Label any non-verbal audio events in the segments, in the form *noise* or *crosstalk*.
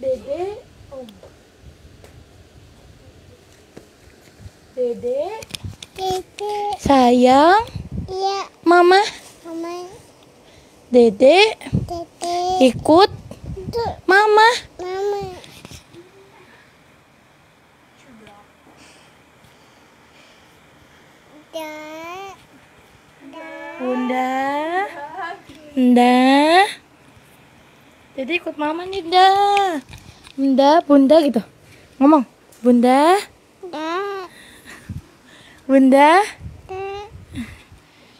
Dede. Om. Dede. Dede, Sayang, iya, Mama, mama, Dede dede, ikut Mama. mama. Da, da, Bunda. Bunda. Jadi ikut mama nih, dah. Bunda, bunda gitu. Ngomong. Bunda, da, bunda. da.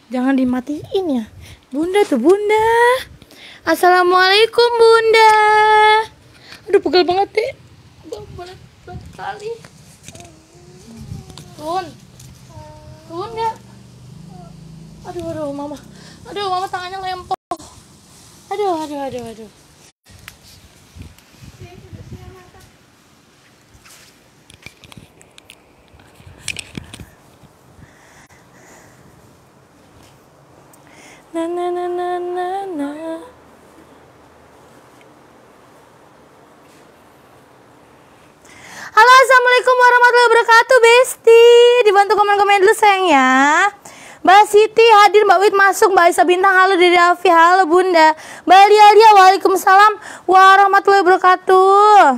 Jangan dimatiin ya. Bunda tuh, bunda. Assalamualaikum, bunda. Aduh, pegel banget deh. Berat, berat sekali. Tun. Tun nggak? Aduh, aduh, mama. Aduh, mama tangannya lempoh. Aduh, aduh, aduh, aduh. Na na na na na na. Halo assalamualaikum warahmatullahi wabarakatuh Besti Dibantu komen-komen dulu sayang ya. Mbak Siti hadir Mbak Wit masuk Mbak Isa Bintang halo dari Afi halo Bunda. Mbak Lia Lia waalaikumsalam. Warahmatullahi wabarakatuh.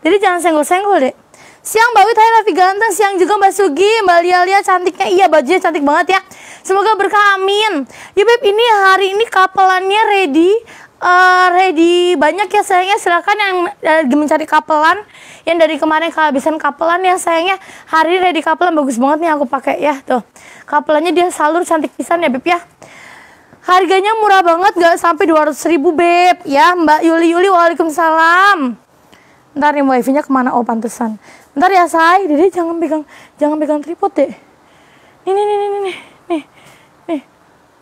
Jadi jangan senggol-senggol deh Siang Mbak Wit, hai Raffi ganteng. Siang juga Mbak Sugi, Mbak Lia Lia cantiknya. Iya bajunya cantik banget ya. Semoga berkah amin. Ya Beb ini hari ini kapelannya ready Eh, ready banyak ya sayangnya. Silakan yang lagi mencari kapelan. Yang dari kemarin kehabisan kapelan ya sayangnya. Hari ready kapelan bagus banget nih aku pakai ya tuh. Kapelannya dia salur cantik pisan ya beb ya. Harganya murah banget gak sampai 200 ribu beb ya mbak Yuli Yuli. Waalaikumsalam. Ntar nih wifi nya ke mana? Oh pantesan. Ntar ya say. Dede jangan pegang jangan pegang tripod deh nih nih nih nih nih nih nih.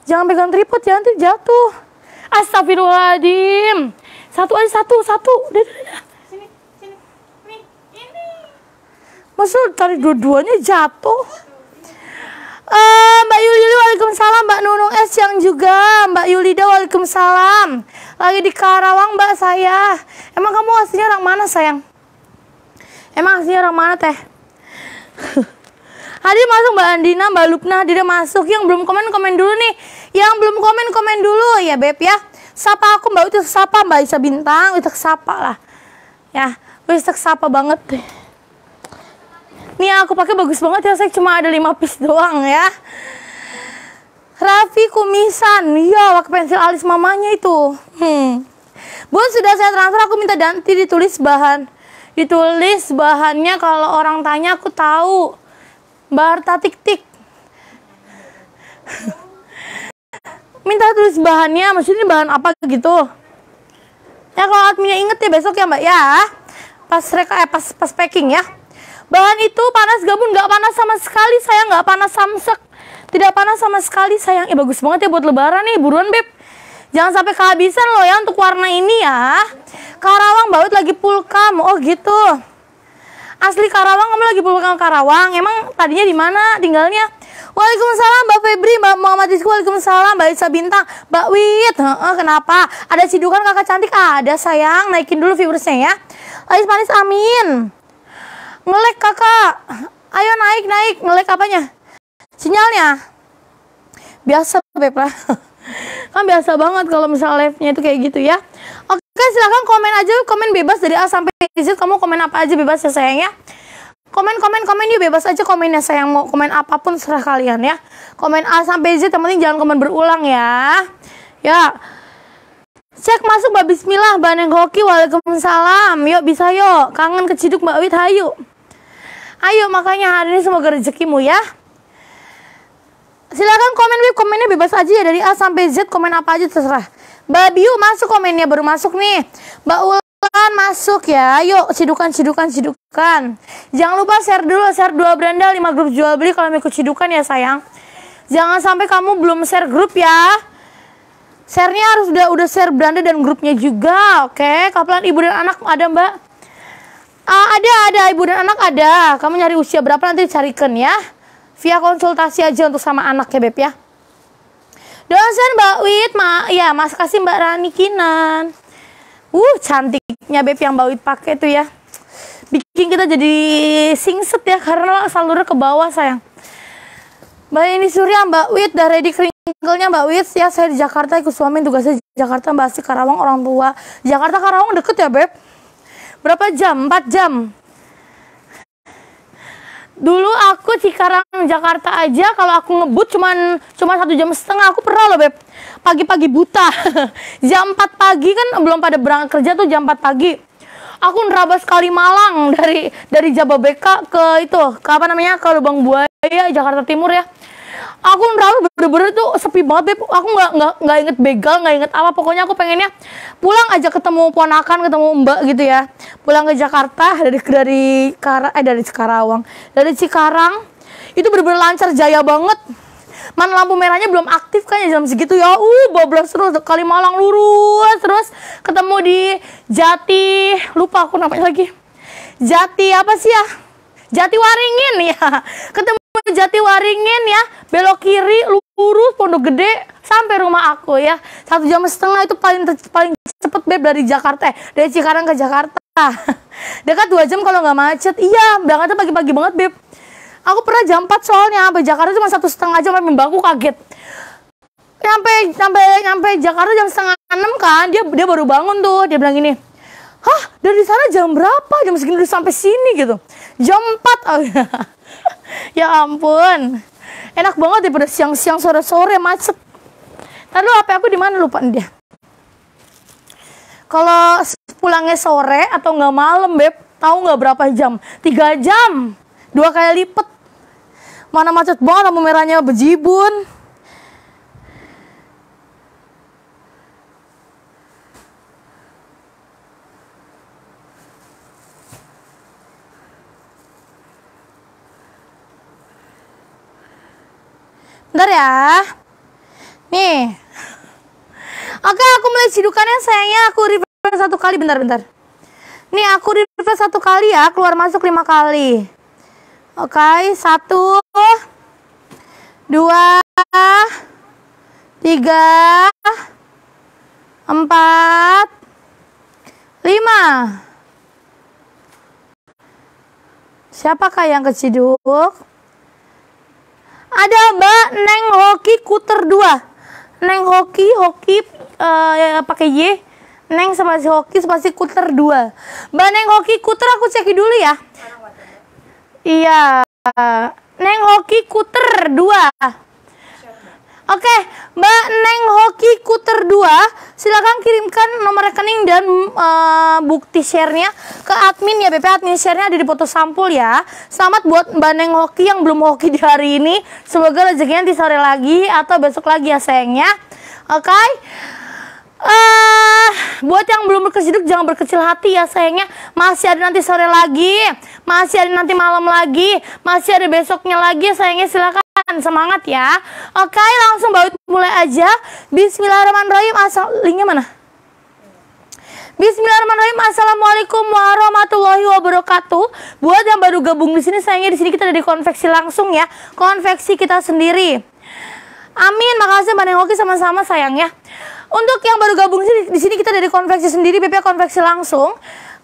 Jangan pegang tripod ya nanti jatuh Astagfirullahaladzim. Satu aja satu, satu. Udah, udah, udah. Sini, sini. Nih, ini. Masa cari dua-duanya jatuh? Eh, Mbak Yuli Yuli waalaikumsalam Mbak Nunung S yang juga Mbak Yulida waalaikumsalam Lagi di Karawang Mbak saya Emang kamu aslinya orang mana sayang? Emang aslinya orang mana teh? *laughs* Hadir masuk Mbak Andina, Mbak Lupna hadirnya masuk. Yang belum komen komen dulu nih. Yang belum komen komen dulu ya Beb ya. Sapa aku Mbak itu sapa Mbak Isa Bintang, itu sapa lah. Ya, wis sapa banget deh. Nih aku pakai bagus banget ya, saya cuma ada 5 piece doang ya. Raffi kumisan, iya pakai pensil alis mamanya itu. Hmm. Bun sudah saya transfer, aku minta ganti ditulis bahan. Ditulis bahannya kalau orang tanya aku tahu. Barta tik tik. Minta tulis bahannya, maksudnya bahan apa gitu. Ya kalau adminnya inget ya besok ya mbak ya. Pas reka eh, pas pas packing ya. Bahan itu panas gabung nggak panas sama sekali saya nggak panas samsek. Tidak panas sama sekali sayang. Eh bagus banget ya buat lebaran nih buruan beb. Jangan sampai kehabisan loh ya untuk warna ini ya. Karawang baut lagi pulkam. Oh gitu. Asli Karawang kamu lagi pulang ke Karawang. Emang tadinya di mana tinggalnya? Waalaikumsalam Mbak Febri, Mbak Muhammad Rizky, Waalaikumsalam Mbak Isa Bintang, Mbak Wit. Heeh, kenapa? Ada cidukan kakak cantik? Ada sayang, naikin dulu viewersnya ya. Ais manis amin. Ngelek kakak. Ayo naik naik, ngelek apanya? Sinyalnya. Biasa beb *laughs* kan biasa banget kalau misal live-nya itu kayak gitu ya. Oke, silahkan komen aja, komen bebas dari A sampai Z. Kamu komen apa aja bebas ya sayang ya. Komen, komen, komen yuk bebas aja komennya sayang mau komen apa pun serah kalian ya. Komen A sampai Z, yang penting jangan komen berulang ya. Ya. Cek masuk Mbak Bismillah, Mbak Neng Hoki, Waalaikumsalam. Yuk bisa yuk, kangen keciduk Mbak Wit, hayu. Ayo makanya hari ini semoga rezekimu ya. Silakan komen Wit, komennya bebas aja ya dari A sampai Z, komen apa aja terserah. Mbak Biu masuk komennya baru masuk nih. Mbak Ula Cidukan masuk ya. Yuk, cidukan, cidukan, cidukan. Jangan lupa share dulu, share dua beranda, lima grup jual beli kalau mau ikut cidukan ya sayang. Jangan sampai kamu belum share grup ya. Share-nya harus udah udah share beranda dan grupnya juga, oke? Kapan ibu dan anak ada mbak? Ah, ada, ada ibu dan anak ada. Kamu nyari usia berapa nanti carikan ya. Via konsultasi aja untuk sama anak ya beb ya. Dosen Mbak Wit, ma ya Mas kasih Mbak Rani Kinan. Uh, cantiknya beb yang Mbak Wit pakai tuh ya. Bikin kita jadi singset ya karena salurnya ke bawah sayang. Mbak ini Surya, Mbak Wit, udah ready keringelnya Mbak Wit ya saya di Jakarta ikut suami tugasnya di Jakarta Mbak Asik Karawang orang tua. Jakarta Karawang deket ya beb? Berapa jam? 4 jam. Dulu aku Cikarang Jakarta aja kalau aku ngebut cuman cuma satu jam setengah. Aku pernah loh beb. Pagi-pagi buta. *laughs* Jam 4 pagi kan belum pada berangkat kerja tuh jam 4 pagi. Aku nerabas kali Malang dari dari Jababeka ke itu ke apa namanya ke Lubang Buaya Jakarta Timur ya aku nerabas bener-bener tuh sepi banget beb. Aku nggak nggak nggak inget begal nggak inget apa. Pokoknya aku pengennya pulang aja ketemu ponakan ketemu mbak gitu ya. Pulang ke Jakarta dari dari Kara, eh dari Karawang. Dari Cikarang itu bener-bener lancar jaya banget. Mana lampu merahnya belum aktif kan ya jam segitu ya. Uh bablas terus kali Malang lurus terus. Ketemu di Jati lupa aku namanya lagi. Jati apa sih ya? Jati Waringin ya ketemu Jati Waringin ya. Belok kiri lurus Pondok Gede sampai rumah aku ya. Satu jam setengah itu paling paling cepet beb dari Jakarta eh, dari Cikarang ke Jakarta. *laughs* Dekat dua jam kalau nggak macet. Iya berangkatnya pagi-pagi banget beb. Aku pernah jam 4 soalnya sampai Jakarta cuma satu setengah jam sampai mbakku kaget. Nyampe sampai nyampe Jakarta jam setengah enam kan dia dia baru bangun tuh. Dia bilang gini hah? Dari sana jam berapa? Jam segini udah sampai sini gitu. Jam 4 oh, *laughs* ya ampun. Enak banget daripada siang-siang sore-sore macet. Lalu HP aku di mana? Lupa dia. Kalau pulangnya sore atau nggak malam beb tahu nggak berapa jam? Tiga jam. Dua kali lipat. Mana macet banget lampu merahnya bejibun Bentar ya. Nih. Oke, aku mulai cidukannya sayangnya aku refresh satu kali bentar-bentar. Nih aku refresh satu kali ya, keluar masuk lima kali. Oke, satu, dua, tiga, empat, lima. Siapakah yang keciduk? Ada Mbak Neng Hoki Kuter 2. Neng Hoki, Hoki uh, pakai Y. Neng spasi Hoki spasi Kuter 2. Mbak Neng Hoki Kuter aku cek dulu ya. Iya. Neng Hoki Kuter 2. Oke, Mbak Neng Hoki Kuter 2, silakan kirimkan nomor rekening dan uh, bukti share-nya ke admin ya BP. Admin share-nya ada di foto sampul ya. Selamat buat Mbak Neng Hoki yang belum hoki di hari ini. Semoga rezekinya nanti sore lagi atau besok lagi ya sayangnya. Oke. Okay? Uh, buat yang belum berkesiduk jangan berkecil hati ya sayangnya masih ada nanti sore lagi masih ada nanti malam lagi masih ada besoknya lagi sayangnya silakan semangat ya oke langsung baut mulai aja Bismillahirrahmanirrahim asal linknya mana Bismillahirrahmanirrahim. Assalamualaikum warahmatullahi wabarakatuh. Buat yang baru gabung di sini, sayangnya di sini kita dari konveksi langsung ya. Konveksi kita sendiri. Amin. Makasih Mbak Hoki sama-sama sayang ya. Untuk yang baru gabung di sini kita dari konveksi sendiri, BP konveksi langsung.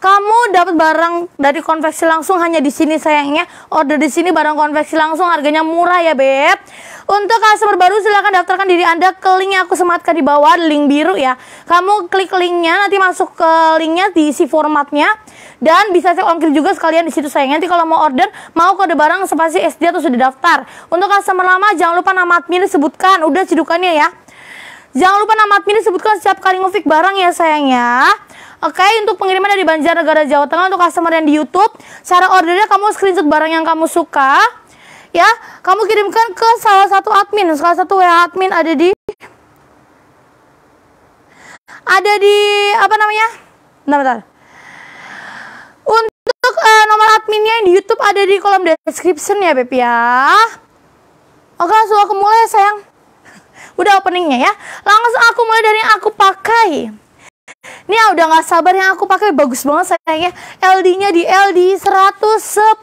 Kamu dapat barang dari konveksi langsung hanya di sini sayangnya. Order di sini barang konveksi langsung harganya murah ya, Beb. Untuk customer baru silahkan daftarkan diri Anda ke link yang aku sematkan di bawah, link biru ya. Kamu klik linknya, nanti masuk ke linknya diisi formatnya dan bisa cek ongkir juga sekalian di situ sayangnya. Nanti kalau mau order, mau kode barang spasi SD atau sudah daftar. Untuk customer lama jangan lupa nama admin disebutkan, udah cedukannya ya. Jangan lupa nama admin disebutkan setiap kali ngefik barang ya sayangnya. Oke, untuk pengiriman dari Banjarnegara Jawa Tengah untuk customer yang di YouTube, cara ordernya kamu screenshot barang yang kamu suka, ya, kamu kirimkan ke salah satu admin, salah satu WA admin ada di ada di apa namanya? Bentar, bentar. Untuk eh, nomor adminnya yang di YouTube ada di kolom description ya Beb ya. Oke langsung aku mulai ya sayang. Udah openingnya ya. Langsung aku mulai dari yang aku pakai. Ini ya udah nggak sabar yang aku pakai bagus banget sayangnya. LD-nya di LD 110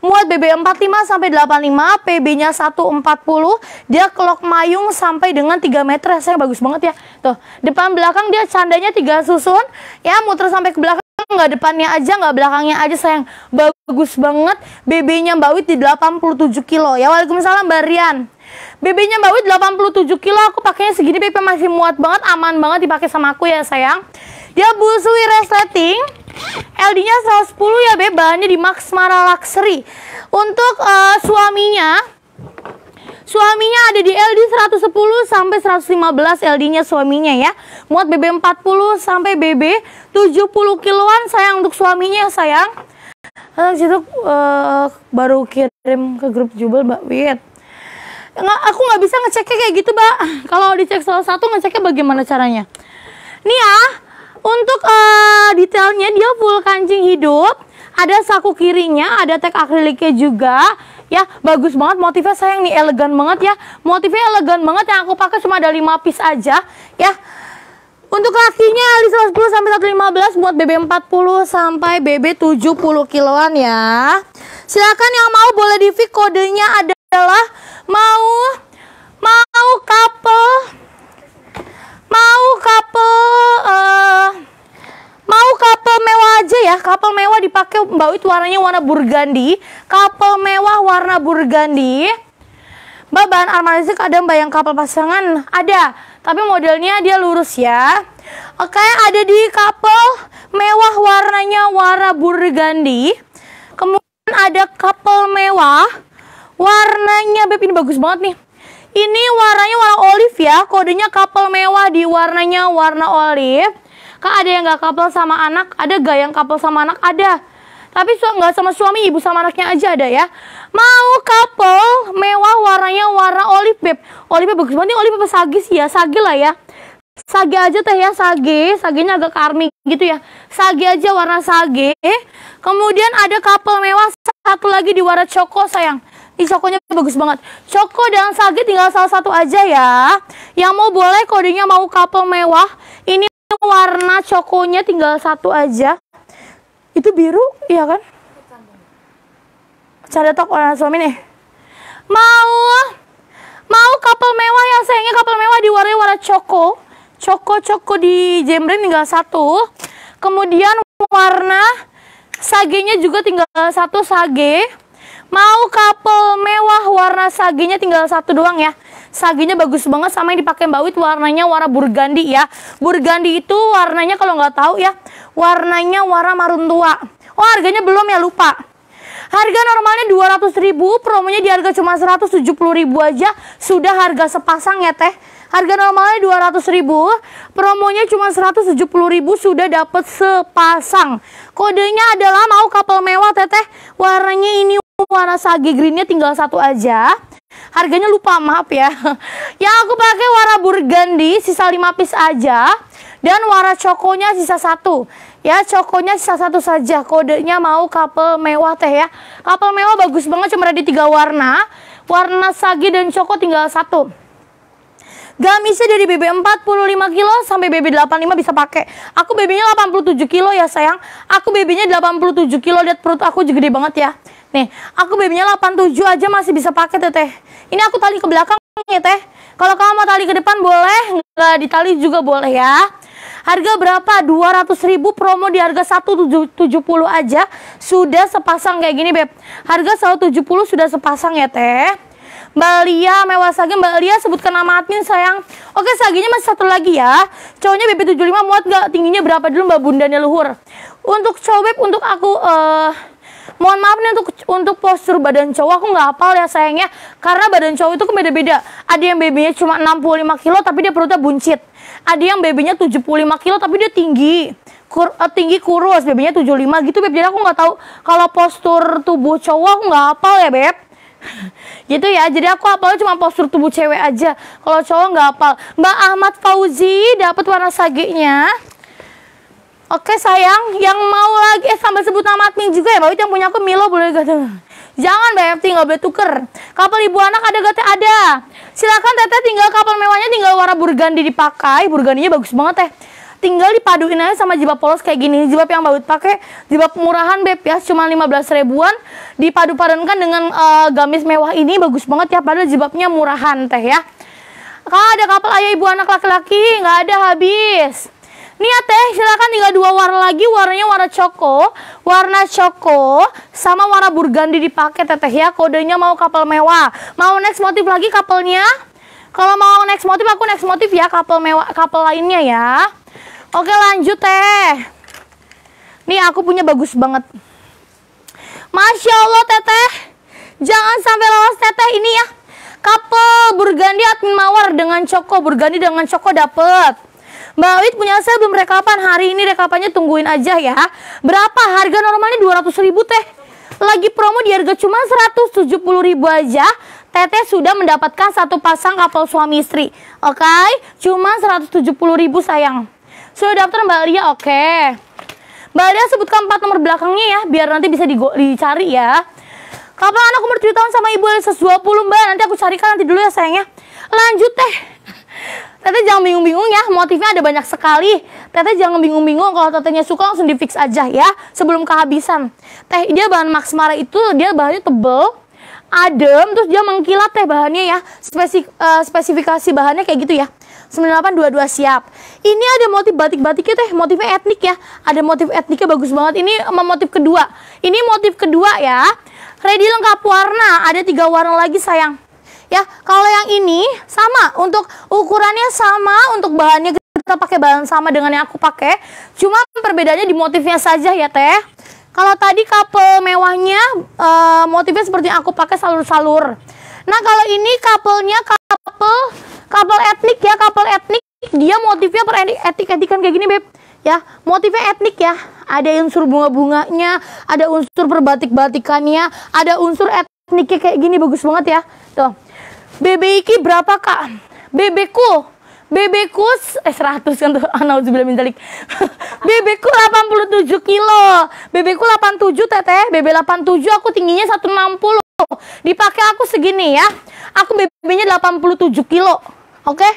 muat BB 45 sampai 85, PB-nya 140, dia kelok mayung sampai dengan 3 meter, saya bagus banget ya. Tuh, depan belakang dia candanya 3 susun, ya muter sampai ke belakang nggak depannya aja nggak belakangnya aja sayang. Bagus banget BB-nya Mbak Wit di 87 kilo. Ya Waalaikumsalam Mbak Rian BB-nya Mbak Wit 87 kilo aku pakainya segini BB masih muat banget aman banget dipakai sama aku ya sayang dia busui resleting LD-nya 110 ya Beb, bahannya di Max Mara Luxury. Untuk uh, suaminya Suaminya ada di LD 110 sampai 115 LD-nya suaminya ya. Muat BB 40 sampai BB 70 kiloan sayang untuk suaminya sayang. Nah, situ uh, baru kirim ke grup Jubel Mbak Wit. Nggak, aku nggak bisa ngeceknya kayak gitu, Mbak. Kalau dicek salah satu ngeceknya bagaimana caranya? Nih ya, untuk uh, detailnya dia full kancing hidup, ada saku kirinya, ada tag akriliknya juga. Ya, bagus banget motifnya sayang nih, elegan banget ya. Motifnya elegan banget yang aku pakai cuma ada 5 piece aja ya. Untuk kakinya Ali 110 sampai 115 buat BB 40 sampai BB 70 kiloan ya. Silakan yang mau boleh di kodenya adalah mau mau couple mau couple uh, mau couple mewah aja ya. Couple mewah dipakai mbak Wit warnanya warna burgandi. Couple mewah warna burgandi. Mbak bahan armalistik ada mbak yang couple pasangan ada tapi modelnya dia lurus ya. Oke ada di couple mewah warnanya warna burgandi. Kemudian ada couple mewah warnanya beb ini bagus banget nih ini warnanya warna olive ya, kodenya couple mewah di warnanya warna olive. Kak ada yang gak couple sama anak, ada gak yang couple sama anak? Ada. Tapi nggak sama suami, ibu sama anaknya aja ada ya. Mau couple mewah warnanya warna olive beb. Olive bagus banget, olive apa sage sih ya? Sage lah ya. Sage aja teh ya, sage. Sagenya agak karmi gitu ya. Sage aja warna sage. Kemudian ada couple mewah satu lagi di warna coko sayang. Ih, bagus banget. Coko dan Sage tinggal salah satu aja ya. Yang mau boleh kodenya mau couple mewah. Ini warna cokonya tinggal satu aja. Itu biru, iya kan? Cari tok warna suami nih. Mau mau couple mewah ya sayangnya couple mewah di warna coko. Coko coko di jembreng tinggal satu. Kemudian warna sagenya juga tinggal satu sage. Mau couple mewah warna sagenya tinggal satu doang ya. Sagenya bagus banget sama yang dipakai Mbak Wit warnanya warna burgandi ya. Burgandi itu warnanya kalau nggak tahu ya, warnanya warna marun tua. Oh harganya belum ya lupa. Harga normalnya 200 ribu, promonya di harga cuma 170 ribu aja. Sudah harga sepasang ya teh. Harga normalnya 200 ribu, promonya cuma 170 ribu sudah dapat sepasang. Kodenya adalah mau couple mewah teteh, warnanya ini warna sage greennya tinggal satu aja. Harganya lupa maaf ya. *laughs* Yang aku pakai warna burgundy sisa 5 piece aja dan warna cokonya sisa satu. Ya, cokonya sisa satu saja. Kodenya mau couple mewah teh ya. Couple mewah bagus banget cuma ada di tiga warna. Warna sage dan coko tinggal satu. Gamisnya dari BB 45 kilo sampai BB 85 bisa pakai. Aku BB-nya 87 kilo ya sayang. Aku BB-nya 87 kilo. Lihat perut aku juga gede banget ya. Nih, aku BB-nya 87 aja masih bisa pakai teteh. Ini aku tali ke belakang ya teh. Kalau kamu mau tali ke depan boleh, nggak ditali juga boleh ya. Harga berapa? 200 ribu promo di harga 170 aja sudah sepasang kayak gini beb. Harga 170 sudah sepasang ya teh. Mbak Lia mewah sage Mbak Lia sebutkan nama admin sayang Oke sagenya masih satu lagi ya Cowoknya BP75 muat gak? Tingginya berapa dulu Mbak Bundanya Luhur Untuk cowok untuk aku uh, Mohon maaf nih untuk untuk postur badan cowok aku nggak hafal ya sayangnya karena badan cowok itu kan beda-beda. Ada yang babynya cuma 65 kilo tapi dia perutnya buncit. Ada yang babynya 75 kilo tapi dia tinggi. Kur, uh, tinggi kurus, babynya 75 gitu beb. Jadi aku nggak tahu kalau postur tubuh cowok aku nggak hafal ya beb *laughs* gitu ya jadi aku apal cuma postur tubuh cewek aja kalau cowok nggak apal Mbak Ahmad Fauzi dapat warna sagenya Oke sayang, yang mau lagi eh sambil sebut nama admin juga ya, Mbak Wit yang punya aku Milo boleh gak Jangan BFT nggak boleh tuker. Kapal ibu anak ada gak ada. Silakan teteh tinggal kapal mewahnya tinggal warna burgandi dipakai. Burgandinya bagus banget teh. Tinggal dipaduin aja sama jilbab polos kayak gini. Jilbab yang Mbak Wit pakai jilbab murahan beb ya, cuma 15 ribuan. Dipadu padankan dengan eh, gamis mewah ini bagus banget ya. Padahal jilbabnya murahan teh ya. Kalau ada kapal ayah ibu anak laki-laki nggak ada habis. Nih ya teh, silakan tinggal dua warna lagi, warnanya warna coko, warna coko, sama warna burgandi dipakai teteh ya. Kodenya mau kapal mewah. Mau next motif lagi kapalnya? Kalau mau next motif aku next motif ya kapal mewah, kapal lainnya ya. Oke lanjut teh. Nih aku punya bagus banget. Masya Allah teteh. Jangan sampai lolos teteh ini ya. Couple burgandi admin mawar dengan coko, burgandi dengan coko dapet. Mbak Wit punya saya belum rekapan hari ini rekapannya tungguin aja ya. Berapa harga normalnya 200 ribu teh? Lagi promo di harga cuma 170 ribu aja. Teteh sudah mendapatkan satu pasang kapal suami istri. Oke, okay? cuma 170 ribu sayang. Sudah daftar Mbak Lia? Oke. Okay. Mbak Lia sebutkan empat nomor belakangnya ya, biar nanti bisa dicari ya. Kapan anak umur 7 tahun sama ibu Elisa 20 mbak Nanti aku carikan nanti dulu ya sayangnya Lanjut teh Teteh jangan bingung-bingung ya, motifnya ada banyak sekali. Teteh jangan bingung-bingung kalau tetehnya suka langsung di fix aja ya, sebelum kehabisan. Teh dia bahan Max Mara itu dia bahannya tebel, adem, terus dia mengkilat teh bahannya ya. Uh, spesifikasi bahannya kayak gitu ya. 9822 siap. Ini ada motif batik-batiknya teh, motifnya etnik ya. Ada motif etniknya bagus banget. Ini motif kedua. Ini motif kedua ya. Ready lengkap warna, ada tiga warna lagi sayang. Ya, kalau yang ini sama untuk ukurannya sama, untuk bahannya kita pakai bahan sama dengan yang aku pakai. Cuma perbedaannya di motifnya saja ya, Teh. Kalau tadi couple mewahnya uh, motifnya seperti yang aku pakai salur-salur. Nah, kalau ini couple-nya couple couple etnik ya, couple etnik dia motifnya per etik-etikan kayak gini, Beb. Ya, motifnya etnik ya. Ada unsur bunga-bunganya, ada unsur perbatik-batikannya, ada unsur etniknya kayak gini bagus banget ya. Tuh. BB iki berapa kak? BBku BBku eh 100 kan tuh *laughs* anauzubillah min dzalik. BBku 87 kilo. BBku 87 teteh, BB 87 aku tingginya 160. Dipakai aku segini ya. Aku BB-nya 87 kilo. Oke? Okay?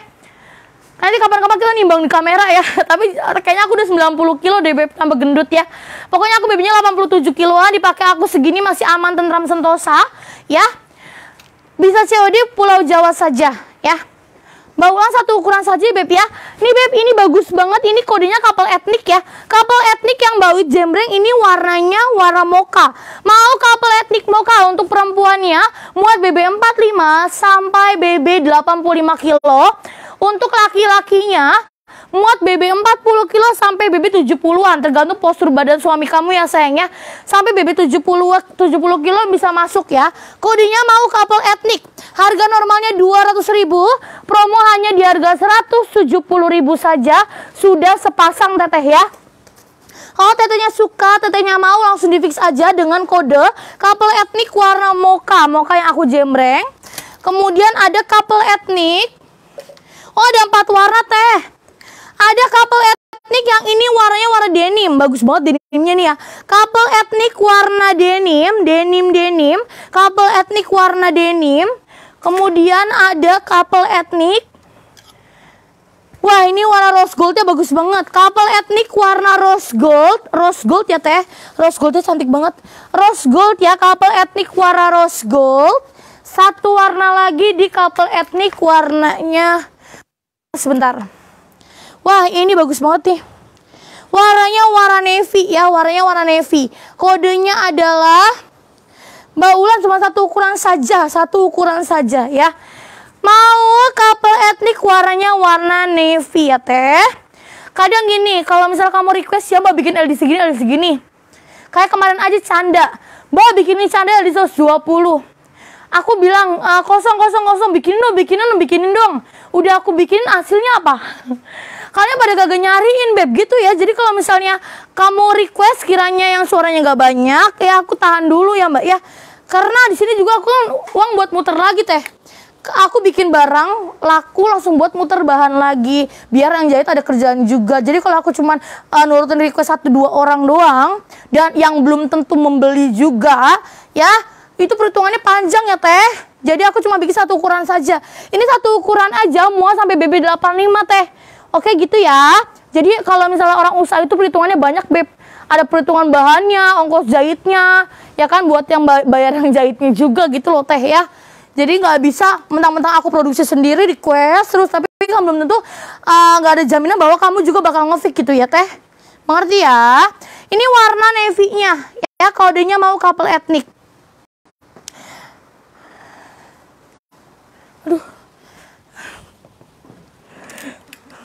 Nanti kapan-kapan kita nimbang di kamera ya. *laughs* Tapi kayaknya aku udah 90 kilo deh beb tambah gendut ya. Pokoknya aku BB-nya 87 kiloan dipakai aku segini masih aman tentram sentosa ya. Bisa COD Pulau Jawa saja ya. Bawa satu ukuran saja Beb ya. Nih Beb ini bagus banget ini kodenya kapal etnik ya. Kapal etnik yang bawit jembreng ini warnanya warna moka. Mau kapal etnik moka untuk perempuannya muat BB 45 sampai BB 85 kilo. Untuk laki-lakinya muat BB 40 kilo sampai BB 70-an tergantung postur badan suami kamu ya sayangnya sampai BB 70 70 kilo bisa masuk ya kodenya mau kapal etnik harga normalnya 200 ribu promo hanya di harga 170 ribu saja sudah sepasang teteh ya kalau tetehnya suka, tetehnya mau langsung di fix aja dengan kode kapal etnik warna moka, moka yang aku jembreng. Kemudian ada kapal etnik. Oh, ada empat warna teh. Ada couple etnik yang ini warnanya warna denim. Bagus banget denimnya nih ya. Couple etnik warna denim, denim denim. Couple etnik warna denim. Kemudian ada couple etnik Wah ini warna rose goldnya bagus banget Couple etnik warna rose gold Rose gold ya teh Rose goldnya cantik banget Rose gold ya couple etnik warna rose gold Satu warna lagi di couple etnik warnanya Sebentar Wah, ini bagus banget nih. Warnanya warna navy ya, warnanya warna navy. Kodenya adalah Mbak Ulan cuma satu ukuran saja, satu ukuran saja ya. Mau couple etnik warnanya warna navy ya teh. Kadang gini, kalau misal kamu request ya Mbak bikin LD segini, LD segini. Kayak kemarin aja canda. Mbak bikin ini canda LD 120. Aku bilang, e, kosong, kosong, kosong, bikinin dong, bikinin dong, bikinin dong. Udah aku bikinin, hasilnya apa? Kalian pada gak nyariin beb gitu ya. Jadi kalau misalnya kamu request kiranya yang suaranya gak banyak ya aku tahan dulu ya mbak ya. Karena di sini juga aku uang buat muter lagi teh. Aku bikin barang laku langsung buat muter bahan lagi biar yang jahit ada kerjaan juga. Jadi kalau aku cuman uh, nurutin request satu dua orang doang dan yang belum tentu membeli juga ya itu perhitungannya panjang ya teh. Jadi aku cuma bikin satu ukuran saja. Ini satu ukuran aja muat sampai BB 85 teh oke gitu ya. Jadi kalau misalnya orang usaha itu perhitungannya banyak beb. Ada perhitungan bahannya ongkos jahitnya ya kan buat yang bayar yang jahitnya juga gitu loh teh ya. Jadi nggak bisa mentang-mentang aku produksi sendiri request terus tapi kan belum tentu uh, nggak uh, ada jaminan bahwa kamu juga bakal ngefix gitu ya teh. Mengerti ya? Ini warna navy-nya ya kodenya mau couple etnik aduh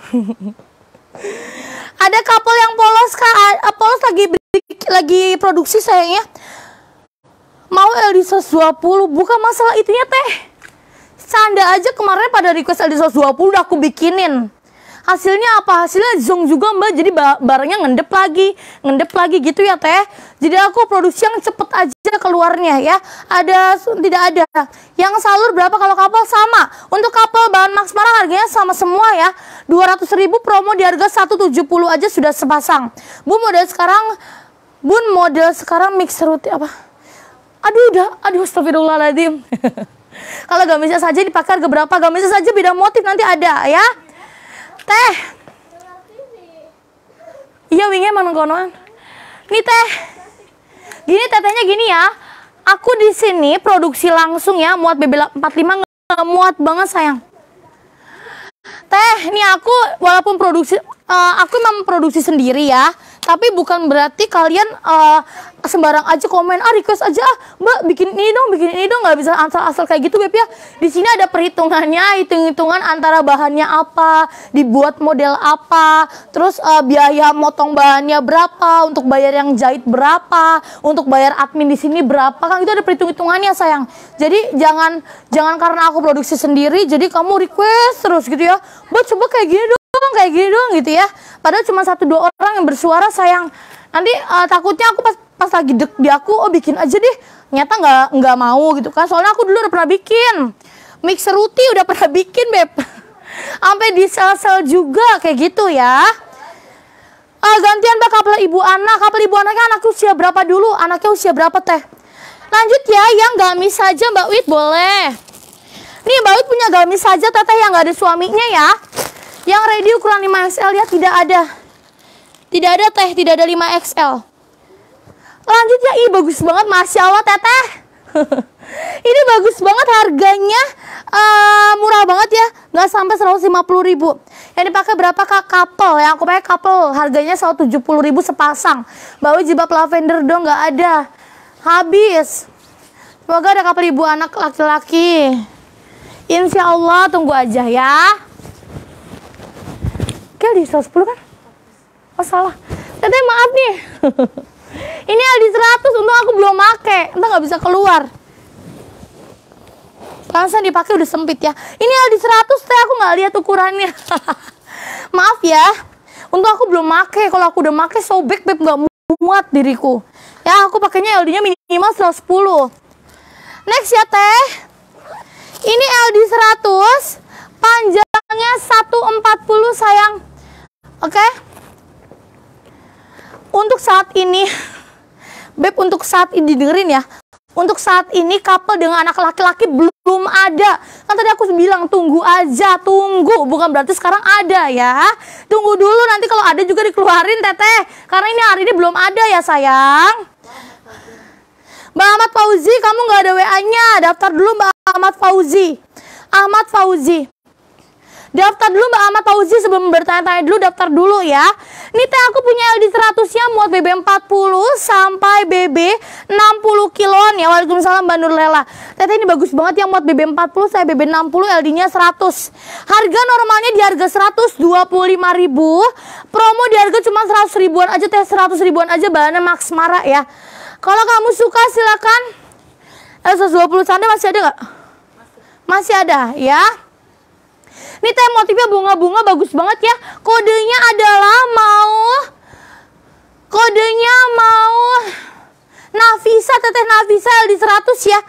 *laughs* ada couple yang polos kak. Polos lagi lagi produksi sayangnya. Mau LD 120 bukan masalah itunya teh. Sanda aja kemarin pada request LD 120 udah aku bikinin hasilnya apa? Hasilnya zong juga mbak. Jadi barangnya ngendep lagi ngendep lagi gitu ya teh. Jadi aku produksi yang cepet aja keluarnya ya. Ada tidak ada. Yang salur berapa kalau kapal? Sama. Untuk kapal bahan Max Mara harganya sama semua ya. 200 ribu promo di harga 170 aja sudah sepasang. Bu model sekarang bun model sekarang mix rutin apa? Aduh udah. Aduh astagfirullahaladzim. *laughs* Kalau gamisnya saja dipakai harga berapa? Gamisnya saja beda motif nanti ada ya teh. Iya wingnya mana konoan nih teh. Gini tetehnya gini ya. Aku di sini produksi langsung ya muat BB 45 nggak muat banget sayang. Teh nih aku walaupun produksi uh, aku memang produksi sendiri ya tapi bukan berarti kalian uh, sembarang aja komen ah request aja ah, mbak bikin ini dong bikin ini dong. Nggak bisa asal-asal kayak gitu beb ya. Di sini ada perhitungannya hitung-hitungan antara bahannya apa dibuat model apa terus uh, biaya motong bahannya berapa untuk bayar yang jahit berapa untuk bayar admin di sini berapa. Kan itu ada perhitung-hitungannya sayang. Jadi jangan jangan karena aku produksi sendiri jadi kamu request terus gitu ya. Mbak coba kayak gini dong dong kayak gini dong gitu ya. Padahal cuma satu dua orang yang bersuara sayang. Nanti uh, takutnya aku pas pas lagi dek di aku oh bikin aja deh. Nyata nggak nggak mau gitu kan. Soalnya aku dulu udah pernah bikin. Mixer ruti udah pernah bikin beb. *laughs* Sampai di sel-sel juga kayak gitu ya. Uh, gantian mbak kapal ibu anak. Kapal ibu anaknya anak usia berapa dulu? Anaknya usia berapa teh? Lanjut ya yang gamis saja mbak Wit boleh. Nih mbak Wit punya gamis saja teteh yang nggak ada suaminya ya yang ready ukuran 5XL ya tidak ada. Tidak ada teh, tidak ada 5XL. Lanjut ya, ih bagus banget, masya Allah teteh. *laughs* ini bagus banget harganya uh, murah banget ya, nggak sampai 150 ribu. Yang dipakai berapa kak couple? Yang aku pakai couple, harganya 170 ribu sepasang. Bawa jilbab lavender dong, nggak ada. Habis. Semoga ada couple ibu anak laki-laki. Insya Allah tunggu aja ya. Kel di 110 kan? Oh salah. Teteh maaf nih. *laughs* Ini LD 100 untung aku belum make. Entah nggak bisa keluar. Langsung dipakai udah sempit ya. Ini LD 100 teh aku nggak lihat ukurannya. *laughs* maaf ya. Untung aku belum make. Kalau aku udah make sobek beb nggak muat diriku. Ya aku pakainya LD-nya minimal 110. Next ya teh. Ini LD 100 panjangnya 140 sayang Oke? Okay? Untuk saat ini, *laughs* Beb untuk saat ini dengerin ya. Untuk saat ini couple dengan anak laki-laki belum ada. Kan tadi aku bilang tunggu aja, tunggu. Bukan berarti sekarang ada ya. Tunggu dulu nanti kalau ada juga dikeluarin teteh. Karena ini hari ini belum ada ya sayang. Mbak Ahmad Fauzi, kamu nggak ada WA-nya. Daftar dulu Mbak Ahmad Fauzi. Ahmad Fauzi. Daftar dulu Mbak Ahmad Fauzi sebelum bertanya-tanya dulu daftar dulu ya. Ini teh aku punya LD 100 nya muat BB 40 sampai BB 60 kiloan ya. Waalaikumsalam Mbak Nurlela. Teteh ini bagus banget yang muat BB 40 saya BB 60 LD nya 100. Harga normalnya di harga 125 ribu. Promo di harga cuma 100 ribuan aja teh 100 ribuan aja bahannya Max Mara ya. Kalau kamu suka silakan. Eh 120 sanda masih ada nggak? Masih ada ya. Ini teh motifnya bunga-bunga bagus banget ya. Kodenya adalah mau kodenya mau Nafisa teteh Nafisa di 100 ya.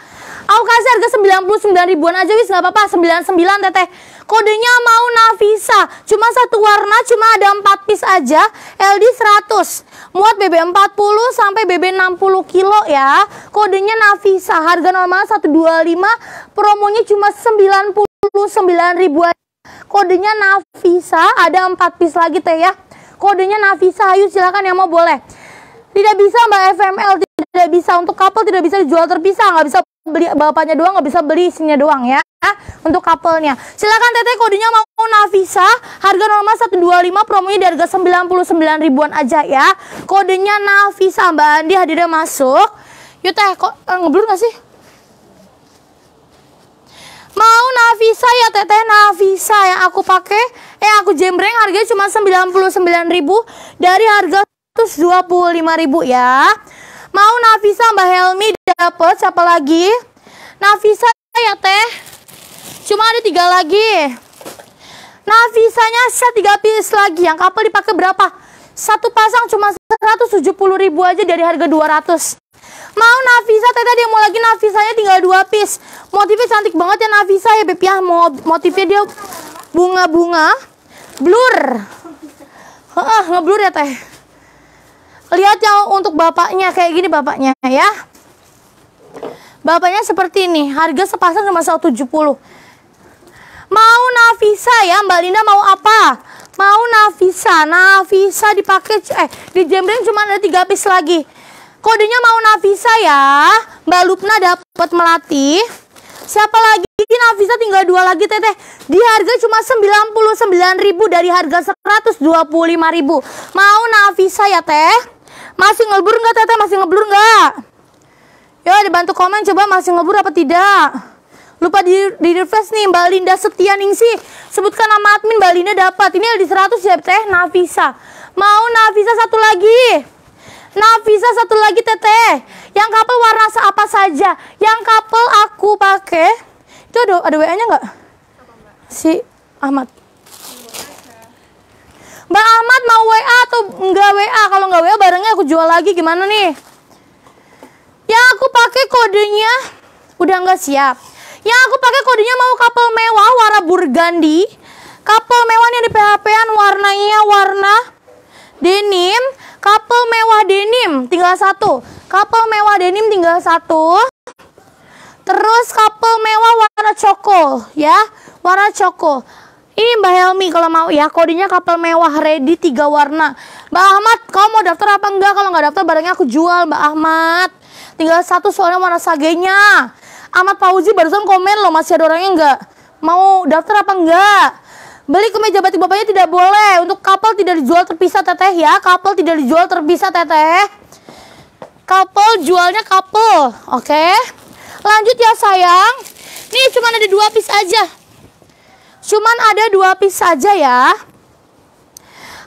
Aku kasih harga 99 ribuan aja wis nggak apa-apa 99 teteh. Kodenya mau Navisa. Cuma satu warna cuma ada 4 piece aja. LD 100. Muat BB 40 sampai BB 60 kilo ya. Kodenya Navisa. Harga normal 125. Promonya cuma 99 ribuan. Kodenya Navisa. Ada 4 piece lagi teh ya. Kodenya Navisa. Ayo silakan yang mau boleh. Tidak bisa Mbak FML tidak bisa untuk couple tidak bisa dijual terpisah nggak bisa beli bapaknya doang nggak bisa beli isinya doang ya untuk couple-nya silakan teteh kodenya mau Navisa harga normal 125 promonya di harga 99 ribuan aja ya kodenya Navisa Mbak Andi hadirnya masuk yuk teh kok eh, ngeblur nggak sih mau Navisa ya teteh Navisa yang aku pakai eh aku jembreng harganya cuma 99.000 dari harga 125.000 ya Mau Nafisa Mbak Helmi dapat siapa lagi? Nafisa ya teh. Cuma ada tiga lagi. Nafisanya set tiga piece lagi. Yang kapal dipakai berapa? Satu pasang cuma 170 ribu aja dari harga 200. Mau Nafisa teh tadi mau lagi Nafisanya tinggal dua piece. Motifnya cantik banget ya Nafisa ya Beb ya. Motifnya dia bunga-bunga blur. Heeh, ngeblur ya teh. Lihat yang untuk bapaknya kayak gini bapaknya ya. Bapaknya seperti ini, harga sepasang cuma 170. Mau Navisa ya, Mbak Linda mau apa? Mau Navisa, Navisa dipakai eh di jembreng cuma ada tiga piece lagi. Kodenya mau Navisa ya. Mbak Lupna dapat melati. Siapa lagi? Navisa tinggal dua lagi teteh. Di harga cuma 99.000 dari harga 125.000. Mau Navisa ya teh? Masih ngeblur nggak teteh? Masih ngeblur nggak? Ya dibantu komen coba masih ngeblur apa tidak? Lupa di, di refresh nih Mbak Linda Setia Ningsi. Sebutkan nama admin Mbak Linda dapat. Ini di 100 ya teh Nafisa. Mau Nafisa satu lagi. Nafisa satu lagi teteh. Yang kapal warna apa saja. Yang kapal aku pakai. Itu ada ada WA-nya nggak? Si Ahmad. Mbak Ahmad mau WA atau enggak WA? Kalau enggak WA barangnya aku jual lagi gimana nih? Yang aku pakai kodenya udah enggak siap. Yang aku pakai kodenya mau kapal mewah warna burgundy. Kapal mewahnya di PHP-an warnanya warna denim. Kapal mewah denim tinggal satu. Kapal mewah denim tinggal satu. Terus kapal mewah warna coko ya, warna coko. Ini Mbak Helmi kalau mau ya kodenya kapal mewah ready tiga warna. Mbak Ahmad, kamu mau daftar apa enggak? Kalau nggak daftar barangnya aku jual Mbak Ahmad. Tinggal satu soalnya warna sagenya. Ahmad Fauzi barusan komen loh masih ada orangnya enggak? Mau daftar apa enggak? Beli kemeja batik bapaknya tidak boleh. Untuk kapal tidak dijual terpisah teteh ya. Kapal tidak dijual terpisah teteh. Kapal jualnya kapal. Oke. Lanjut ya sayang. Nih cuma ada dua piece aja. Cuman ada dua piece saja ya.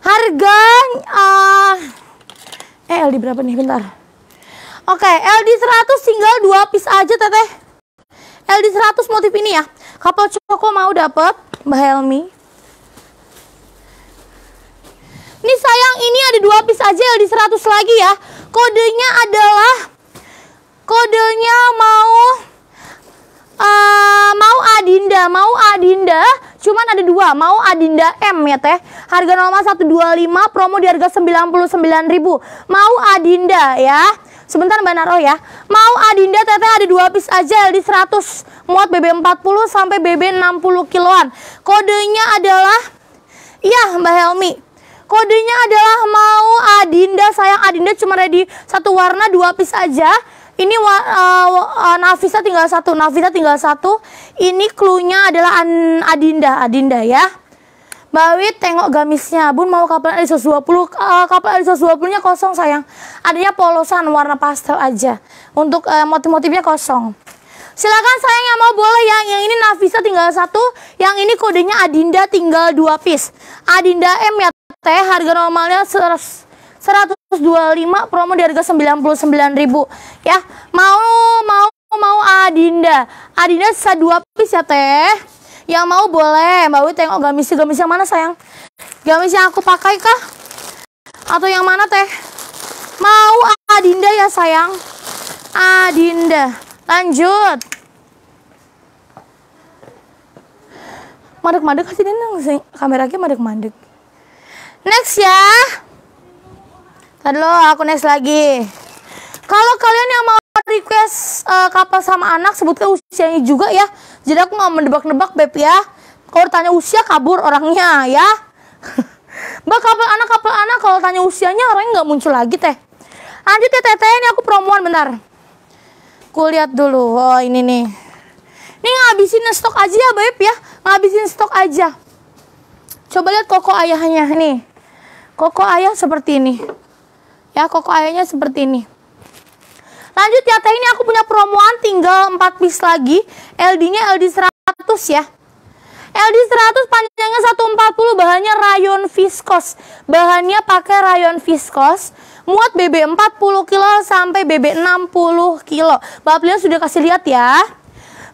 Harga uh, eh LD berapa nih bentar. Oke, LD 100 tinggal dua piece aja teteh. LD 100 motif ini ya. Kapal Coko mau dapat Mbak Helmi. Ini sayang ini ada dua piece aja LD 100 lagi ya. Kodenya adalah kodenya mau uh, mau Adinda, mau Adinda Cuman ada dua, mau Adinda M ya teh. Harga normal 125, promo di harga 99.000. Mau Adinda ya. Sebentar Mbak Naro ya. Mau Adinda teteh ada dua piece aja di 100 muat BB 40 sampai BB 60 kiloan. Kodenya adalah Iya Mbak Helmi. Kodenya adalah mau Adinda sayang Adinda cuma ada di satu warna dua piece aja ini uh, uh, Nafisa tinggal satu, Nafisa tinggal satu. Ini cluenya adalah An Adinda, Adinda ya. Mbak Wit tengok gamisnya. Bun mau kapal ISO 20, uh, kapal ISO 20-nya kosong sayang. Adanya polosan warna pastel aja. Untuk uh, motif-motifnya kosong. Silakan sayang yang mau boleh yang yang ini Nafisa tinggal satu, yang ini kodenya Adinda tinggal dua piece. Adinda M ya teh harga normalnya 125 promo di harga 99.000 ya. Mau mau mau Adinda. Adinda sisa dua piece ya teh. Yang mau boleh. Mbak Wi tengok gamis gamis yang mana sayang? Gamis yang aku pakai kah? Atau yang mana teh? Mau Adinda ya sayang? Adinda. Lanjut. Mandek-mandek kasih ini kameranya mandek-mandek. Next ya. Tadi lo aku next lagi. Kalau kalian yang mau request uh, kapal sama anak sebutkan usianya juga ya. Jadi aku nggak mendebak-nebak beb ya. Kalau tanya usia kabur orangnya ya. *laughs* Mbak kapal anak kapal anak kalau tanya usianya orangnya nggak muncul lagi teh. Lanjut ya teteh ini aku promoan bentar. Ku lihat dulu. Oh ini nih. Ini ngabisin stok aja ya beb ya. Ngabisin stok aja. Coba lihat koko ayahnya nih. Koko ayah seperti ini. Ya koko ayahnya seperti ini. Lanjut ya teh ini aku punya promoan tinggal 4 piece lagi. LD-nya LD 100 ya. LD 100 panjangnya 140 bahannya rayon viskos. Bahannya pakai rayon viskos. Muat BB 40 kilo sampai BB 60 kilo. Bapak sudah kasih lihat ya.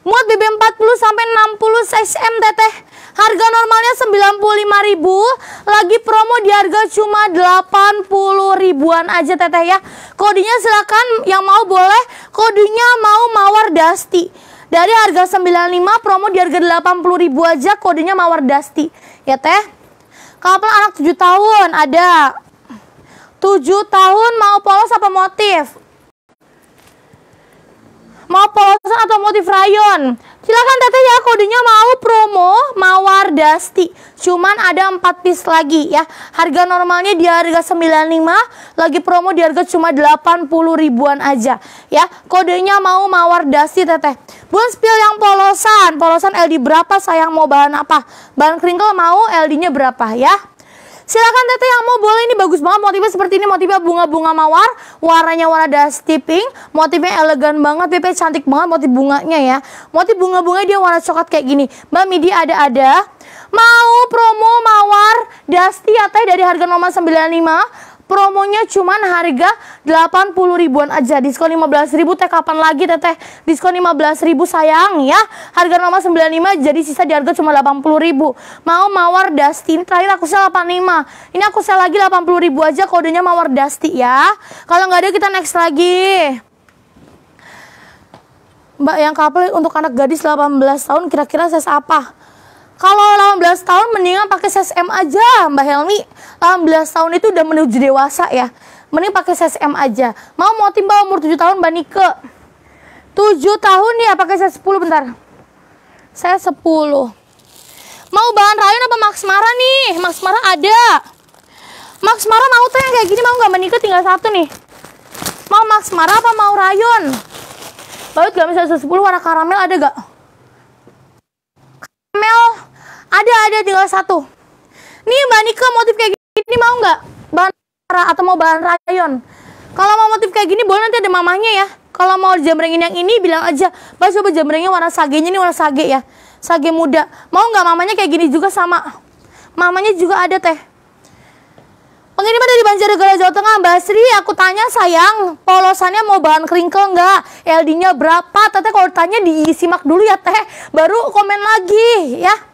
Muat BB 40 sampai 60 cm teteh. Harga normalnya 95.000, lagi promo di harga cuma 80 ribuan aja teteh ya. Kodenya silakan yang mau boleh, kodenya mau Mawar Dasti. Dari harga 95 promo di harga 80 ribu aja kodenya Mawar Dasti. Ya teh. Kapal anak 7 tahun ada. 7 tahun mau polos apa motif? Mau polosan atau motif rayon? Silakan teteh ya kodenya mau promo Mawar Dasti. Cuman ada 4 piece lagi ya. Harga normalnya di harga 95, lagi promo di harga cuma 80 ribuan aja ya. Kodenya mau Mawar Dasti teteh. Buat spill yang polosan, polosan LD berapa sayang mau bahan apa? Bahan kringkel mau LD-nya berapa ya? Silakan teteh yang mau boleh. Ini bagus banget motifnya seperti ini. Motifnya bunga-bunga mawar. Warnanya warna dusty pink. Motifnya elegan banget PP cantik banget motif bunganya ya. Motif bunga-bunga dia warna coklat kayak gini. Mbak Midi ada-ada. Mau promo mawar dusty ya teh dari harga nomor 95 Promonya cuman harga 80 ribuan aja. Diskon 15 ribu teh kapan lagi teteh? Diskon 15 ribu sayang ya. Harga nomor 95 jadi sisa di harga cuma 80 ribu. Mau mawar dusty. Ini terakhir aku sel 85. Ini aku sel lagi 80 ribu aja kodenya mawar dusty ya. Kalau nggak ada kita next lagi. Mbak yang couple untuk anak gadis 18 tahun kira-kira ses apa? Kalau 18 tahun mendingan pakai size M aja, Mbak Helmi. 18 tahun itu udah menuju dewasa ya. Mending pakai size M aja. Mau mau timbal umur 7 tahun Mbak Nike. 7 tahun ya pakai size 10 bentar. Saya 10. Mau bahan rayon apa Max Mara nih? Max Mara ada. Max Mara mau tuh kayak gini mau nggak Nike tinggal satu nih. Mau Max Mara apa mau rayon? Baut gak bisa 10 warna karamel ada gak? Karamel ada ada tinggal satu. Nih Mbak Nika motif kayak gini mau nggak? Bahan atau mau bahan rayon? Kalau mau motif kayak gini boleh nanti ada mamanya ya. Kalau mau jamrengin yang ini bilang aja, Mbak coba jamrengnya warna sagenya ini warna sage ya. Sage muda. Mau nggak mamanya kayak gini juga sama? Mamanya juga ada teh. Pengiriman dari Banjarnegara Jawa Tengah, Mbak Sri, aku tanya sayang, polosannya mau bahan kringkel nggak? LD-nya berapa? Teteh kalau tanya disimak dulu ya teh, baru komen lagi ya.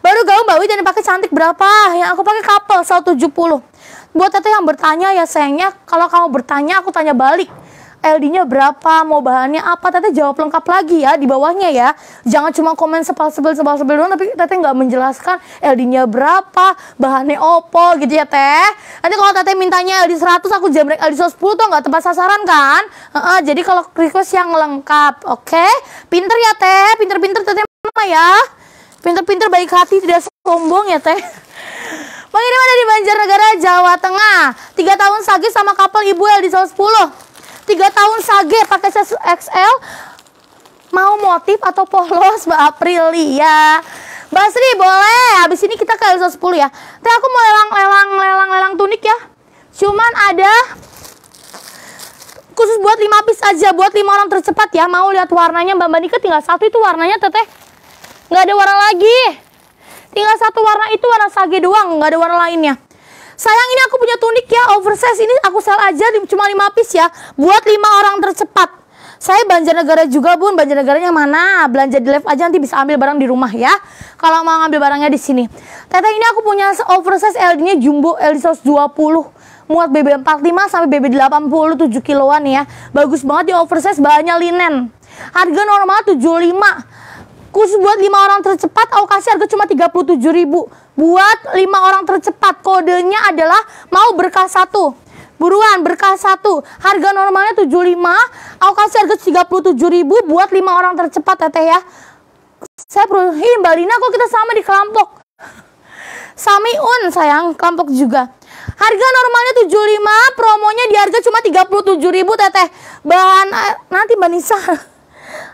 Baru gaul Mbak Wi dan pakai cantik berapa? Yang aku pakai couple 170. Buat teteh yang bertanya ya sayangnya, kalau kamu bertanya aku tanya balik. LD-nya berapa, mau bahannya apa, teteh jawab lengkap lagi ya di bawahnya ya. Jangan cuma komen sepal-sepil sepal-sepil doang tapi teteh nggak menjelaskan LD-nya berapa, bahannya opo gitu ya teh. Nanti kalau teteh mintanya LD 100 aku jamrek LD 110 tuh nggak tepat sasaran kan? Uh, uh, jadi kalau request yang lengkap, oke? Okay? Pinter ya teh, pinter-pinter teteh mama ya. Pinter-pinter baik hati tidak sombong ya teh. Pengiriman dari Banjarnegara, Jawa Tengah. Tiga tahun sage sama kapal ibu LD 110 tiga tahun sage pakai size XL mau motif atau polos Mbak Aprilia Mbak Sri boleh. Habis ini kita ke Elsa 10 ya. Tapi aku mau lelang lelang lelang lelang tunik ya. Cuman ada khusus buat 5 piece aja buat 5 orang tercepat ya. Mau lihat warnanya Mbak Mbak Nika tinggal satu itu warnanya teteh nggak ada warna lagi tinggal satu warna itu warna sage doang nggak ada warna lainnya Sayang ini aku punya tunik ya oversize ini aku sel aja cuma 5 piece ya buat 5 orang tercepat. Saya Banjarnegara juga bun, Banjarnegaranya mana? Belanja di live aja nanti bisa ambil barang di rumah ya. Kalau mau ngambil barangnya di sini. Teteh ini aku punya oversize LD-nya jumbo LD 120 muat BB 45 sampai BB 87 kiloan ya. Bagus banget di oversize bahannya linen. Harga normal 75 Khusus buat 5 orang tercepat aku kasih harga cuma 37.000 Buat 5 orang tercepat kodenya adalah mau berkah satu. Buruan berkah satu. Harga normalnya 75 Aku kasih harga 37.000 buat 5 orang tercepat teteh ya. Saya perlu Mbak Lina kok kita sama di kelompok? Samiun sayang kelompok juga. Harga normalnya 75 Promonya di harga cuma 37.000 teteh. Bahan eh, Nanti Mbak Nisa *laughs*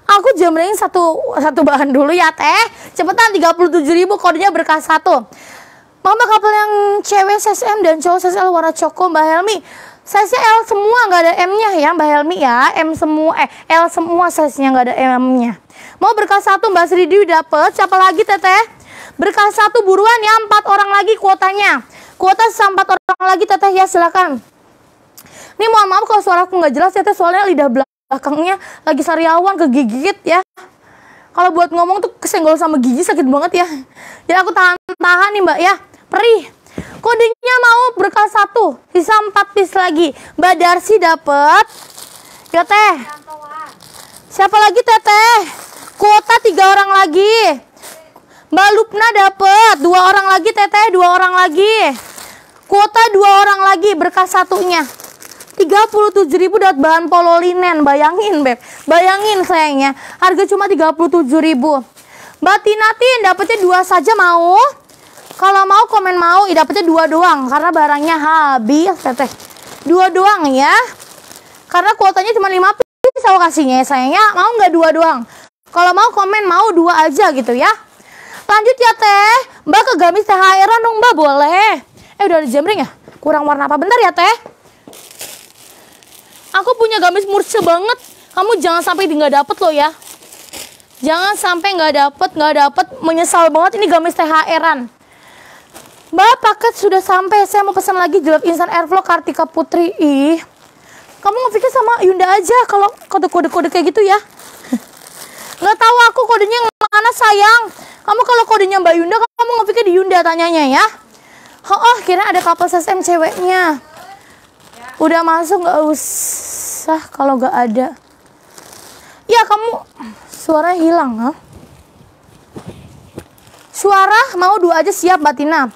Aku jembrengin satu satu bahan dulu ya teh. Cepetan 37.000 kodenya berkah satu. Mama couple yang cewek SSM dan cowok SSL warna coko Mbak Helmi. Size L semua nggak ada M-nya ya Mbak Helmi ya. M semua eh L semua size-nya nggak ada M-nya. Mau berkah satu Mbak Sri Dewi dapet. Siapa lagi teteh? Berkah satu buruan ya empat orang lagi kuotanya. Kuota empat orang lagi teteh ya silakan. Ini mohon maaf kalau suara aku nggak jelas ya teh soalnya lidah belakangnya lagi sariawan kegigit ya. Kalau buat ngomong tuh kesenggol sama gigi sakit banget ya. Jadi aku tahan-tahan nih mbak ya. Perih. Kodenya mau berkah satu, sisa empat piece lagi. Mbak Darsi dapet. Ya teh. Siapa lagi teteh? Kuota tiga orang lagi. Mbak Lupna dapet dua orang lagi teteh, dua orang lagi. Kuota dua orang lagi berkah satunya. 37.000 dapat bahan polo linen. Bayangin, Beb. Bayangin sayangnya. Harga cuma 37.000. Mbak Tinatin dapetnya dua saja mau? Kalau mau komen mau, ya dapetnya dua doang karena barangnya habis, teteh. Dua doang ya. Karena kuotanya cuma 5 piece aku kasihnya ya sayangnya. Mau nggak dua doang? Kalau mau komen mau dua aja gitu ya. Lanjut ya teh. Mbak ke gamis THR dong mbak boleh. Eh udah ada jamring ya? Kurang warna apa? Bentar ya teh. Aku punya gamis murce banget. Kamu jangan sampai nggak dapet loh ya. Jangan sampai nggak dapet, nggak dapet. Menyesal banget ini gamis THR-an. Mbak paket sudah sampai. Saya mau pesan lagi jelek instan airflow Kartika Putri. Ih, kamu ngefikir sama Yunda aja kalau kode-kode-kode kayak gitu ya. *laughs* Nggak tahu aku kodenya yang mana sayang. Kamu kalau kodenya Mbak Yunda, kamu ngefikir di Yunda tanyanya ya. Oh, oh kira ada couple SM ceweknya. Udah masuk nggak usah kalau nggak ada. Ya kamu suara hilang, ha? Suara mau dua aja siap Mbak Tina.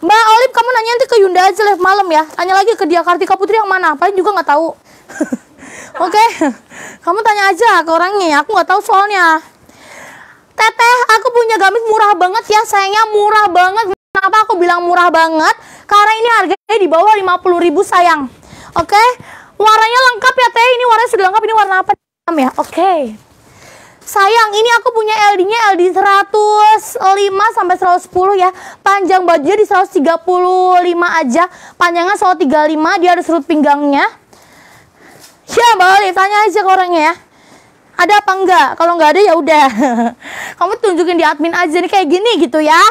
Mbak Olip kamu nanya nanti ke Yunda aja live malam ya. Tanya lagi ke dia Kartika Putri yang mana? Paling juga nggak tahu. *laughs* Oke, okay? kamu tanya aja ke orangnya. Aku nggak tahu soalnya. Teteh, aku punya gamis murah banget ya. Sayangnya murah banget. Kenapa aku bilang murah banget? Karena ini harganya di bawah 50 ribu sayang. Oke, okay? warnanya lengkap ya teh. Ini warnanya sudah lengkap. Ini warna apa ya? Oke. Okay. Sayang, ini aku punya LD-nya LD 105 sampai 110 ya. Panjang bajunya di 135 aja. Panjangnya 135, dia ada surut pinggangnya. Ya, boleh tanya aja ke orangnya ya. Ada apa enggak? Kalau enggak ada ya udah. *laughs* Kamu tunjukin di admin aja nih kayak gini gitu ya.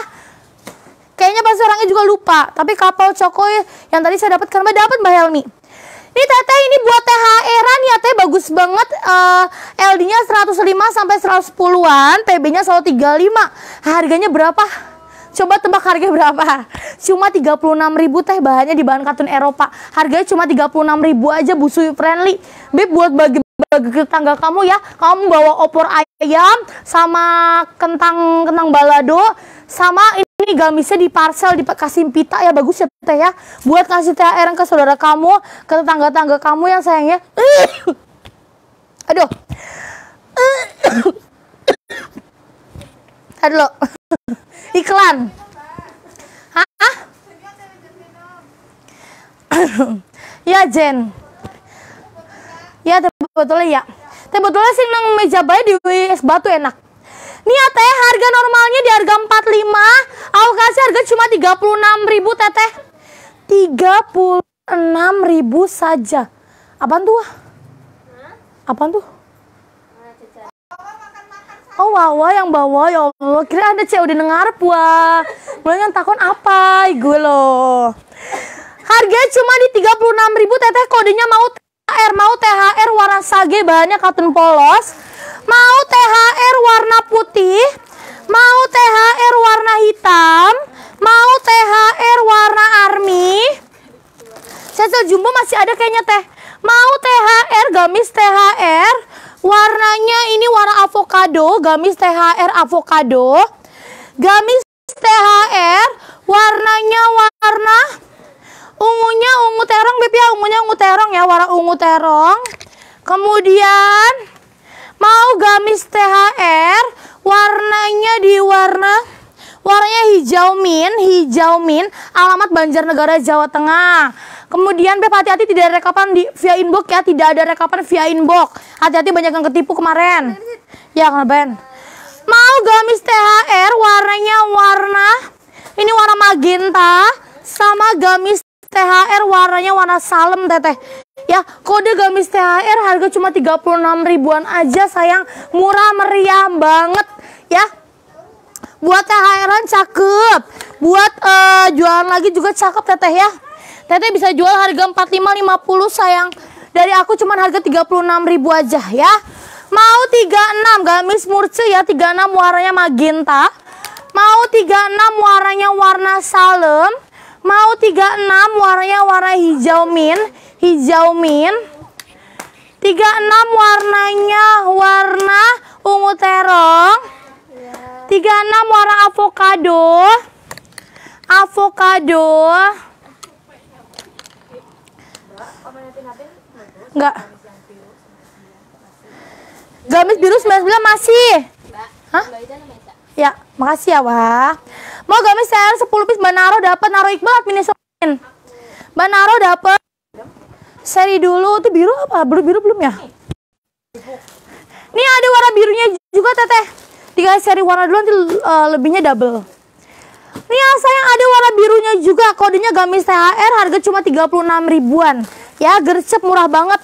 Kayaknya pasti orangnya juga lupa. Tapi kapal cokoy yang tadi saya dapat karena dapat Mbak Helmi. Ini teteh ini buat THR-an ya teh bagus banget uh, LD-nya 105 sampai 110-an, PB-nya 135. Harganya berapa? Coba tebak harga berapa? Cuma 36.000 teh bahannya di bahan katun Eropa. Harganya cuma 36.000 aja busui friendly. Beb buat bagi bagi tetangga kamu ya. Kamu bawa opor ayam sama kentang kentang balado sama ini gamisnya di parcel dikasih pita. Ya bagus ya teh ya. Buat ngasih THR ke saudara kamu ke tetangga-tangga kamu yang sayangnya. Aduh. Aduh iklan. Hah? ya Jen. Ya teh betulnya ya. Teh betulnya sih nang meja bayi di es batu enak Nih teh harga normalnya di harga 45 Aku kasih harga cuma 36 ribu teteh. 36 ribu saja. Apaan tuh? Apaan tuh? Oh wawa yang bawa ya Allah. Kira ada cewek udah dengar wah Mulai yang takon apa gue loh. Harganya cuma di 36 ribu teteh. Kodenya mau THR Mau THR warna sage bahannya katun polos Mau THR warna putih, mau THR warna hitam, mau THR warna army. Sesel jumbo masih ada kayaknya teh. Mau THR gamis THR, Warnanya ini warna avocado, gamis THR avocado. Gamis THR warnanya warna ungunya ungu terong Beb ya, ungunya ungu terong ya, warna ungu terong. Kemudian mau gamis THR warnanya di warna warnanya hijau min, hijau min, alamat Banjarnegara Jawa Tengah. Kemudian Beb hati-hati tidak ada rekapan di via inbox ya, tidak ada rekapan via inbox. Hati-hati banyak yang ketipu kemarin. Ya, Ben. Mau gamis THR warnanya warna ini warna magenta sama gamis THR warnanya warna salem teteh. Ya, kode gamis THR harga cuma 36 ribuan aja sayang. Murah meriah banget ya. Buat THR-an cakep. Buat eh, jualan lagi juga cakep teteh ya. Teteh bisa jual harga 45 50 sayang. Dari aku cuma harga 36 ribu aja ya. Mau 36 gamis murce ya 36 warnanya magenta. Mau 36 warnanya warna salem. Mau 36 warnanya warna hijau min, hijau min. 36 warnanya warna ungu terong. 36 warna avocado. Avocado. Enggak. Gamis biru 99 masih. Hah? Ya, makasih ya, Wah. Mau gamis saya 10 piece Mbak Naro dapat Naro Iqbal administrasin. Mbak Naro dapat seri dulu tuh biru apa? Biru biru belum ya? Nih ada warna birunya juga Teteh. Tiga seri warna dulu nanti eh, lebihnya double. Nih ya sayang ada warna birunya juga kodenya gamis THR harga cuma 36 ribuan. Ya gercep murah banget.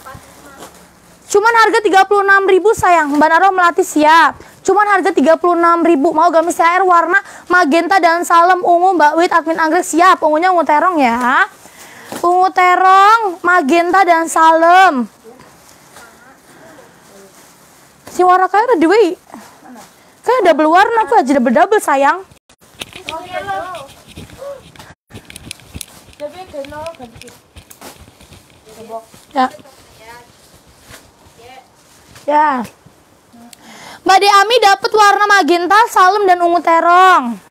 Cuman harga 36 ribu sayang. Mbak Naro melatih siap. Cuman harga 36 ribu. Mau gamis THR warna magenta dan salem ungu Mbak Wit admin anggrek siap. Ungunya ungu terong ya. Ungu terong, magenta dan salem. Si warna kayak ada dua. Kayak double warna tuh aja double double sayang. Ya. Ya. Mbak Deami dapat warna magenta, salem dan ungu terong.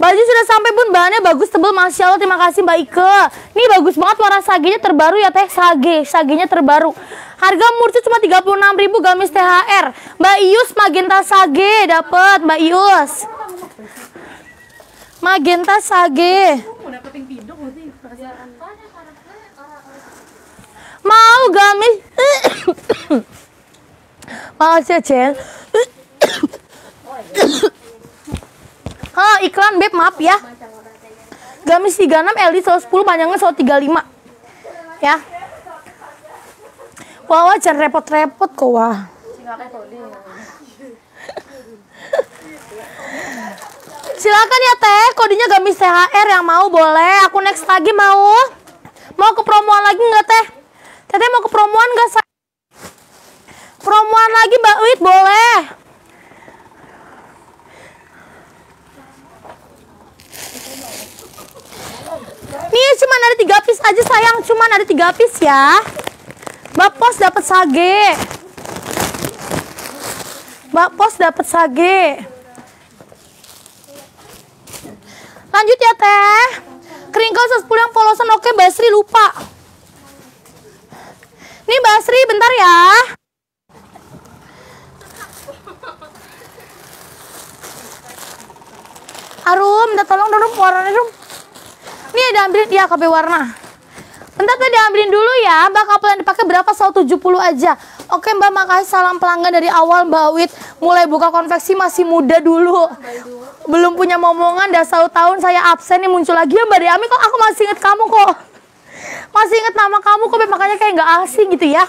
Baju sudah sampai bun, bahannya bagus tebel, masya Allah. Terima kasih Mbak Ike. Nih bagus banget warna sagenya terbaru ya teh, sage, sagenya terbaru. Harga murci cuma 36.000 gamis THR. Mbak Ius magenta sage dapat Mbak Ius. Magenta sage. Mau gamis *coughs* Makasih ya, Jen. Ah, iklan Beb, maaf ya. Gamis 36 LD 110 panjangnya 135. Ya. Wah, wah jangan repot-repot kok, wah. Silakan ya Teh, kodenya gamis THR yang mau boleh. Aku next lagi mau. Mau ke promoan lagi nggak Teh? Teteh mau ke promoan nggak? Promoan lagi Mbak Wit boleh. Nih cuma ada tiga piece aja sayang, cuma ada tiga piece ya. Mbak Pos dapat sage. Mbak Pos dapat sage. Lanjut ya teh. Keringkal 10 yang polosan oke Basri lupa. Nih Basri bentar ya. Arum, minta tolong dong warnanya dong. Nih ada ambilin ya KB warna. Bentar tadi ambilin dulu ya. Mbak kapal yang dipakai berapa? 170 aja. Oke Mbak, makasih salam pelanggan dari awal Mbak Wit. Mulai buka konveksi masih muda dulu. Belum punya momongan, dah satu tahun saya absen nih muncul lagi ya Mbak Deami kok aku masih inget kamu kok. Masih inget nama kamu kok, makanya kayak nggak asing gitu ya.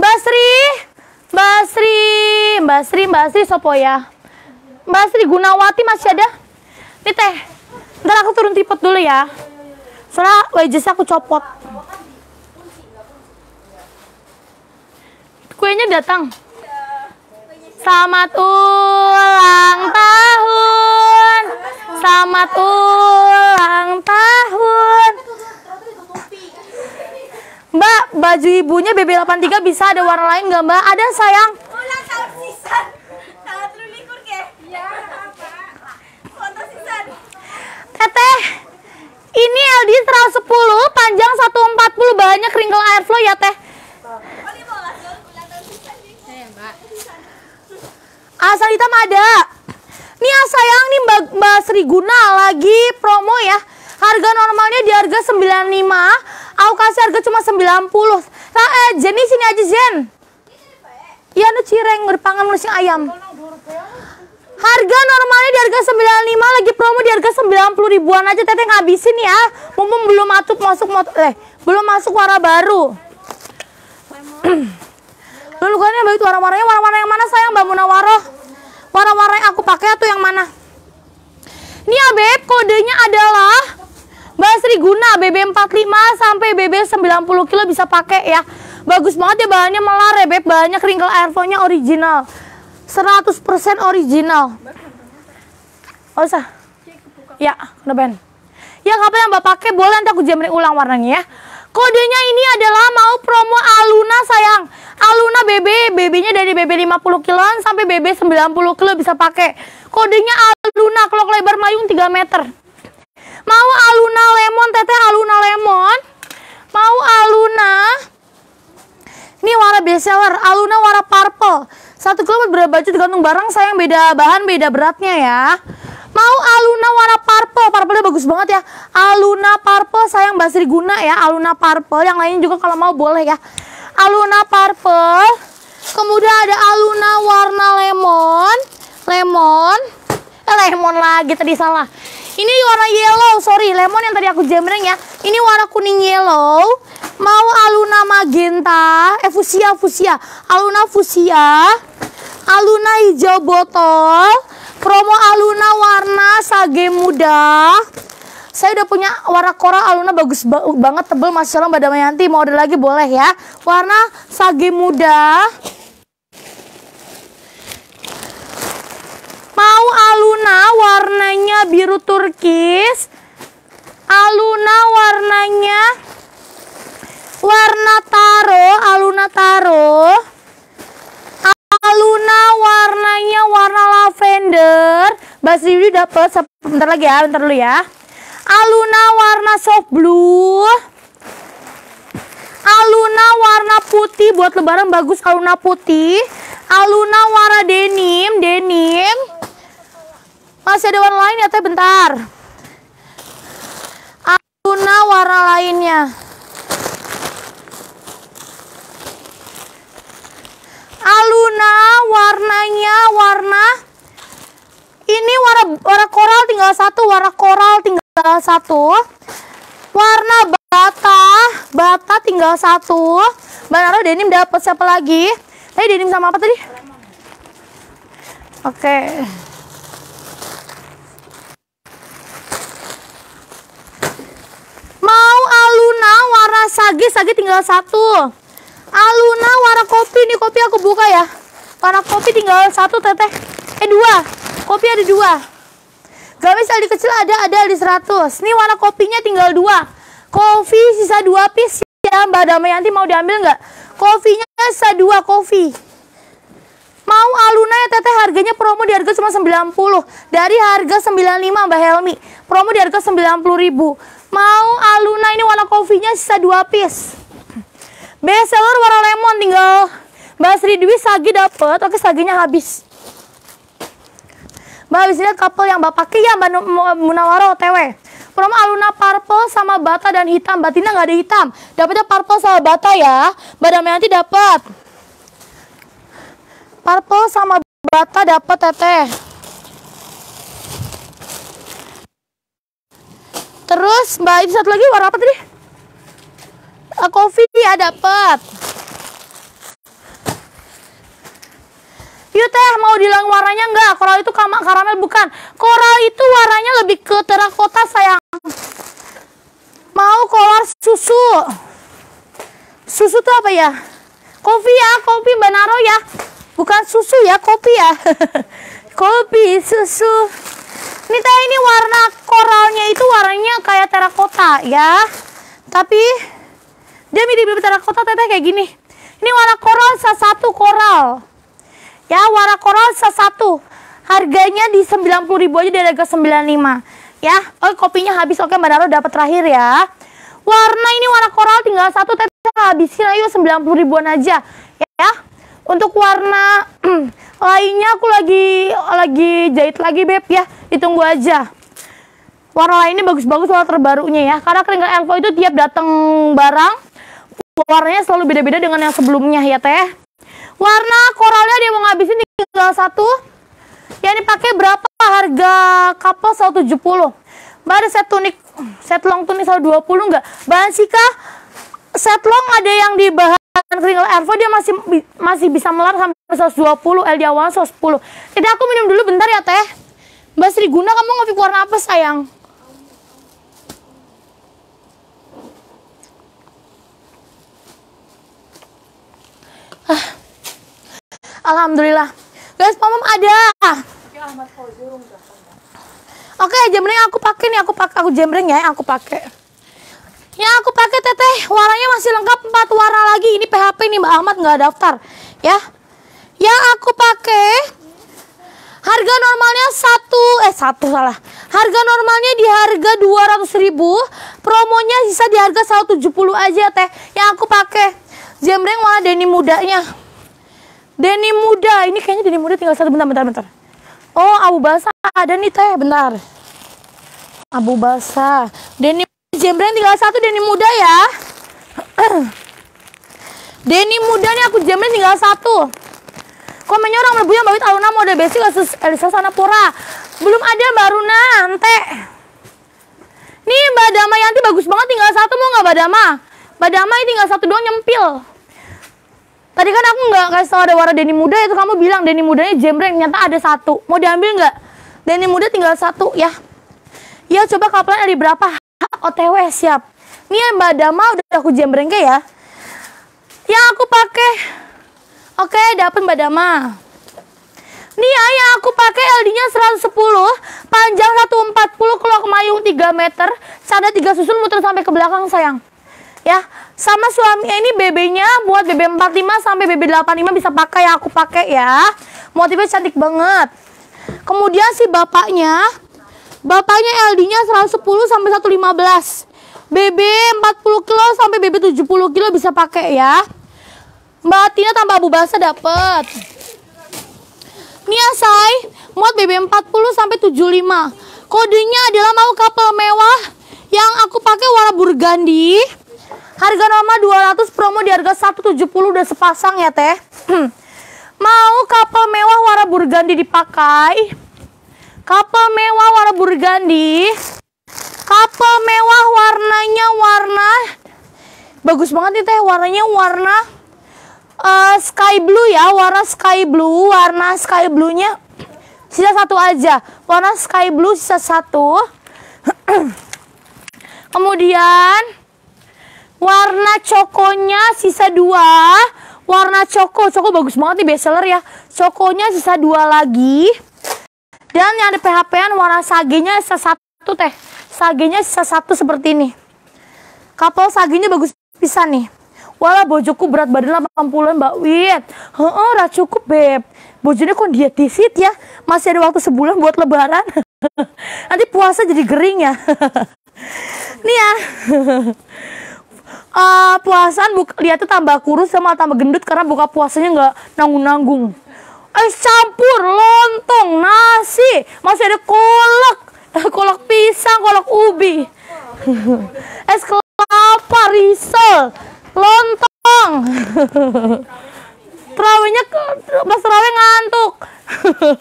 Mbak Sri, Mbak Sri, Mbak Sri, Mbak sopo ya? Mbak Gunawati masih ada? Nih teh, ntar aku turun tripod dulu ya. Soalnya wedges aku copot. Kuenya datang. Selamat ulang tahun. Selamat ulang tahun. Mbak, baju ibunya BB83 bisa ada warna lain nggak mbak? Ada sayang. Ulang sisan. Ke? Iya, apa? Foto sisan. Teteh, ini LD 110, panjang 140, banyak wrinkle airflow ya teh. Oh, sisan nih. Asal hitam ada. Nih ah, sayang nih Mbak, Mbak Sri Guna lagi promo ya. Harga normalnya di harga 95, aku kasih harga cuma 90. Nah, eh, Jen ini sini aja Jen. Iya, nu cireng berpangan nulisnya ayam. Harga normalnya di harga 95 lagi promo di harga 90 ribuan aja teteh ngabisin ya. Mumpung belum masuk masuk eh belum masuk warna baru. *clears throat* Lalu kan ya itu warna-warnanya warna-warna yang mana sayang Mbak Munawaroh? Warna-warna yang aku pakai tuh yang mana? Ini ya Beb, kodenya adalah Mbak Sri Guna BB45 sampai BB90 kilo bisa pakai ya. Bagus banget ya bahannya melar ya Beb, banyak wrinkle airflow-nya original. 100% original. Oh, usah. Ya, Ben. Ya, apa yang Mbak pakai boleh nanti aku jemret ulang warnanya ya. Kodenya ini adalah mau promo Aluna sayang. Aluna BB, BB-nya dari BB 50 kiloan sampai BB 90 kilo bisa pakai. Kodenya Aluna, kalau lebar mayung 3 meter. Mau Aluna lemon, teteh Aluna lemon. Mau Aluna. Ini warna best seller, Aluna warna purple. Satu kilo berapa baju tergantung barang sayang beda bahan, beda beratnya ya. Mau Aluna warna purple, purple bagus banget ya. Aluna purple sayang Basri Guna ya, Aluna purple. Yang lainnya juga kalau mau boleh ya. Aluna purple. Kemudian ada Aluna warna lemon, lemon. Eh, lemon lagi tadi salah. Ini warna yellow, sorry, lemon yang tadi aku jemreng ya. Ini warna kuning yellow. Mau Aluna magenta, eh fusia, fusia. Aluna fusia. Aluna hijau botol. Promo Aluna warna sage muda. Saya udah punya warna koral Aluna bagus ba- banget tebel Masya Allah Mbak Damayanti mau order lagi boleh ya. Warna sage muda. Mau Aluna warnanya biru turkis. Aluna warnanya warna taro, Aluna taro. Aluna warnanya warna lavender. Mbak Sri dapat sebentar lagi ya, bentar dulu ya. Aluna warna soft blue. Aluna warna putih buat lebaran bagus Aluna putih. Aluna warna denim, denim. Masih ada warna lain ya teh bentar. Aluna warna lainnya. Aluna warnanya warna ini warna warna koral tinggal satu, warna koral tinggal satu. Warna bata, bata tinggal satu. Mbak denim dapat siapa lagi? Tadi denim sama apa tadi? Oke. Mau Aluna sage, sage tinggal satu. Aluna warna kopi nih kopi aku buka ya. Warna kopi tinggal satu teteh. Eh dua. Kopi ada dua. Gamis di kecil ada ada di 100. Nih warna kopinya tinggal dua. Kopi sisa dua piece ya Mbak Damayanti mau diambil nggak? Kopinya sisa dua kopi. Mau Aluna ya teteh harganya promo di harga cuma 90 Dari harga 95 Mbak Helmi Promo di harga 90 ribu Mau Aluna ini warna kopinya sisa dua piece. Best seller warna lemon tinggal. Mbak Sri Dwi sagi dapet Oke saginya habis. Mbak habis lihat couple yang Mbak pakai ya Mbak Munawaro OTW Promo Aluna purple sama bata dan hitam. Mbak Tina nggak ada hitam. Dapatnya purple sama bata ya. Mbak Damayanti dapat Purple sama bata dapat teteh. Terus mbak itu satu lagi warna apa tadi? Ah, Coffee ya dapat. Yuk teh mau bilang warnanya enggak? Koral itu karamel bukan. Koral itu warnanya lebih ke terakota sayang. Mau kolar susu. Susu tuh apa ya? Kopi ya, kopi Mbak Naro ya. Bukan susu ya, kopi ya. *laughs* kopi, susu. Ini teh ini warna koralnya itu warnanya kayak terakota ya. Tapi Dia mirip-mirip terakota teteh kayak gini. Ini warna koral satu koral. Ya, warna koral satu. Harganya di 90.000 aja dari harga 95. Ya, oh kopinya habis. Oke, Mbak Naro dapat terakhir ya. Warna ini warna koral tinggal satu teteh habisin ayo 90 ribuan aja ya. Untuk warna *clears throat* lainnya aku lagi lagi jahit lagi beb ya. Ditunggu aja. Warna lainnya bagus-bagus warna terbarunya ya. Karena keringat Elvo itu tiap datang barang warnanya selalu beda-beda dengan yang sebelumnya ya teh. Warna koralnya dia mau ngabisin tinggal satu. Ya ini pakai berapa harga couple 170. Mbak ada set tunik, set long tunik 120 enggak? Bahan Sika set long ada yang di bahan keringat Elvo dia masih masih bisa melar sampai 120 L di awal 110. Jadi aku minum dulu bentar ya teh. Mbak Sri Guna kamu ngopi warna apa sayang? Ah. Alhamdulillah. Guys, mamam ada. Oke, jembreng aku pakai nih, aku pakai aku jembreng ya, aku pakai. Ya aku pakai teteh, warnanya masih lengkap empat warna lagi. Ini PHP nih Mbak Ahmad nggak daftar, ya. Ya aku pakai harga normalnya satu eh satu salah. Harga normalnya di harga 200 ribu, promonya sisa di harga 170 aja teh. Yang aku pakai jembreng warna denim mudanya. Denim muda, ini kayaknya denim muda tinggal satu bentar bentar bentar. Oh, abu basah ada nih teh, bentar. Abu basah. Denim jembreng tinggal satu denim muda ya. denim muda nih aku jembreng tinggal satu. Komennya orang Mebuya Mbak Wit Aluna mode basic kasus Elisa Sanapura. Belum ada Mbak Runa, ante. Nih Mbak Dama Yanti bagus banget tinggal satu mau nggak Mbak Dama? Mbak Dama ini tinggal satu doang nyempil. Tadi kan aku nggak kasih tau ada warna denim muda itu kamu bilang denim mudanya jembreng ternyata ada satu. Mau diambil nggak? Denim muda tinggal satu ya. Ya coba kapelan dari berapa? OTW siap. Nih ya, Mbak Dama udah aku jembreng ya. Yang aku pakai. Oke, dapat Mbak Dama. Nih ya, yang aku pakai LD-nya 110, panjang 140, kalau kemayung 3 meter, sada 3 susun muter sampai ke belakang sayang. Ya, sama suaminya ini BB-nya buat BB 45 sampai BB 85 bisa pakai ya aku pakai ya. Motifnya cantik banget. Kemudian si bapaknya Bapaknya LD-nya 110 sampai 115. BB 40 kilo sampai BB 70 kilo bisa pakai ya. Mbak Tina tambah abu basa dapet. Nia say, muat BB 40 sampai 75. Kodenya adalah mau kapal mewah yang aku pakai warna burgandi. Harga normal 200 promo di harga 170 udah sepasang ya teh. *clears throat* mau kapal mewah warna burgandi dipakai. Kapal mewah warna burgandi. Kapal mewah warnanya warna bagus banget nih teh. Warnanya warna uh, sky blue ya warna sky blue. Warna sky blue nya sisa satu aja. Warna sky blue sisa satu. *clears throat* Kemudian warna cokonya sisa dua. Warna coko coko bagus banget nih bestseller ya. Cokonya sisa dua lagi dan yang ada PHP-an warna sagenya sisa satu teh sagenya sisa satu seperti ini kapal sagenya bagus bisa nih Walah bojoku berat badan 80 Mbak Wit. Heeh, ora cukup, Beb. Bojone kok diet disit ya? Masih ada waktu sebulan buat lebaran. *laughs* Nanti puasa jadi gering ya. *laughs* Nih ya. *laughs* uh, puasaan buka, lihatnya tambah kurus sama tambah gendut karena buka puasanya nggak nanggung-nanggung. Es campur, lontong, nasi, masih ada kolak, kolak pisang, kolak ubi, *laughs* es kelapa, risol, lontong. *laughs* Terawihnya pas terawih ngantuk.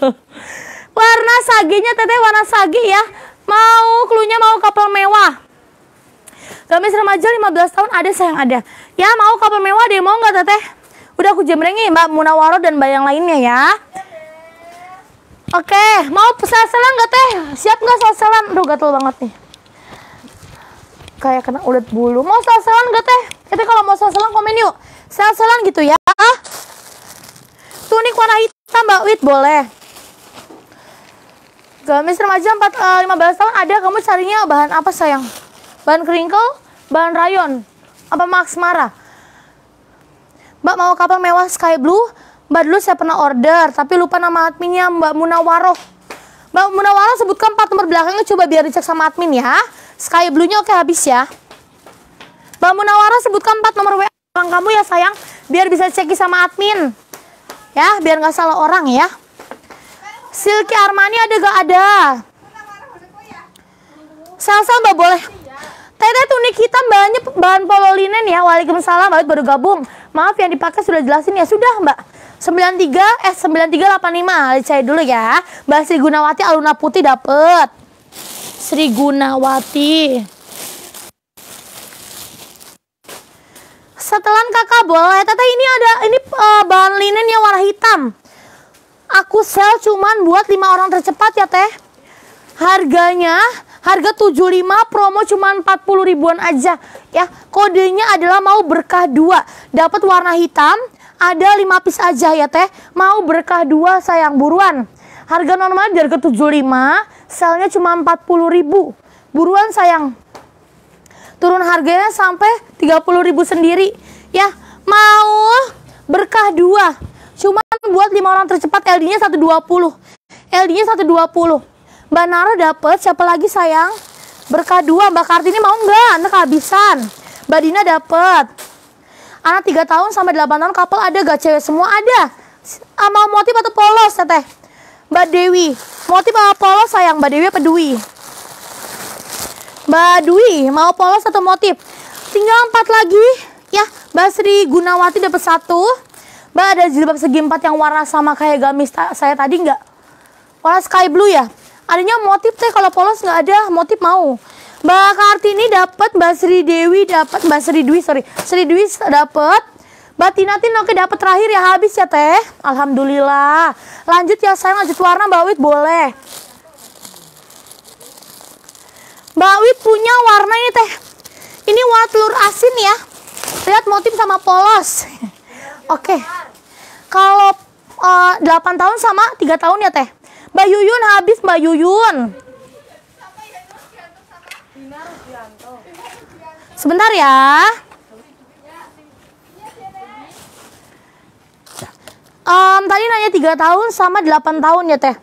*laughs* Warna sagenya teteh warna sagi ya. Mau klunya mau kapal mewah. Gamis remaja 15 tahun ada sayang ada. Ya mau kapal mewah deh mau nggak teteh udah aku jemrengi mbak Munawaro dan mbak yang lainnya ya. Oke mau sel-selan nggak teh? Siap nggak sel-selan aduh gatel banget nih. Kayak kena ulet bulu. Mau sel-selan gak teh? Kita kalau mau sel-selan komen yuk. Sel-selan gitu ya. Tunik warna hitam mbak Wit boleh. Gamis remaja 4, uh, 15 tahun ada kamu carinya bahan apa sayang? Bahan kringkel bahan rayon Apa Max marah? Mbak mau kapal mewah sky blue? Mbak dulu saya pernah order, tapi lupa nama adminnya Mbak Munawaroh. Mbak Munawaroh sebutkan empat nomor belakangnya coba biar dicek sama admin ya. Sky blue-nya oke habis ya. Mbak Munawaroh sebutkan empat nomor WA kamu ya sayang, biar bisa ceki sama admin. Ya, biar nggak salah orang ya. Silky Armani ada gak ada? Salsa mbak boleh. Teteh tunik hitam bahannya bahan polo linen ya. Waalaikumsalam, mbak baru gabung. Maaf yang dipakai sudah jelasin ya. Sudah mbak. 93 eh 9385 dicari dulu ya. Mbak Sri Gunawati Aluna Putih dapet. Sri Gunawati. Setelan kakak boleh. Teteh ini ada ini eh, bahan linen yang warna hitam. Aku sel cuman buat lima orang tercepat ya teh. Harganya harga 75 promo cuman 40 ribuan aja ya. Kodenya adalah mau berkah dua. Dapat warna hitam, ada 5 piece aja ya teh. Mau berkah dua sayang buruan. Harga normal di harga 75, selnya cuma 40 ribu. Buruan sayang. Turun harganya sampai 30 ribu sendiri. Ya, mau berkah dua. Cuman buat lima orang tercepat LD-nya 120. LD-nya 120. Mbak Naro dapet, siapa lagi sayang? Berkah dua, Mbak Kartini mau nggak? Anda kehabisan. Mbak Dina dapet. Anak 3 tahun sampai 8 tahun couple ada gak cewek semua? Ada. Mau motif atau polos ya teh? Mbak Dewi. Motif apa polos sayang? Mbak Dewi apa Dwi? Mbak Dwi, mau polos atau motif? Tinggal empat lagi. Ya, Mbak Sri Gunawati dapat satu. Mbak ada jilbab segi empat yang warna sama kayak gamis saya tadi nggak? Warna sky blue ya? Adanya motif teh kalau polos nggak ada motif mau. Mbak Kartini dapat, Mbak Sri Dewi dapat, Mbak Sri Dwi sorry, Sri Dwi dapat. Mbak Tinatin oke dapat terakhir ya habis ya teh. Alhamdulillah. Lanjut ya saya lanjut warna Mbak Wit boleh. Mbak Wit punya warna ini teh. Ini warna telur asin ya. Lihat motif sama polos. *laughs* Oke. Kalau eh, 8 tahun sama 3 tahun ya teh. Mbak Yuyun habis Mbak Yuyun. Sebentar ya. Em, tadi nanya 3 tahun sama 8 tahun ya teh.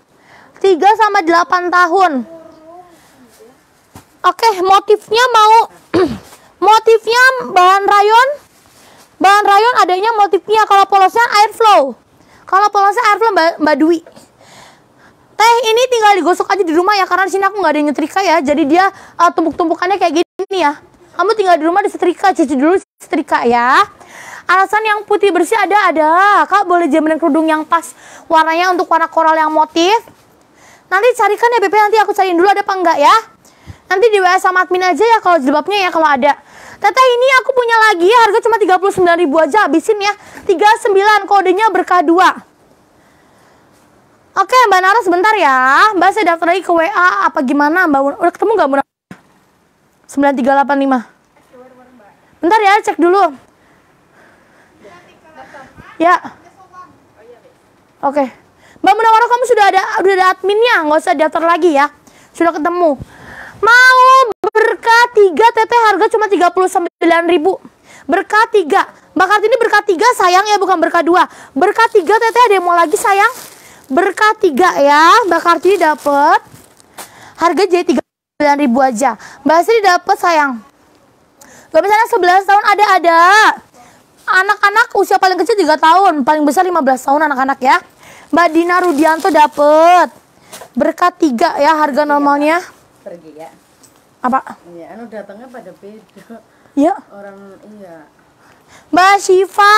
3 sama 8 tahun. Oke, motifnya mau *clears throat* motifnya bahan rayon. Bahan rayon adanya motifnya kalau polosnya air flow. Kalau polosnya air flow Mbak, Mbak Dwi. Teh ini tinggal digosok aja di rumah ya karena di sini aku nggak ada yang nyetrika ya. Jadi dia uh, tumpuk-tumpukannya kayak gini ya. Kamu tinggal di rumah disetrika, cuci dulu setrika ya. Alasan yang putih bersih ada ada. Kak boleh jaminan kerudung yang pas warnanya untuk warna koral yang motif. Nanti carikan ya BP nanti aku cariin dulu ada apa enggak ya. Nanti di WA sama admin aja ya kalau jilbabnya ya kalau ada. Teteh ini aku punya lagi harga cuma 39.000 aja habisin ya. 39 kodenya berkah 2. Oke Mbak Nara sebentar ya. Mbak saya daftar lagi ke WA apa gimana Mbak? Udah ketemu nggak Mbak? 9385. Bentar ya cek dulu. Ya. Oke. Mbak Munawaro kamu sudah ada udah ada adminnya, nggak usah daftar lagi ya. Sudah ketemu. Mau berkah 3 teteh harga cuma 39.000. Berkah 3. Mbak Kartini berkah 3 sayang ya bukan berkah 2. Berkah 3 teteh ada yang mau lagi sayang? Berkah 3 ya. Mbak Kartini dapat harga jadi 39.000 aja. Mbak Sri dapat sayang. Gak misalnya 11 tahun ada ada. Anak-anak usia paling kecil 3 tahun, paling besar 15 tahun anak-anak ya. Mbak Dina Rudianto dapat berkat 3 ya harga normalnya. pergi ya Apa? iya anu datangnya pada beda Ya. orang iya Mbak Syifa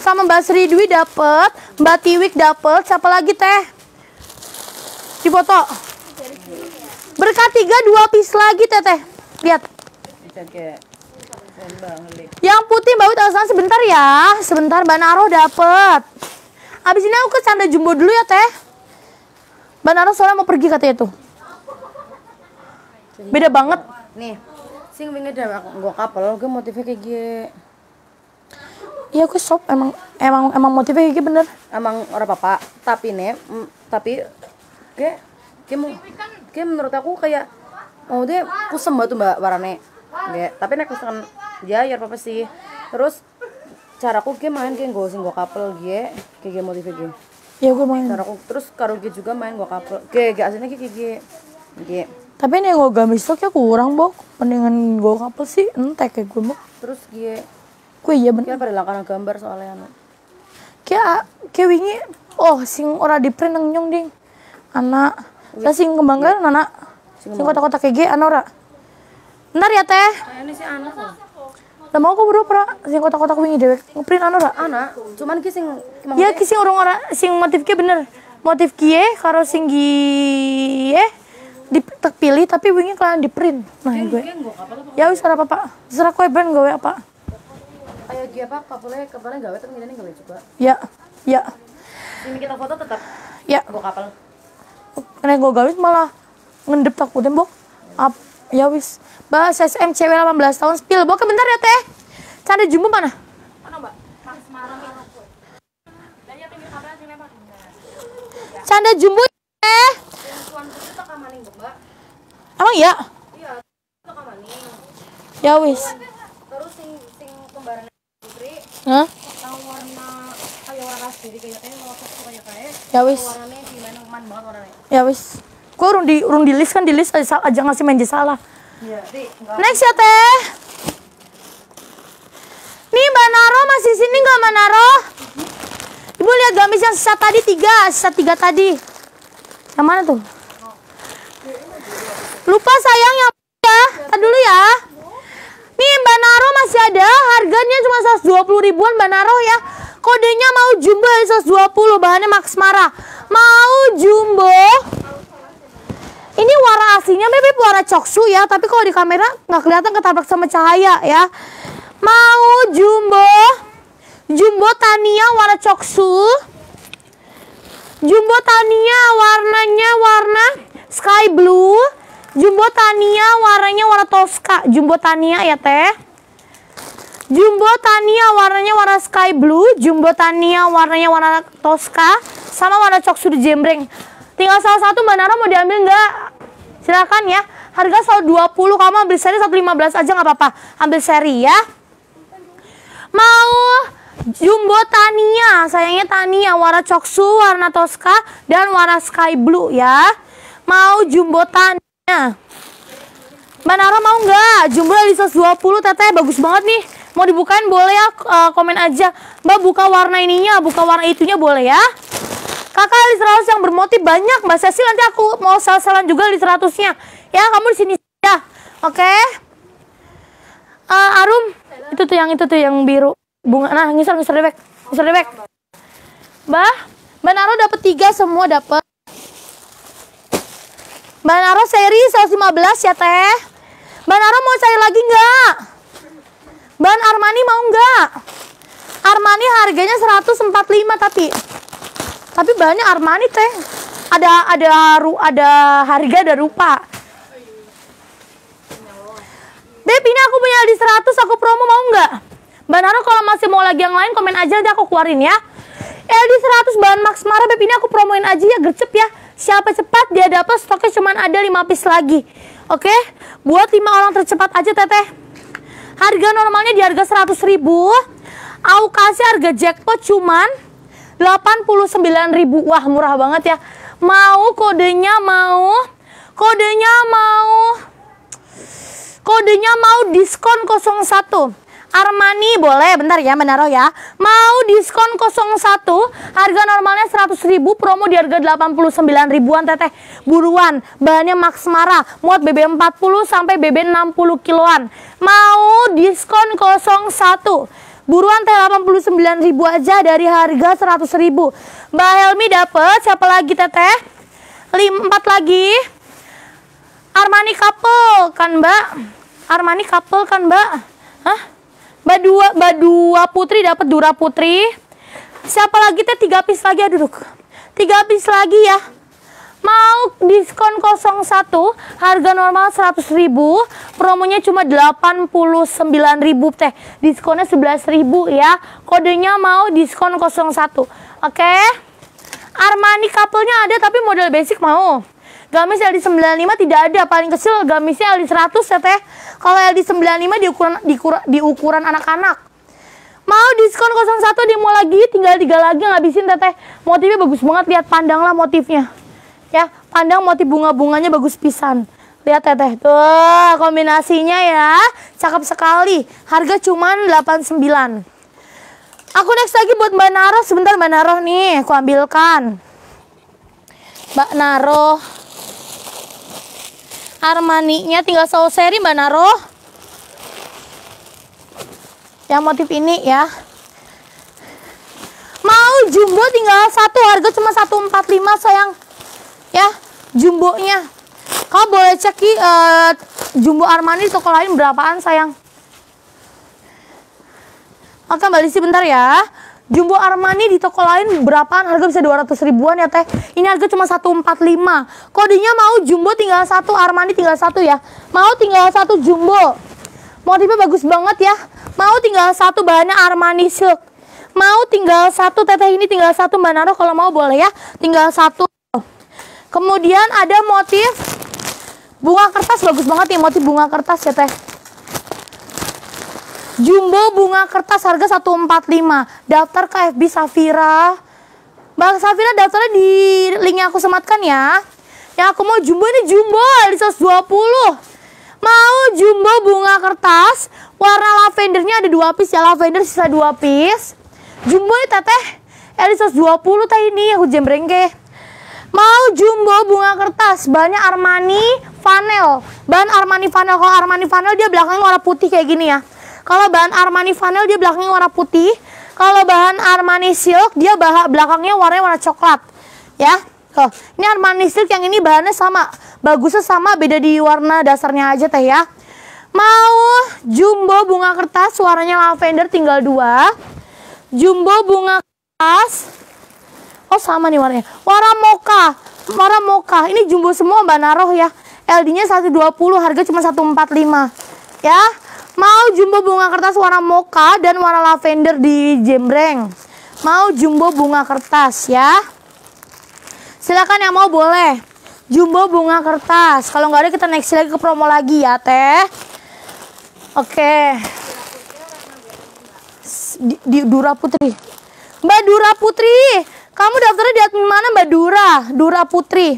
sama Mbak Sri Dwi dapet, Mbak Tiwik dapet, siapa lagi teh? Di foto. Berkat tiga dua piece lagi teteh. Lihat. Yang putih Mbak Wit alasan sebentar ya. Sebentar Mbak Naro dapet. Abis ini aku ke Canda Jumbo dulu ya teh. Mbak Naro soalnya mau pergi katanya tuh. Beda banget. nih sing wingi ada gua kapal gue motifnya kayak gini Iya gue shop emang emang emang motifnya kayak bener. emang orang papa. Tapi nih mm, tapi kayak kayak mau kayak menurut aku kayak mau deh kusem banget tuh mbak warnanya. Nggak, tapi nek misalkan ya ya apa sih. Terus caraku gue main kayak gue sing gue couple gue kayak gue motif gue ya gue main. Caraku terus karo gue juga main gue couple. Gue gak aslinya kayak gue gue tapi nih gue gamis ya kurang bok mendingan gue kapal sih entek kayak gue bok terus gue gue iya bener. Kita pada gambar soalnya anu kayak kayak wingi oh sing ora di print nang nyong ding. Anak lah sing kembangkan anak sing kotak-kotak kayak gini anak ora? Ntar ya teh? Ini sih anak lah mau aku bro pra? Sing kotak-kotak wingi dewek ngeprint anak ora? Anak cuman ki sing ya ki sing orang ora sing motif kia bener. Motif kie karo sing gie di pilih tapi wingi kalian di print. Nah gue. ya wis ora apa-apa. Terserah kue brand gue apa kayak gue apa couple couple gawe tapi ini gawe juga ya ya ini kita foto tetap ya gue couple Nek gue gawis malah ngendep tak tembok. Ap, ya wis. Bahas SM cewek 18 tahun spill. Bok bentar ya teh. Canda jumbo mana? Canda jumbo eh. Emang iya? Ya wis. terus sing sing kembaran putri Hah? yang warna kayak warna sendiri kayak kayak tuh kayak kayak Ya wis. warnanya gimana man banget warnanya Ya wis. Gue urung di urung di list kan di list aja, aja ngasih main salah. iya Next ya teh. Nih Mbak Naro masih sini nggak Mbak Naro? Ibu lihat gamis yang sisa tadi tiga, sisa tiga tadi. Yang mana tuh? Lupa sayang yang ya. Tadi dulu ya. Masih ada, harganya cuma 120 ribuan Mbak Naro ya. Kodenya mau jumbo ya 120, bahannya Max Mara. Mau jumbo. Ini warna aslinya bebek warna coksu ya, tapi kalau di kamera nggak kelihatan ketabrak sama cahaya ya. Mau jumbo, jumbo Tania warna coksu. Jumbo Tania warnanya warna sky blue. Jumbo Tania warnanya warna Tosca. Jumbo Tania ya teh. Jumbo Tania warnanya warna sky blue. Jumbo Tania warnanya warna Tosca. Sama warna coksu di jembreng. Tinggal salah satu Mbak Nara mau diambil nggak? Silakan ya. Harga 120 kamu ambil seri 115 aja nggak apa-apa. Ambil seri ya. Mau Jumbo Tania, sayangnya Tania warna coksu, warna Tosca dan warna sky blue ya. Mau Jumbo Tania. Mbak Nara mau nggak? Jumbo dari 120 teteh bagus banget nih. Mau dibukain boleh ya eh, komen aja. Mbak buka warna ininya, buka warna itunya boleh ya. Kakak list 100 yang bermotif banyak Mbak Cecil nanti aku mau sel-selan juga 100-nya. Ya kamu di sini ya. Oke. Eh, Arum, itu tuh yang itu tuh yang biru. Bunga nah ngisar ngisar debek. Ngisar debek. Mbak, Mbak Naro dapat tiga semua dapat. Mbak Naro seri 115 ya teh. Mbak Naro mau cari lagi nggak? Ban Armani mau nggak? Armani harganya 145 tapi tapi bahannya Armani teh. Ada ada ru, ada harga ada rupa. Beb ini aku punya di 100 aku promo mau nggak? Mbak kalau masih mau lagi yang lain komen aja nanti aku keluarin ya. LD 100 bahan Max Mara Beb ini aku promoin aja ya gercep ya. Siapa cepat dia dapat stoknya cuma ada 5 piece lagi. Oke? Buat 5 orang tercepat aja teteh. Harga normalnya di harga 100 ribu. Aku kasih harga jackpot cuman 89 ribu. Wah murah banget ya. Mau kodenya mau. Kodenya mau. Kodenya mau diskon 01. Armani boleh bentar ya Menaro ya. Mau diskon 01 harga normalnya 100 ribu promo di harga 89 ribuan teteh. Buruan bahannya Max Mara muat BB 40 sampai BB 60 kiloan. Mau diskon 01 Buruan teh 89 ribu aja dari harga 100 ribu. Mbak Helmi dapet siapa lagi teteh? Lim, 4 lagi. Armani couple kan Mbak? Armani couple kan Mbak? Hah? Mbak dua, Mbak dua Putri dapat Dura Putri. Siapa lagi teh tiga piece lagi aduh. Duk. Tiga piece lagi ya. Mau diskon 01 harga normal 100.000 promonya cuma 89.000 teh diskonnya 11.000 ya kodenya mau diskon 01 oke Armani couple-nya ada tapi model basic mau Gamis LD 95 tidak ada, paling kecil gamisnya LD 100 ya teh. Kalau LD 95 di ukuran di, di ukuran anak-anak. Mau diskon 01 di mau lagi, tinggal tiga lagi ngabisin teteh. Motifnya bagus banget, lihat pandanglah motifnya. Ya, pandang motif bunga-bunganya bagus pisan. Lihat teteh, tuh kombinasinya ya, cakep sekali. Harga cuman 89. Aku next lagi buat Mbak Naro, sebentar Mbak Naro nih, aku ambilkan. Mbak Naro. Armani-nya tinggal satu seri Mbak Naro. Yang motif ini ya. Mau jumbo tinggal satu harga cuma 145 sayang. Ya, jumbonya. Kamu boleh cek eh, jumbo Armani toko lain berapaan sayang. Oke Mbak Lisi bentar ya. Jumbo Armani di toko lain berapaan? Harga bisa 200 ribuan ya teh. Ini harga cuma 145. Kodenya mau jumbo tinggal satu, Armani tinggal satu ya. Mau tinggal satu jumbo. Motifnya bagus banget ya. Mau tinggal satu bahannya Armani silk. Mau tinggal satu teteh ini tinggal satu Mbak Naro kalau mau boleh ya. Tinggal satu. Kemudian ada motif bunga kertas bagus banget nih motif bunga kertas ya teh. Jumbo bunga kertas harga 145. Daftar ke FB Safira. Bang Safira daftarnya di link yang aku sematkan ya. Ya aku mau jumbo ini jumbo di 120. Mau jumbo bunga kertas warna lavendernya ada dua piece ya lavender sisa dua piece. Jumbo ini teteh Eli 120 teh ini aku jembrengke. Mau jumbo bunga kertas banyak Armani Fanel. Bahan Armani Fanel kalau Armani Fanel dia belakangnya warna putih kayak gini ya. Kalau bahan Armani Fanel dia belakangnya warna putih. Kalau bahan Armani Silk dia belakangnya warnanya warna coklat. Ya. Tuh, ini Armani Silk yang ini bahannya sama. Bagusnya sama beda di warna dasarnya aja teh ya. Mau jumbo bunga kertas warnanya lavender tinggal dua. Jumbo bunga kertas Oh sama nih warnanya. Warna mocha. Warna mocha. Ini jumbo semua Mbak Naroh ya. LD-nya 120, harga cuma 145. Ya. Mau jumbo bunga kertas warna mocha dan warna lavender di jembreng. Mau jumbo bunga kertas ya. Silakan yang mau boleh. Jumbo bunga kertas. Kalau nggak ada kita next lagi ke promo lagi ya teh. Oke. Di, di Dura Putri. Mbak Dura Putri, kamu daftarnya di admin mana Mbak Dura? Dura Putri.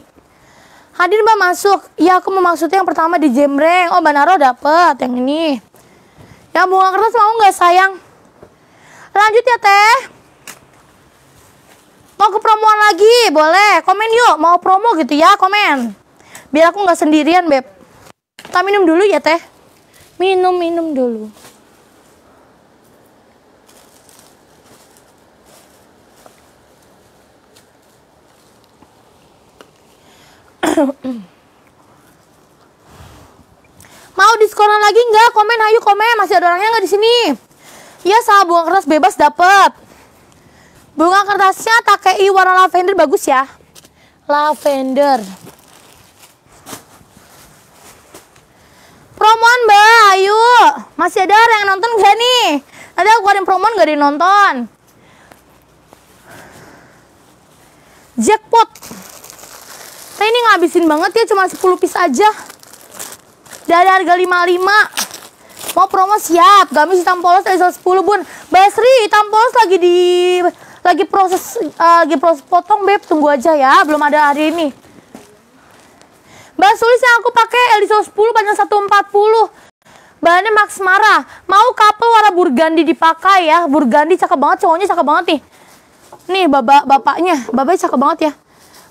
Hadir Mbak masuk. Ya aku mau maksudnya yang pertama di Jembreng. Oh Mbak Naro dapet yang ini. Yang bunga kertas mau nggak sayang? Lanjut ya teh. Mau ke promoan lagi? Boleh. Komen yuk. Mau promo gitu ya? Komen. Biar aku nggak sendirian beb. Kita minum dulu ya teh. Minum minum dulu. *clears throat* Mau diskonan lagi nggak? Komen ayo komen. Masih ada orangnya nggak di sini? Iya, sama bunga kertas bebas dapat. Bunga kertasnya TKI warna lavender bagus ya. Lavender. Promoan mbak, ayo. Masih ada orang yang nonton nggak nih? Nanti aku keluarin promoan nggak ada yang nonton. Jackpot. Nah ini ngabisin banget ya, cuma 10 piece aja. Dari harga 55. Mau promo siap. Gamis hitam polos dari 110 bun. Basri hitam polos lagi di lagi proses eh, lagi proses potong beb. Tunggu aja ya. Belum ada hari ini. Mbak Sulis yang aku pakai LD 110 panjang 140. Bahannya Max Mara. Mau couple warna burgandi dipakai ya. Burgandi cakep banget, cowoknya cakep banget nih. Nih bapak bapaknya, bapaknya cakep banget ya.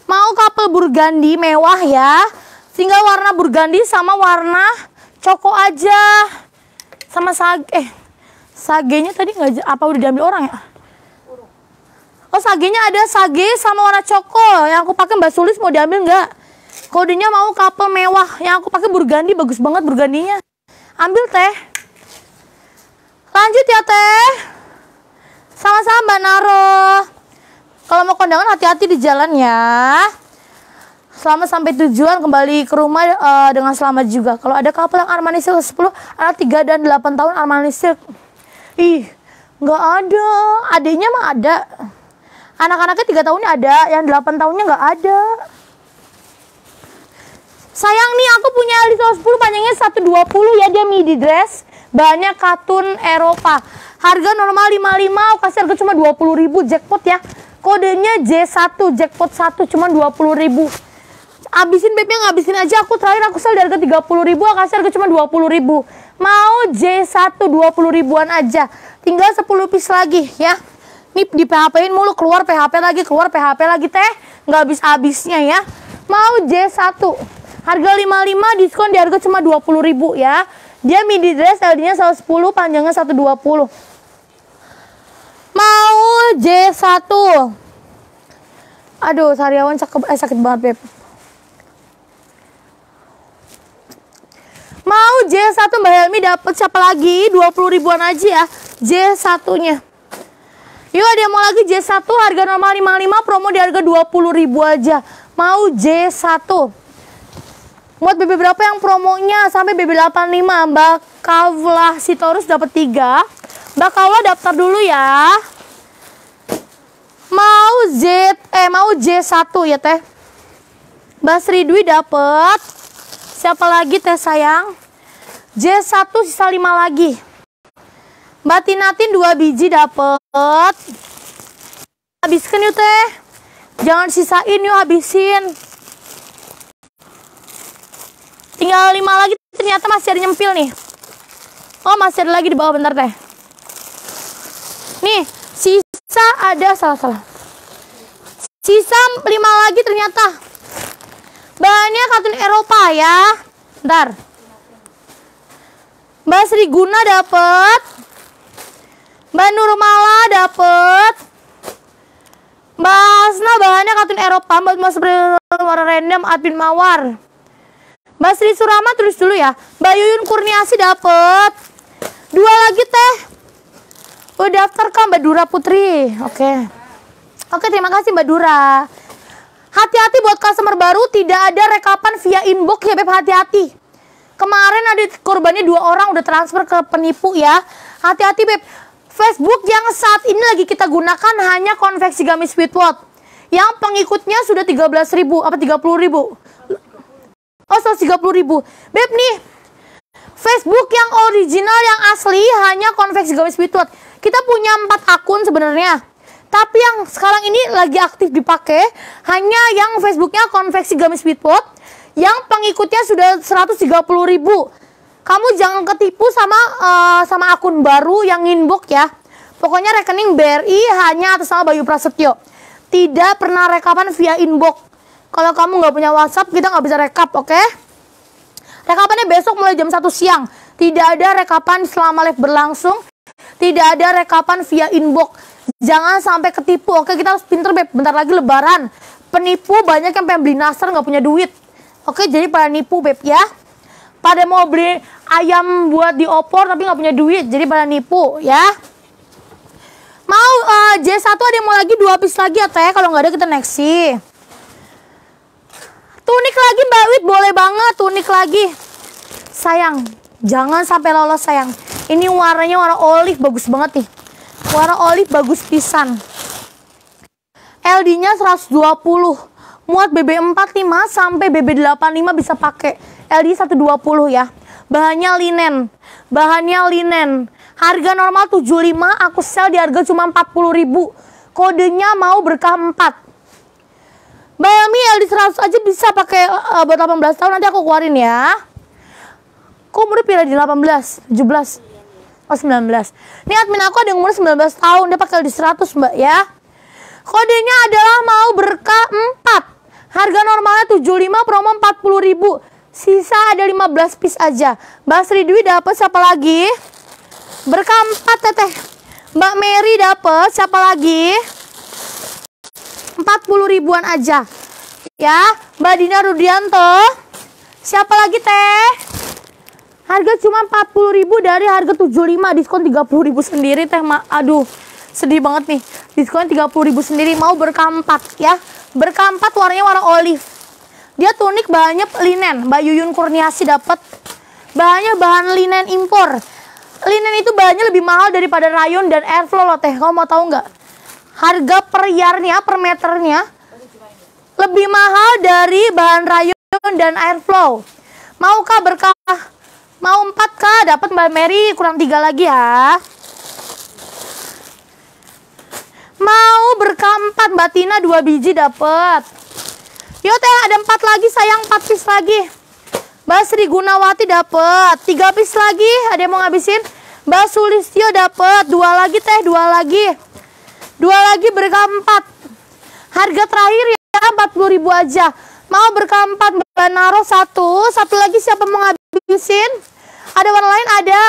Mau couple burgandi mewah ya. Tinggal warna burgandi sama warna coko aja. Sama sage eh sagenya tadi nggak apa udah diambil orang ya? Oh sagenya ada sage sama warna coko. Yang aku pakai Mbak Sulis mau diambil nggak? Kodenya mau couple mewah. Yang aku pakai burgandi bagus banget burgandinya. Ambil teh. Lanjut ya teh. Sama-sama Mbak Naro. Kalau mau kondangan hati-hati di jalan ya. Selamat sampai tujuan kembali ke rumah eh, dengan selamat juga. Kalau ada couple yang Armani Silk 10, anak 3 dan 8 tahun Armani Silk. Ih, nggak ada. Adiknya mah ada. Anak-anaknya 3 tahunnya ada, yang 8 tahunnya nggak ada. Sayang nih aku punya LD 110 panjangnya 120 ya dia midi dress. Bahannya katun Eropa. Harga normal 55, aku kasih harga cuma 20.000 jackpot ya. Kodenya J1 jackpot 1 cuma 20.000. Abisin bebnya ngabisin aja aku terakhir aku sel di harga 30.000, aku kasih harga cuma 20.000. Mau J1 20 ribuan aja. Tinggal 10 piece lagi ya. Nih di PHP-in mulu keluar PHP lagi, keluar PHP lagi teh. Nggak habis-habisnya ya. Mau J1 Harga 55 diskon di harga cuma 20.000 ya. Dia midi dress LD-nya 110, panjangnya 120. Mau J1. Aduh, sariawan cakep eh sakit banget, Beb. Mau J1 Mbak Helmi dapat siapa lagi? 20 ribuan aja ya. J1-nya. Yuk ada yang mau lagi J1 harga normal 55 promo di harga 20 ribu aja. Mau J1. Muat BB berapa yang promonya sampai BB 85 Mbak Kavla Sitorus dapat 3. Mbak Kavla daftar dulu ya. Mau Z eh mau J1 ya teh. Mbak Sri Dwi dapat. Siapa lagi teh sayang? J1 sisa 5 lagi. Mbak Tinatin 2 biji dapat. Habiskan yuk teh. Jangan sisain yuk habisin. Tinggal 5 lagi ternyata masih ada nyempil nih. Oh masih ada lagi di bawah bentar teh. Nih sisa ada salah-salah. Sisa 5 lagi ternyata. Bahannya katun Eropa ya. Bentar. Mbak Sri Guna dapet. Mbak Nurmala dapet. Mbak Asna bahannya katun Eropa. Mbak Mas warna random admin mawar. Mbak Sri Surama tulis dulu ya. Mbak Yuyun Kurniasi dapet. Dua lagi teh. Udah daftar kan Mbak Dura Putri. Oke. Oke terima kasih Mbak Dura. Hati-hati buat customer baru tidak ada rekapan via inbox ya Beb hati-hati. Kemarin ada korbannya dua orang udah transfer ke penipu ya. Hati-hati Beb. Facebook yang saat ini lagi kita gunakan hanya konveksi gamis Sweetwater. Yang pengikutnya sudah 13.000 apa 30.000. Oh 130 ribu. Beb nih, Facebook yang original yang asli hanya konveksi gamis Sweetwater. Kita punya empat akun sebenarnya. Tapi yang sekarang ini lagi aktif dipakai hanya yang Facebooknya konveksi gamis Sweetwater yang pengikutnya sudah 130 ribu. Kamu jangan ketipu sama uh, sama akun baru yang inbox ya. Pokoknya rekening BRI hanya atas nama Bayu Prasetyo. Tidak pernah rekapan via inbox. Kalau kamu nggak punya WhatsApp, kita nggak bisa rekap, oke? Okay? Rekapannya besok mulai jam 1 siang. Tidak ada rekapan selama live berlangsung. Tidak ada rekapan via inbox. Jangan sampai ketipu, oke? Kita harus pinter, Beb. Bentar lagi lebaran. Penipu banyak yang pengen beli nasar nggak punya duit. Oke, jadi pada nipu, Beb, ya. Pada mau beli ayam buat diopor tapi nggak punya duit. Jadi pada nipu, ya. Mau uh, J1 ada yang mau lagi dua piece lagi ya teh kalau nggak ada kita next sih. Tunik lagi Mbak Wit, boleh banget tunik lagi. Sayang, jangan sampai lolos sayang. Ini warnanya warna olive bagus banget nih. Warna olive bagus pisan. LD-nya 120. Muat BB45 sampai BB85 bisa pakai. LD 120 ya. Bahannya linen. Bahannya linen. Harga normal 75, aku sell di harga cuma 40.000. Kodenya mau berkah 4. Mbak Elmi LD 100 aja bisa pakai uh, buat 18 tahun nanti aku keluarin ya. Kok umurnya pilih di 18, 17, oh 19. Ini admin aku ada yang umur 19 tahun, dia pakai LD 100 mbak ya. Kodenya adalah mau berkah 4. Harga normalnya 75, promo 40 ribu. Sisa ada 15 piece aja. Mbak Sri Dwi dapat siapa lagi? Berkah 4 teteh. Mbak Mary dapat siapa lagi? 40 ribuan aja. Ya, Mbak Dina Rudianto. Siapa lagi teh? Harga cuma 40 ribu dari harga 75, diskon 30 ribu sendiri teh. Ma Aduh, sedih banget nih. Diskon 30 ribu sendiri mau berkampat ya. Berkampat warnanya warna olive. Dia tunik bahannya linen. Mbak Yuyun Kurniasi dapat bahannya bahan linen impor. Linen itu bahannya lebih mahal daripada rayon dan airflow loh teh. Kamu mau tahu nggak? Harga per yarnya, per meternya lebih mahal dari bahan rayon dan airflow. Maukah berkah? Mau 4K dapat Mbak Mary kurang tiga lagi ya. Mau berkah 4 Mbak Tina 2 biji dapat. Yo teh ada 4 lagi sayang 4 piece lagi. Mbak Sri Gunawati dapat 3 piece lagi. Ada yang mau ngabisin? Mbak Sulistyo dapat dua lagi teh, dua lagi. Dua lagi berkah 4. Harga terakhir ya 40.000 aja. Mau berkah 4 Mbak Naro satu, satu lagi siapa mau ngabisin? Ada warna lain? Ada.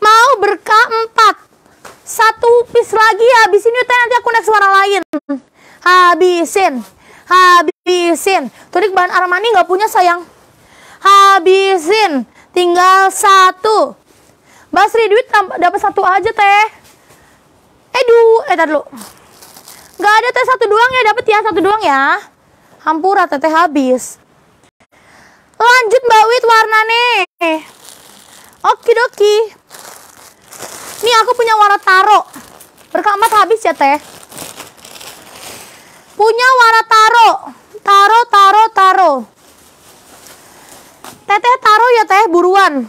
Mau berkah 4 satu piece lagi habisin yuk teh. Nanti aku next warna lain. Habisin. Habisin. Tadi bahan Armani nggak punya sayang. Habisin. Tinggal satu. Basri duit dapat satu aja teh. Eh du eh tar dulu. Nggak ada teh. Satu doang ya dapat ya satu doang ya. Hampura teteh habis lanjut mbak Wit warna nih oke doki Nih aku punya warna taro. Berkeempat habis ya teh. Punya warna taro. Taro, taro, taro. Teteh taro ya teh buruan.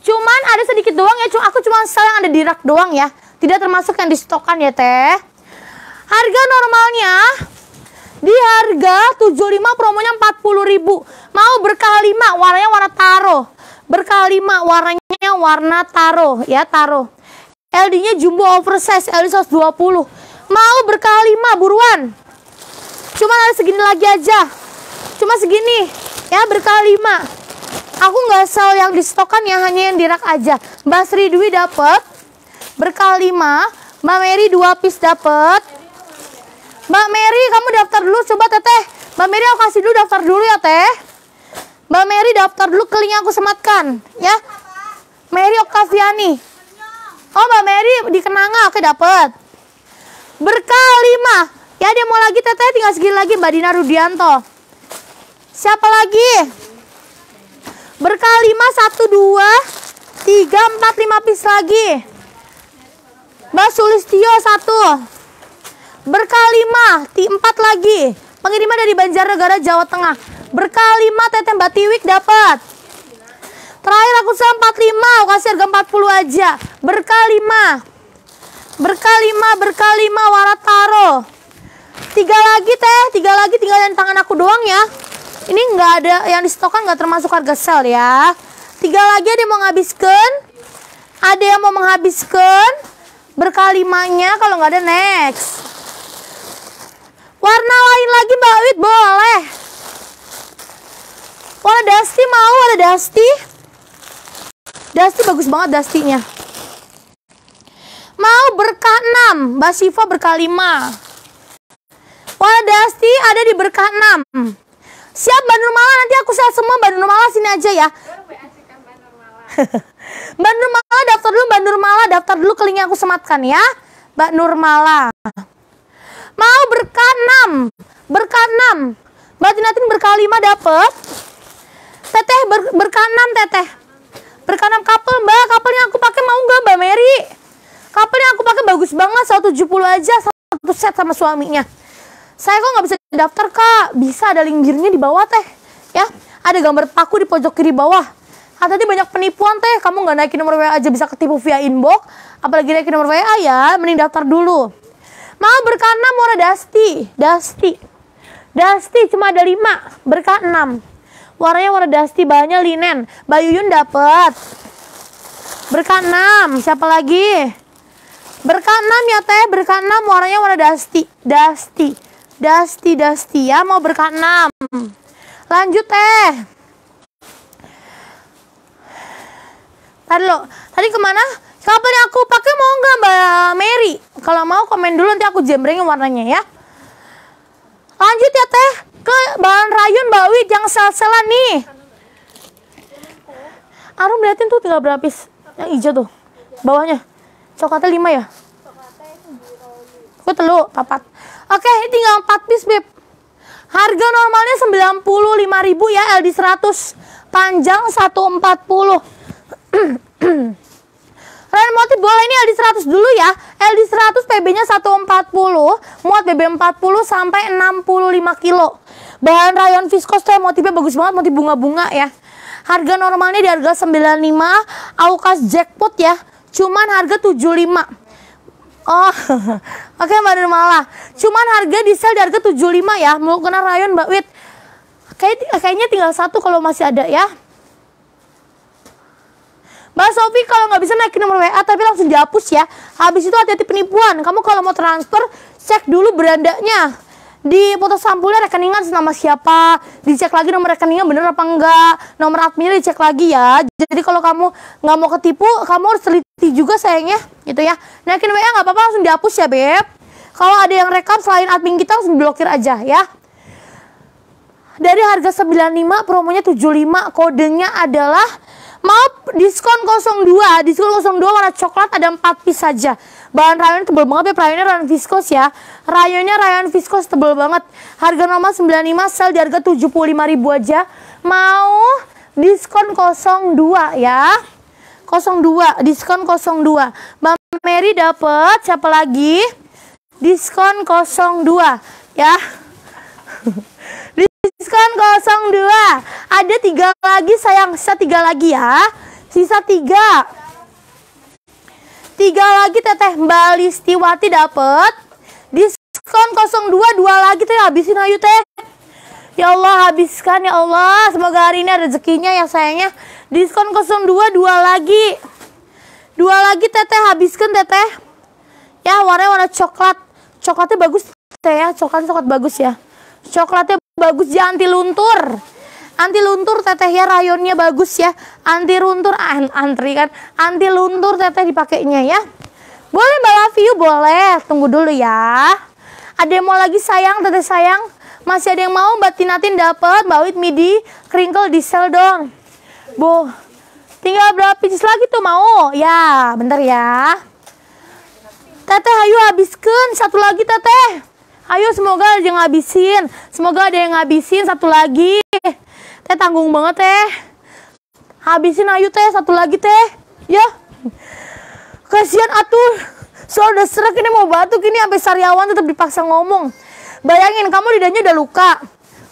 Cuman ada sedikit doang ya. Aku cuma sel yang ada di rak doang ya. Tidak termasuk yang di stokan ya teh. Harga normalnya di harga 75 promonya 40.000. Mau berkah 5 warnanya warna taro. Berkah 5 warnanya warna taro ya taro. LD-nya jumbo oversize LD 120. Mau berkah 5 buruan. Cuma ada segini lagi aja. Cuma segini ya berkah 5. Aku nggak sel yang di stokan ya hanya yang di rak aja. Mbak Sri Dwi dapat berkah 5. Mbak Mary 2 piece dapat. Mbak Mary, kamu daftar dulu coba Teteh. Mbak Mary aku kasih dulu daftar dulu ya, Teh. Mbak Mary daftar dulu kelingnya aku sematkan, ya. Mary Oktaviani. Oh, Mbak Mary di Kenanga, oke dapet. Berkah lima. Ya, dia mau lagi Teteh tinggal segini lagi Mbak Dina Rudianto. Siapa lagi? Berkah lima satu dua tiga empat lima pis lagi. Mbak Sulistio satu berkalimah ti empat lagi. Pengiriman dari Banjarnegara Jawa Tengah. Berkalimah teteh Mbak Tiwik dapat. Terakhir aku sama 45 aku kasih harga 40 aja. Berkalimah berkalimah berkalimah warataro. Tiga lagi teh. Tiga lagi tinggal yang tangan aku doang ya. Ini nggak ada yang di stokan nggak termasuk harga sel ya. Tiga lagi ada yang mau ngabiskan ada yang mau menghabiskan. Berkalimanya kalau nggak ada next. Warna lain lagi Mbak Wit boleh. Warna dusty mau ada dusty. Dusty bagus banget Dustinya. Mau berkah 6, Mbak Siva berkah 5. Wah, Dusty ada di berkah 6. Siap Mbak Nurmala, nanti aku share semua Mbak Nurmala sini aja ya. *laughs* Mbak Nurmala daftar dulu, Mbak Nurmala daftar dulu ke link aku sematkan ya. Mbak Nurmala. Mau berkah 6, berkah 6. Mbak Tinatin berkah 5 dapet. Teteh ber, berkah 6 teteh. Berkanam couple mbak, couple yang aku pakai mau nggak mbak Mary? Couple yang aku pakai bagus banget, 170 aja satu set sama suaminya. Saya kok nggak bisa daftar kak? Bisa ada link di bawah teh. Ya, ada gambar paku di pojok kiri bawah. Ah, tadi banyak penipuan teh, kamu nggak naikin nomor WA aja bisa ketipu via inbox, apalagi naikin nomor WA ya, mending daftar dulu. Mau berkanam warna dusty, dusty, dusty cuma ada 5, berkah 6. Warnanya warna dusty, bahannya linen. Mbak Yuyun dapat. Berkah 6. Siapa lagi? Berkah 6 ya teh, berkah 6 warnanya warna dusty. Dusty. Dusty, dusty ya, mau berkah 6. Lanjut teh. Tadi lo, tadi ke mana? Yang aku pakai mau nggak Mbak Mary? Kalau mau komen dulu nanti aku jembrengin warnanya ya. Lanjut ya teh. Ke bahan rayun Mbak yang sel-selan nih. Arum liatin tuh tinggal berapa yang hijau tuh bawahnya. Coklatnya lima ya? Aku telu papat oke tinggal 4 piece beb. Harga normalnya 95.000 ya LD 100 panjang 140 *clears throat* Ren motif boleh ini LD 100 dulu ya LD 100 PB-nya 140, muat BB 40 sampai 65 kilo. Bahan rayon viskos tuh motifnya bagus banget, motif bunga-bunga ya. Harga normalnya di harga 95, Aukas jackpot ya. Cuman harga 75. Oh, *laughs* oke Mbak Nurmala. Cuman harga di sel di harga 75 ya. Mau kena rayon Mbak Wit. Kayak, kayaknya tinggal satu kalau masih ada ya. Mbak Sofi kalau nggak bisa naikin nomor WA tapi langsung dihapus ya. Habis itu hati-hati penipuan. Kamu kalau mau transfer cek dulu berandanya. Di foto sampulnya rekeningan nama siapa, dicek lagi nomor rekeningnya bener apa enggak, nomor adminnya dicek lagi ya. Jadi kalau kamu nggak mau ketipu, kamu harus teliti juga sayangnya, gitu ya. Naikin WA nggak apa-apa langsung dihapus ya beb. Kalau ada yang rekam selain admin kita langsung blokir aja ya. Dari harga 95 promonya 75 kodenya adalah mau diskon 02 diskon 02 warna coklat ada 4 piece saja. Bahan rayon tebel banget ya rayonnya rayon viskos ya. Rayonnya rayon viskos tebel banget. Harga normal 95 sel di harga 75.000 aja. Mau diskon 02 ya. 02 diskon 02 Mbak Mary dapat siapa lagi? Diskon 02 ya *laughs* diskon 02 ada tiga lagi sayang. Sisa tiga lagi ya. Sisa tiga. Tiga lagi teteh. Mbak Listiwati dapet. Diskon 02 dua lagi teh. Habisin ayo teh. Ya Allah habiskan ya Allah. Semoga hari ini ada rezekinya ya sayangnya. Diskon 02 dua lagi. Dua lagi teteh. Habiskan teteh. Ya warnanya warna coklat. Coklatnya bagus teh ya. Coklat coklat bagus ya. Coklatnya bagus ya anti luntur. Anti luntur teteh ya rayonnya bagus ya. Anti luntur an antri kan. Anti luntur teteh dipakainya ya. Boleh mbak you boleh. Tunggu dulu ya. Ada yang mau lagi? Sayang teteh sayang. Masih ada yang mau? Mbak tinatin dapat mbak wit midi crinkle diesel dong. Bu tinggal berapa pieces lagi tuh? Mau? Ya bentar ya. Teteh ayo habiskan. Satu lagi teteh Ayo semoga ada yang ngabisin. Semoga ada yang ngabisin satu lagi. Teh tanggung banget teh. Habisin ayo teh satu lagi teh. Ya. Kasihan atuh. Soal udah serak ini mau batuk ini sampai sariawan tetap dipaksa ngomong. Bayangin kamu lidahnya udah luka.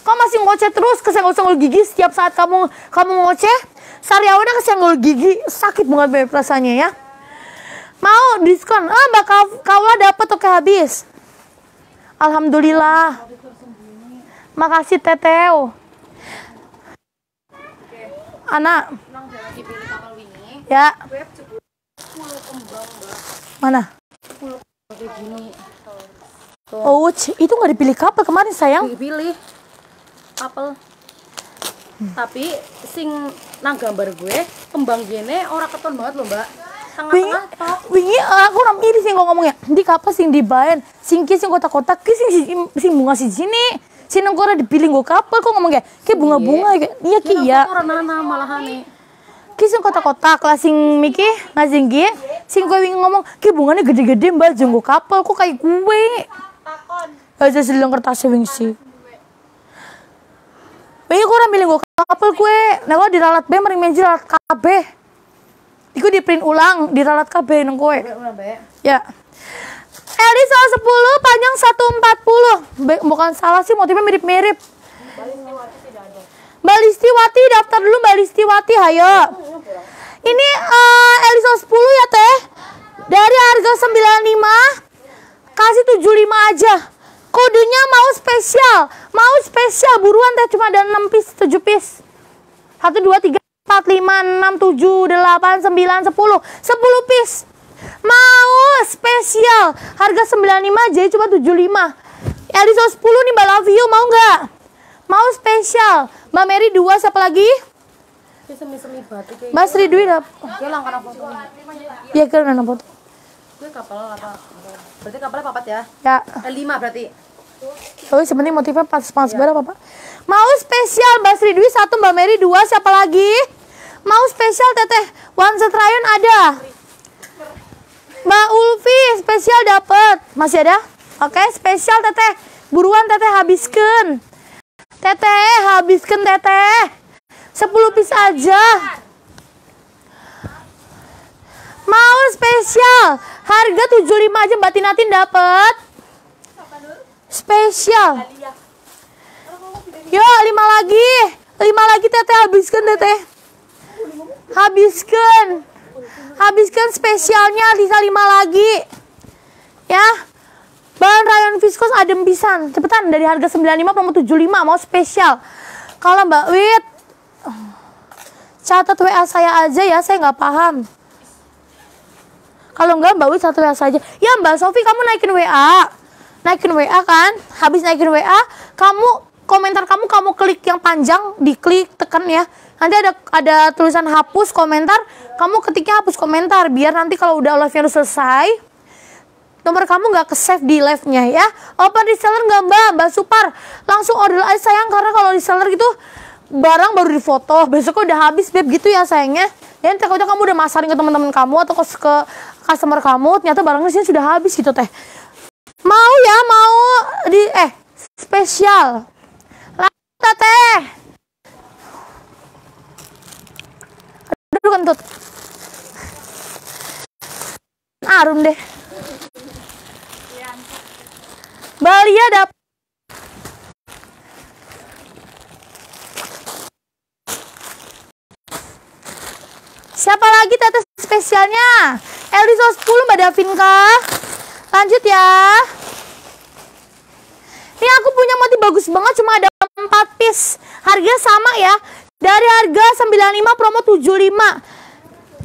Kamu masih ngoceh terus kesenggol-senggol gigi setiap saat kamu kamu ngoceh. Sariawannya kesenggol gigi sakit banget rasanya ya. Mau diskon? Ah, bakal kaula dapat oke habis. Alhamdulillah. Makasih Teteo. Anak. Ya. Mana? Oh, itu nggak dipilih kapal kemarin sayang. Dipilih apel. Tapi sing nang gambar gue kembang gene ora keton banget loh, Mbak. Wingi, Tengah-tengah wingi aku orang iri sih ngomongnya. Di kapal sing dibayan, sing ki sing kotak-kotak, ki sing sing, sing bunga si sini. Sing nang ora dipilih gue kapal kok ngomong kayak kayak bunga-bunga iya ki ya. Ora nana malahane. Ki sing kotak-kotak lah sing miki ngajeng ki. Sing kowe wingi ngomong ki bunganya gede-gede mbak jenggo kapal kok kayak kue. Aja silang kertas wing sih. Wingi kok orang milih gue kapal kue. Nah kalau diralat be mering menji ralat kabeh. Iku di print ulang, diralat kabeh nang kowe. Ya. Eli soal 10 panjang 140. Be- bukan salah sih motifnya mirip-mirip. Mbak Listiwati daftar dulu Mbak Listiwati hayo. Ini eh Eli soal 10 ya teh. Dari harga 95 kasih 75 aja. Kodenya mau spesial. Mau spesial buruan teh cuma ada 6 piece, 7 piece. 1 2 3 4 5 6 7 8 9 10. 10 piece. Mau spesial. Harga 95 jadi cuma 75. Eliso 10 nih Mbak Love You mau nggak? Mau spesial. Mbak Mary 2 siapa lagi? Semi-semi batik Mbak Sri Dwi dap. Langkah foto. Ya kan nana foto. Gue kapal apa? Berarti kapalnya papat ya? Ya. Eh, lima berarti. Oh, sebenarnya motifnya pas pas berapa apa? Mau spesial Mbak Sri Dwi satu Mbak Mary dua siapa lagi? Mau spesial Teteh One Set Rayon ada. Mbak Ulfi spesial dapat. Masih ada? Oke, spesial Teteh. Buruan Teteh habiskan. Teteh habiskan Teteh. 10 piece aja. Mau spesial. Harga 75 aja Mbak Tinatin dapat. Spesial. Yo, lima lagi. Lima lagi teteh habiskan teteh. Habiskan. Habiskan spesialnya Lisa lima lagi. Ya. Bahan rayon viskos adem pisan. Cepetan dari harga 95 promo 75 mau spesial. Kalau Mbak Wit catat WA saya aja ya, saya nggak paham. Kalau enggak Mbak Wit satu WA saja. Ya Mbak Sofi kamu naikin WA. Naikin WA kan? Habis naikin WA, kamu komentar kamu kamu klik yang panjang, diklik tekan ya. Nanti ada ada tulisan hapus komentar, kamu ketiknya hapus komentar biar nanti kalau udah live-nya selesai, nomor kamu nggak ke save di live-nya ya. Open reseller nggak mbak, mbak Supar. Langsung order aja sayang karena kalau reseller gitu barang baru difoto, besok udah habis beb gitu ya sayangnya. Ya takutnya kamu udah masarin ke teman-teman kamu atau ke, ke customer kamu, ternyata barangnya sini sudah habis gitu teh. Mau ya, mau di eh spesial. Lanjut teh. Aduh kentut. Arum deh. Balia dapat Siapa lagi tetes spesialnya? Eliso 10 Mbak Davinka. Lanjut ya. Ini aku punya motif bagus banget cuma ada 4 piece. Harganya sama ya. Dari harga 95 promo 75.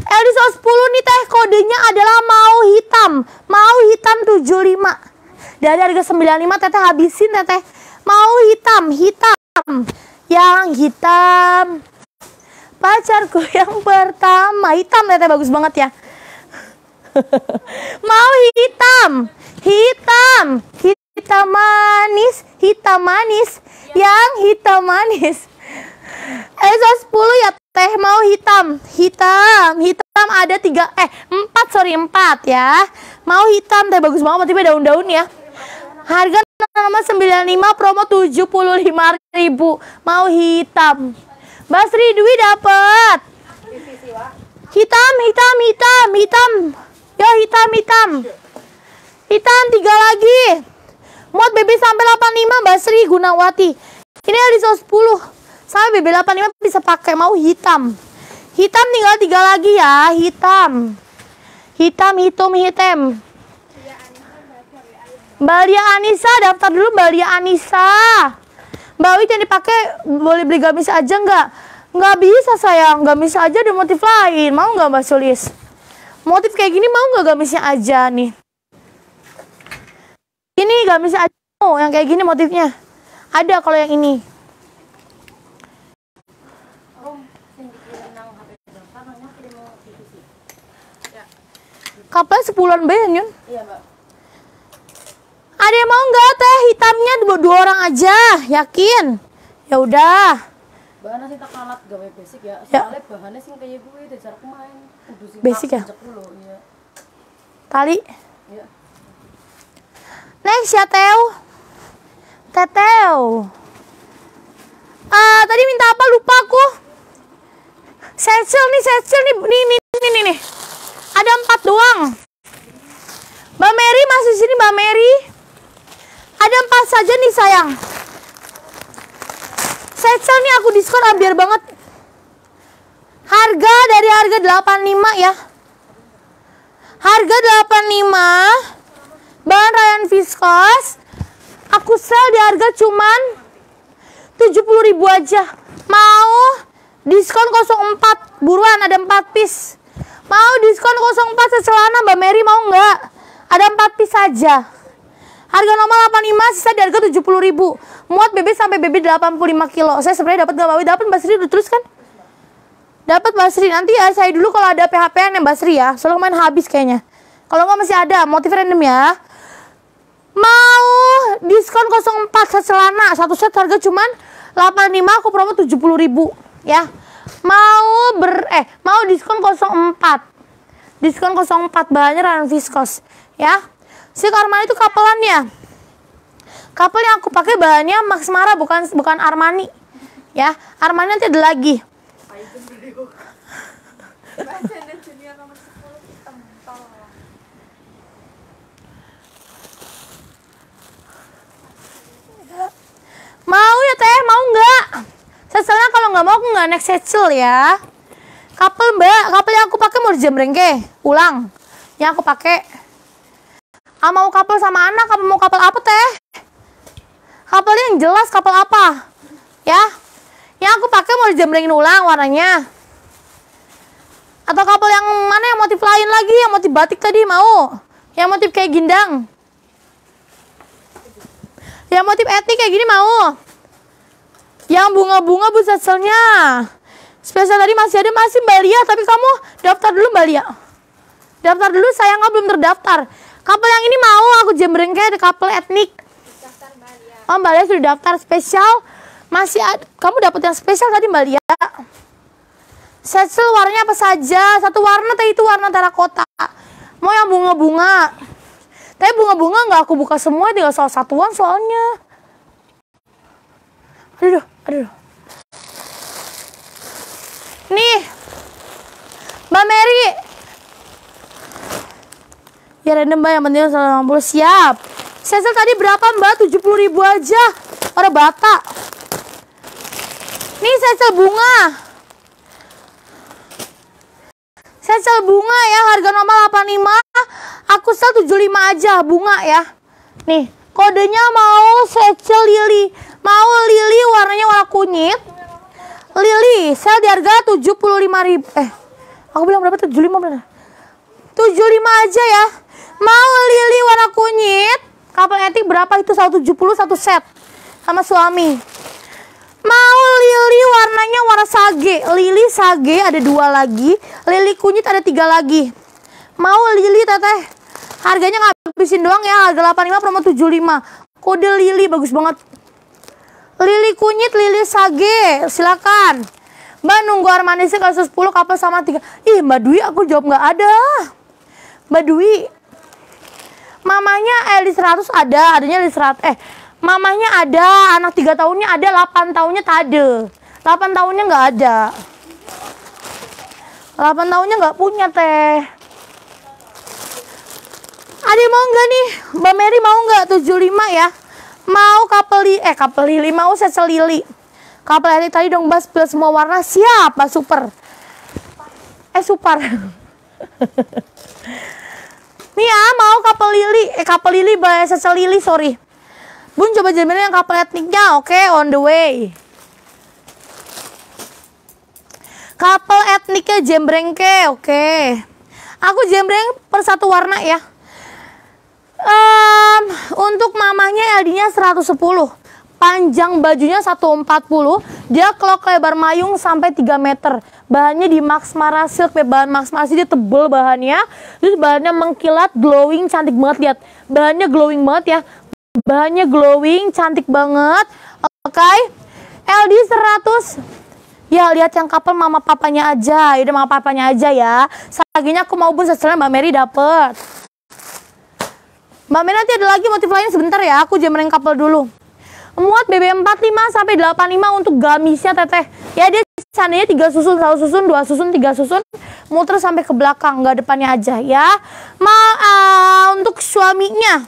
Eliso 10 nih teh kodenya adalah mau hitam. Mau hitam 75. Dari harga 95 teteh habisin teteh. Mau hitam, hitam. Yang hitam. Pacarku yang pertama. Hitam teteh bagus banget ya. *laughs* Mau hitam. Hitam. Hitam manis, hitam manis. Yang hitam manis. Eso 10 ya teh mau hitam. Hitam hitam ada tiga eh empat sorry empat ya. Mau hitam teh bagus banget motifnya daun-daun ya. Harga nama 95 promo 75 ribu. Mau hitam. Basri Dwi dapat hitam hitam hitam hitam. Ya hitam hitam. Hitam tiga lagi. Mod BB sampai 85 Basri Gunawati. Ini ada 10 sampai BB 85 bisa pakai mau hitam. Hitam tinggal tiga lagi ya hitam. Hitam hitam hitam. Mbak Lia Anissa daftar dulu Mbak Lia Anissa. Mbak Wit yang dipakai boleh beli gamis aja nggak? Nggak bisa sayang. Gamis aja ada motif lain. Mau nggak Mbak Sulis? Motif kayak gini mau nggak gamisnya aja nih? Ini gamisnya aja oh, yang kayak gini motifnya. Ada kalau yang ini Kapan sepuluhan bayan Yun? Iya, Mbak. Ada yang mau nggak teh hitamnya dua, dua orang aja, yakin? Ya udah, Bahannya sih tak kalat gawe basic ya. Ya. Soalnya bahannya sih kayak gue dari cara main. Basic ya? dulu, iya. tali. Iya. Next ya Teo. Teteo. Ah, tadi minta apa lupa aku. Setsel nih, nih, nih, nih, nih, nih, nih. Ada empat doang. Mbak Mary masih sini Mbak Mary. Ada empat saja nih sayang. Setsel nih aku diskon ah, biar banget. Harga dari harga 85 ya. Harga 85 Bahan rayon viskos Aku sel di harga cuman 70 ribu aja Mau diskon 04 Buruan ada 4 piece Mau diskon 04 secelana Mbak Mary mau nggak? Ada 4 piece saja Harga normal 85 sisa di harga 70 ribu Muat BB sampai BB 85 kilo Saya sebenarnya dapat nggak Mbak Wi? Dapat Mbak Sri udah terus kan? Dapat Basri nanti ya saya dulu kalau ada PHP yang Basri ya. Soalnya kemarin habis kayaknya. Kalau nggak masih ada motif random ya. Mau diskon 04 set celana satu set harga cuman 85 aku promo 70 ribu ya mau ber eh mau diskon 04 diskon 04 bahannya rayon viskos ya. Si Armani itu kapelannya. Kapel yang aku pakai bahannya Max Mara bukan bukan Armani ya. Armani nanti ada lagi. Mau ya teh? Mau nggak? Mau aku nggak naik secel ya. Kapel mbak, kapel yang aku pakai mau jembrengke. Ulang. Yang aku pakai. Ah mau kapel sama anak, apa mau kapel apa teh? Kapelnya yang jelas kapel apa? Ya. Yang aku pakai mau dijembrengin ulang warnanya. Atau kapel yang mana yang motif lain lagi? Yang motif batik tadi mau? Yang motif kayak gindang? Yang motif etnik kayak gini mau? Yang bunga-bunga bu setselnya. Spesial tadi masih ada masih Mbak Lia, tapi kamu daftar dulu Mbak Lia. Daftar dulu sayang nggak belum terdaftar. Kapel yang ini mau aku jembrengke ada kapel etnik. Oh Mbak Lia sudah daftar spesial. Masih ada, kamu dapat yang spesial tadi Mbak Lia. Setsel warnanya apa saja? Satu warna tadi itu warna terakota. Mau yang bunga-bunga. Tapi bunga-bunga nggak aku buka semua, tinggal salah satuan soalnya. Aduh, aduh. Nih, Mbak Mary. Ya random mbak, yang penting 160 siap. Setsel tadi berapa mbak? 70 ribu aja. Orang bata. Nih setsel bunga. Setsel bunga ya, harga normal 85. Aku sel 75 aja bunga ya. Nih, kodenya mau setsel lili. Mau lili warnanya warna kunyit. Lili, sel di harga 75 ribu. Eh, aku bilang berapa? 75 bener. 75 aja ya. Mau lili warna kunyit. Kapal etik berapa itu? 170 satu set. Sama suami. Mau lili warnanya warna sage. Lili sage ada dua lagi. Lili kunyit ada tiga lagi. Mau lili teteh. Harganya ngabisin doang ya. Harga 85 promo 75. Kode lili bagus banget. Lili kunyit, lili sage. Silakan. Mbak nunggu Armanisnya kalau 10 kapal sama 3. Ih Mbak Dwi aku jawab nggak ada. Mbak Dwi. Mamanya Eli 100 ada. Adanya Eli 100. Eh mamanya ada, anak 3 tahunnya ada, 8 tahunnya tak ada. 8 tahunnya nggak ada. 8 tahunnya nggak punya teh. Ada mau nggak nih? Mbak Mary mau nggak 75 ya? Mau kapel li eh kapel lili mau setsel lili. Kapel lili tadi dong Mbak spill semua warna siap Mbak super. Eh super. *laughs* nih ya mau kapel lili eh kapel lili Mbak setsel lili sorry. Bun coba jembreng yang kapal etniknya, oke okay, on the way. Kapal etniknya jembrengke, oke. Okay. Aku jembreng per satu warna ya. Um, untuk mamahnya LD-nya 110. Panjang bajunya 140. Dia kelok lebar mayung sampai 3 meter. Bahannya di Max Mara Silk, bahan Max Mara Silk dia tebel bahannya. Terus bahannya mengkilat, glowing, cantik banget lihat. Bahannya glowing banget ya bahannya glowing cantik banget oke okay. LD 100 ya lihat yang couple mama papanya aja udah mama papanya aja ya saginya aku mau pun sesuai Mbak Mary dapet Mbak Mary nanti ada lagi motif lain sebentar ya. Aku jemreng couple dulu. Muat BB 45 sampai 85 untuk gamisnya teteh. Ya dia seandainya tiga susun satu susun dua susun tiga susun. Muter sampai ke belakang nggak depannya aja ya. Ma uh, untuk suaminya.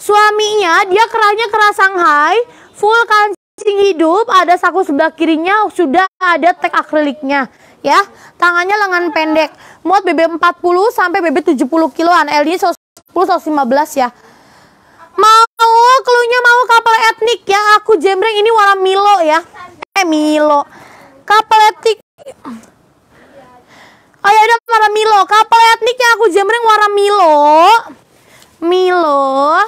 Suaminya dia kerahnya kerah Shanghai, full kancing hidup, ada saku sebelah kirinya sudah ada tag akriliknya ya. Tangannya lengan pendek. Muat BB 40 sampai BB 70 kiloan. LD 10 115 ya. Mau keluarnya mau kapal etnik ya. Aku jembreng ini warna Milo ya. Eh Milo. Kapal etnik Oh ya udah warna Milo. Kapal etniknya aku jembreng warna Milo. Milo.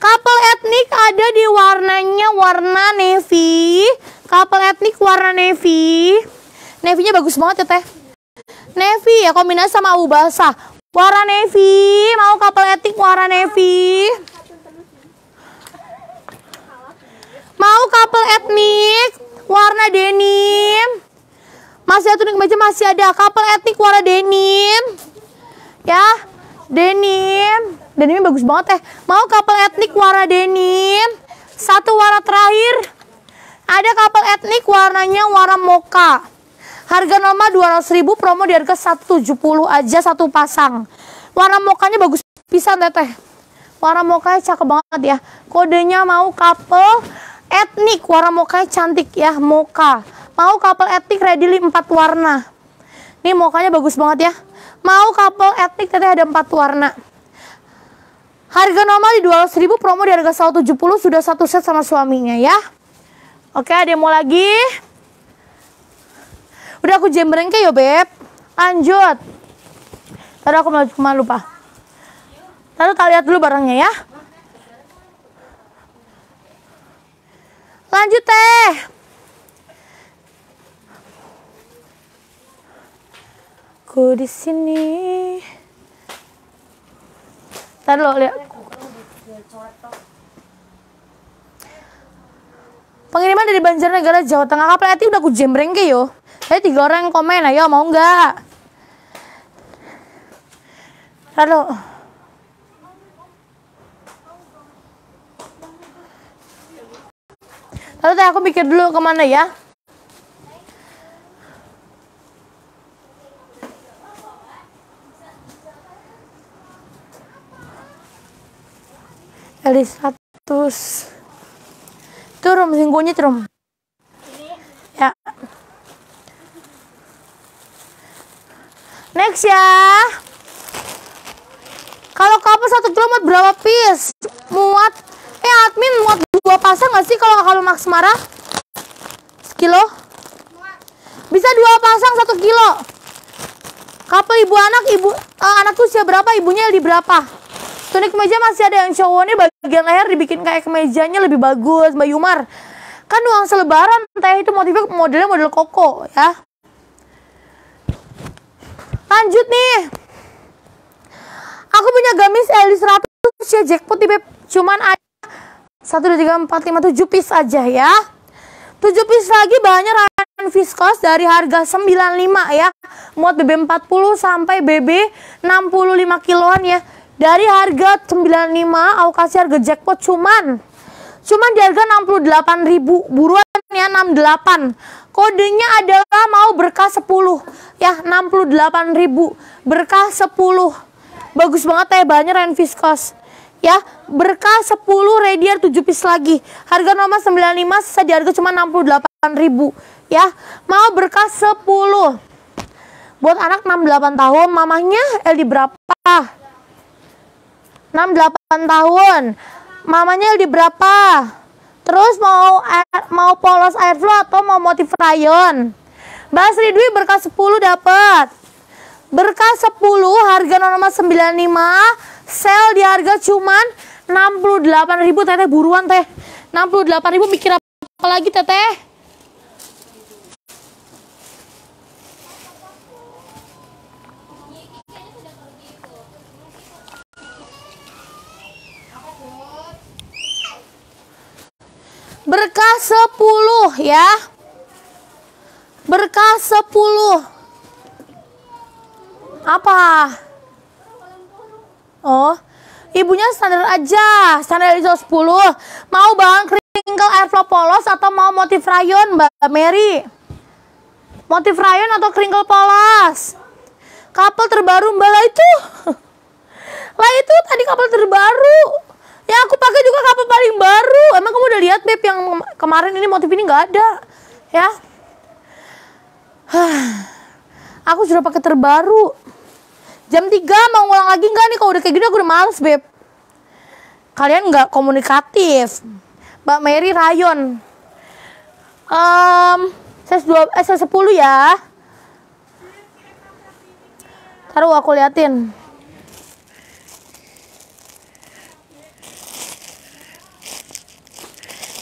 Kapal etnik ada di warnanya warna navy. Kapal etnik warna navy. Navy-nya bagus banget ya teh. Navy ya kombinasi sama abu basah. Warna navy, mau kapal etnik warna navy. Mau kapal etnik warna denim. Masih satu nih baca masih ada kapal etnik warna denim. Ya, denim. Denimnya bagus banget eh. Mau kapal etnik warna denim. Satu warna terakhir. Ada kapal etnik warnanya warna moka. Harga normal 200 ribu, promo di harga 170 aja satu pasang. Warna mokanya bagus pisan teteh. Warna mokanya cakep banget ya. Kodenya mau couple etnik. Warna mukanya cantik ya moka. Mau couple etnik ready 4 warna. Nih mukanya bagus banget ya. Mau couple etnik teteh ada 4 warna. Harga normal di 200.000 promo di harga 170 sudah satu set sama suaminya ya. Oke ada yang mau lagi udah aku jembrengke yo beb lanjut tadi aku cuma lupa lalu kita lihat dulu barangnya ya lanjut teh Ku di sini. Ntar lo lihat. Pengiriman dari Banjarnegara Jawa Tengah kapal hati udah ku jembreng ke yo. Saya tiga orang komen ayo mau nggak? Lalu Lalu teh aku pikir dulu ke mana ya? Eli 100 Turun sing kunyit rum Ya Next ya Kalau kapal satu kilo muat berapa piece? Muat Eh admin muat dua pasang gak sih kalau kalau Max marah? Sekilo? Bisa dua pasang satu kilo Kapal ibu anak ibu eh, anakku usia berapa ibunya di berapa? Tunik kemeja masih ada yang cowoknya bagian leher dibikin kayak kemejanya lebih bagus Mbak Yumar. Kan uang selebaran teh itu motifnya modelnya model koko ya. Lanjut nih. Aku punya gamis Eli 100 ya jackpot nih beb. Cuman ada 1, 2, 3, 4, 5, 7 piece aja ya. 7 piece lagi banyak rayon viskos dari harga 95 ya. Muat BB 40 sampai BB 65 kiloan ya dari harga 95 aku kasih harga jackpot cuman cuman di harga 68.000 buruan ya 68 kodenya adalah mau berkah 10 ya 68.000 berkah 10 bagus banget ya banyak rain viskos ya berkah 10 radier 7 piece lagi. Harga normal 95 sisa di harga cuma 68.000 ya mau berkah 10 buat anak 68 tahun mamanya LD berapa? 68 tahun. Mamanya di berapa? Terus mau air, mau polos airflow atau mau motif rayon? Mbak Sri Dwi berkah 10 dapat. Berkah 10 harga normal 95, sel di harga cuman 68.000 teteh buruan teh. 68.000 mikir apa lagi teteh? Berkah 10 ya. Berkah 10. Apa? Oh, ibunya standar aja. Standar ISO 10. Mau bang crinkle airflow polos atau mau motif rayon Mbak Mary? Motif rayon atau crinkle polos? Kapal terbaru Mbak lah itu. lah *laughs* itu tadi kapal terbaru. Ya aku pakai juga kapal paling baru. Emang kamu udah lihat beb yang kemarin ini motif ini nggak ada, ya? Aku sudah pakai terbaru. Jam 3 mau ngulang lagi nggak nih? Kalau udah kayak gini aku udah males beb. Kalian nggak komunikatif. Mbak Mary Rayon. Um, saya dua, eh, saya 10 ya. Taruh aku liatin.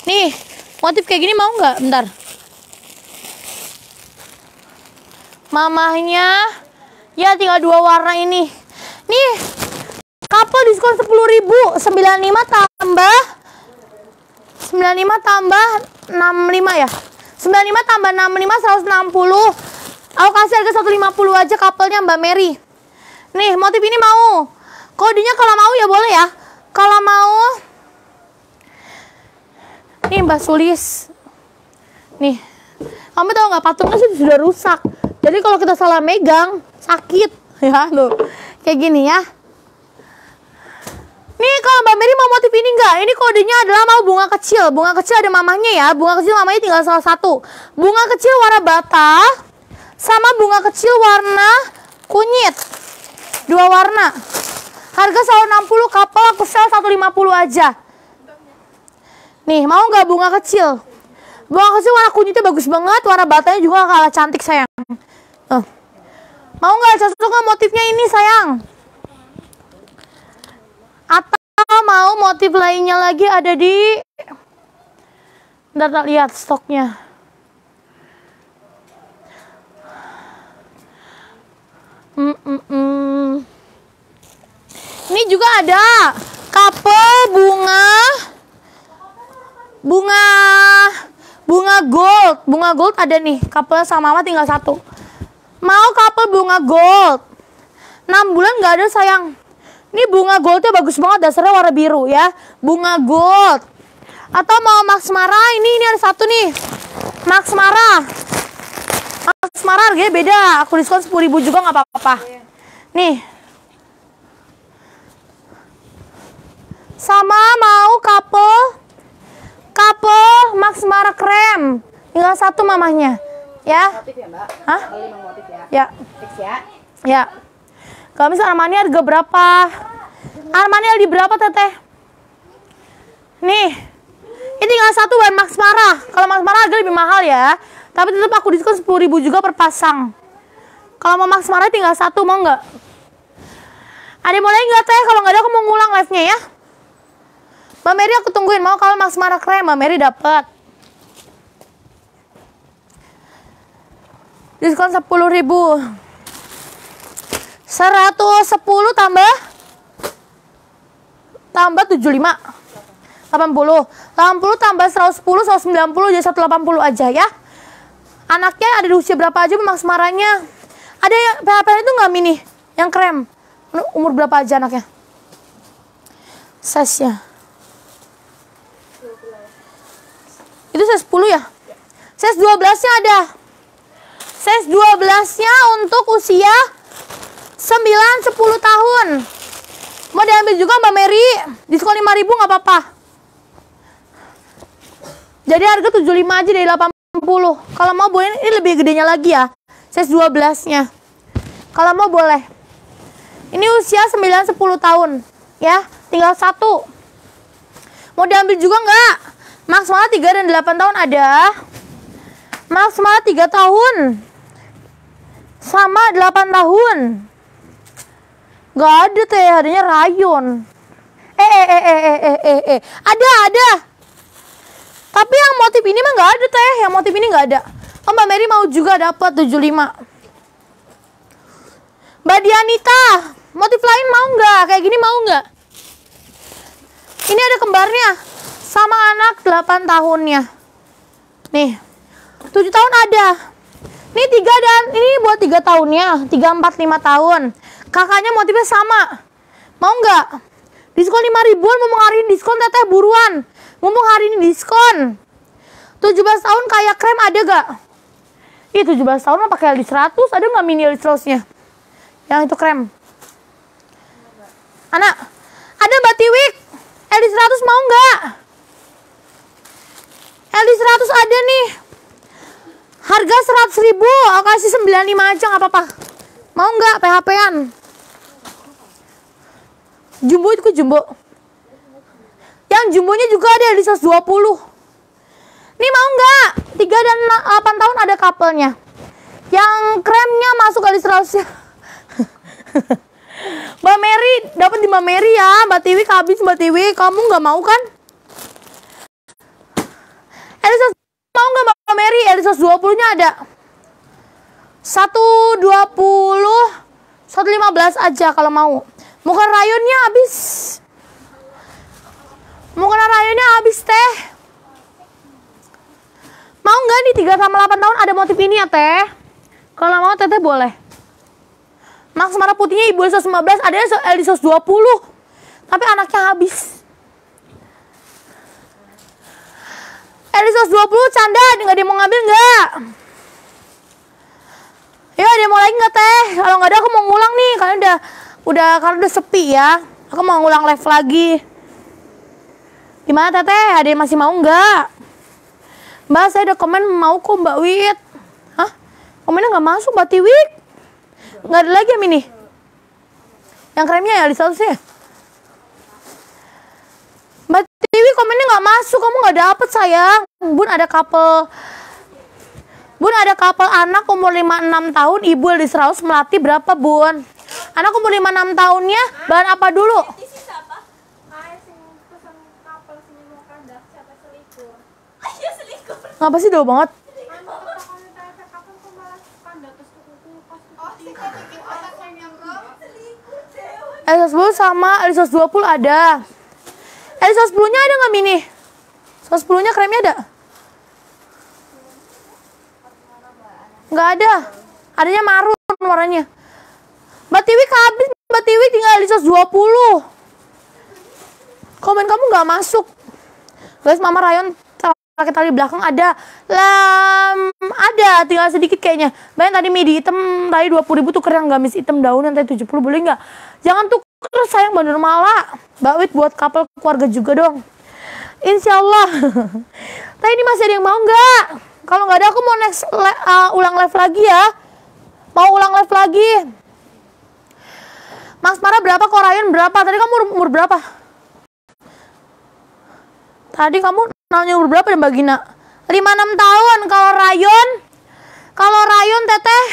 Nih, motif kayak gini mau nggak? Bentar. Mamahnya, ya tinggal dua warna ini. Nih, couple diskon 10.000, 95 tambah 95 tambah 65 ya. 95 tambah 65 160. Aku kasih harga 150 aja couple-nya Mbak Mary. Nih, motif ini mau. Kodenya kalau mau ya boleh ya. Kalau mau Nih Mbak Sulis. Nih. Kamu tahu nggak patungnya sih sudah rusak. Jadi kalau kita salah megang sakit *laughs* ya tuh. Kayak gini ya. Nih kalau Mbak Mary mau motif ini enggak? Ini kodenya adalah mau bunga kecil. Bunga kecil ada mamahnya ya. Bunga kecil mamanya tinggal salah satu. Bunga kecil warna bata sama bunga kecil warna kunyit. Dua warna. Harga 160 kapal aku sel 150 aja. Nih, mau nggak bunga kecil? Bunga kecil warna kunyitnya bagus banget, warna batanya juga kalah cantik sayang. Tuh. Mau nggak cocok nggak motifnya ini sayang? Atau mau motif lainnya lagi ada di Ntar tak lihat stoknya. Mm, mm, mm. Ini juga ada couple bunga bunga bunga gold. Bunga gold ada nih. Couple sama mama tinggal satu. Mau couple bunga gold. 6 bulan nggak ada sayang. Ini bunga goldnya bagus banget dasarnya warna biru ya. Bunga gold. Atau mau Max Mara ini ini ada satu nih. Max Mara. Max Mara harganya beda. Aku diskon 10.000 juga nggak apa-apa. Nih. Sama mau couple couple Max Mara krem. Tinggal satu mamahnya. Ya. Motif ya mbak? Hah? Motif ya. Ya. Fix ya. Ya. Kalau misal Armani harga berapa? Armani di berapa teteh? Nih. Ini tinggal satu buat Max Mara. Kalau Max Mara harga lebih mahal ya. Tapi tetap aku diskon 10.000 juga per pasang. Kalau mau Max Mara tinggal satu mau nggak? Ada lagi nggak teh? Kalau nggak ada aku mau ngulang live-nya ya. Mbak Mary aku tungguin. Mau kalau Max Mara krem Mbak Mary dapat. Diskon 10.000 ribu. 110 tambah. Tambah 75 80 80 tambah 110 190 jadi 180 aja ya. Anaknya ada di usia berapa aja memang semaranya ada yang PHP itu nggak mini? Yang krem. Umur berapa aja anaknya? Size itu size 10 ya size 12 nya ada size 12 nya untuk usia 9 10 tahun. Mau diambil juga Mbak Mary, diskon 5000 nggak apa-apa. Jadi harga 75 aja dari 80. Kalau mau boleh ini lebih gedenya lagi ya. Size 12-nya. Kalau mau boleh. Ini usia 9 10 tahun, ya. Tinggal satu. Mau diambil juga nggak? Maksimal 3 dan 8 tahun ada. Maksimal 3 tahun. Sama 8 tahun. Gak ada teh, adanya rayon. Eh, eh, eh, eh, eh, eh, eh, eh. Ada, ada. Tapi yang motif ini mah gak ada teh. Yang motif ini gak ada. Oh, Mbak Mary mau juga dapat 75. Mbak Dianita, motif lain mau nggak? Kayak gini mau nggak? Ini ada kembarnya. Sama anak 8 tahunnya. Nih. 7 tahun ada. Ini tiga dan ini buat tiga tahunnya, tiga empat lima tahun. Kakaknya motifnya sama. Mau nggak? Diskon 5 ribuan, mumpung hari ini diskon teteh buruan. Mumpung hari ini diskon. 17 tahun kayak krem ada gak? Ih 17 tahun mah pakai LD 100, ada nggak mini LD 100-nya? Yang itu krem. Anak, ada Mbak Tiwik. LD 100 mau nggak? LD 100 ada nih. Harga 100 ribu, aku kasih 95 aja nggak apa-apa. Mau nggak PHP-an? Jumbo itu jumbo. Yang jumbonya juga ada di 120. Nih mau nggak? 3 dan 8 tahun ada couple-nya. Yang kremnya masuk kali 100 *laughs* Mbak Mary, dapat di Mbak Mary ya. Mbak Tiwi habis Mbak Tiwi. Kamu nggak mau kan? Elisa mau nggak Mbak Mary? Elisa 20 nya ada. 120 115 aja kalau mau. Muka rayonnya habis. Muka rayonnya habis teh. Mau nggak nih 3 sama 8 tahun ada motif ini ya teh? Kalau mau teteh boleh. Max Mara putihnya ibu 115 ada di 120. Tapi anaknya habis. Eli 120 canda, nggak yang mau ngambil nggak? Ya yang mau lagi nggak teh? Kalau nggak ada aku mau ngulang nih, karena udah udah karena udah sepi ya. Aku mau ngulang live lagi. Gimana teteh? Ada yang masih mau nggak? Mbak, saya udah komen mau kok Mbak Wit. Hah? Komennya nggak masuk Mbak Tiwik. Nggak ada lagi yang ini. Yang kremnya ya di ya? Mbak Tiwi komennya nggak masuk, kamu nggak dapet sayang. Bun ada couple Bun ada couple anak umur 5-6 tahun, ibu di Seraus Melati berapa bun? Anak umur 5-6 tahunnya, bahan apa dulu? Tisi siapa? Ah, *laughs* iya selingkuh. Ngapa sih jauh banget? Elisos 10 sama Elisos 20 ada. Elisos 10 nya ada nggak mini? Elisos 10 nya kremnya ada? Nggak ada. Adanya marun warnanya. Mbak Tiwi habis. Mbak Tiwi tinggal Elisos 20. Komen kamu nggak masuk. Guys, Mama Rayon pakai tali belakang ada lam ada tinggal sedikit kayaknya bayang tadi midi hitam tadi dua puluh ribu tuker yang gamis hitam daun tujuh puluh boleh nggak jangan tuker sayang bener malah mbak Wit buat kapal keluarga juga dong. Insya Allah *laughs* tadi ini masih ada yang mau nggak? Kalau nggak ada aku mau next le- uh, ulang live lagi ya. Mau ulang live lagi. Mas Mara berapa Korayan berapa? Tadi kamu umur, berapa? Tadi kamu nanya umur berapa dan Mbak Gina? 5-6 tahun. Kalau Rayon, kalau Rayon teteh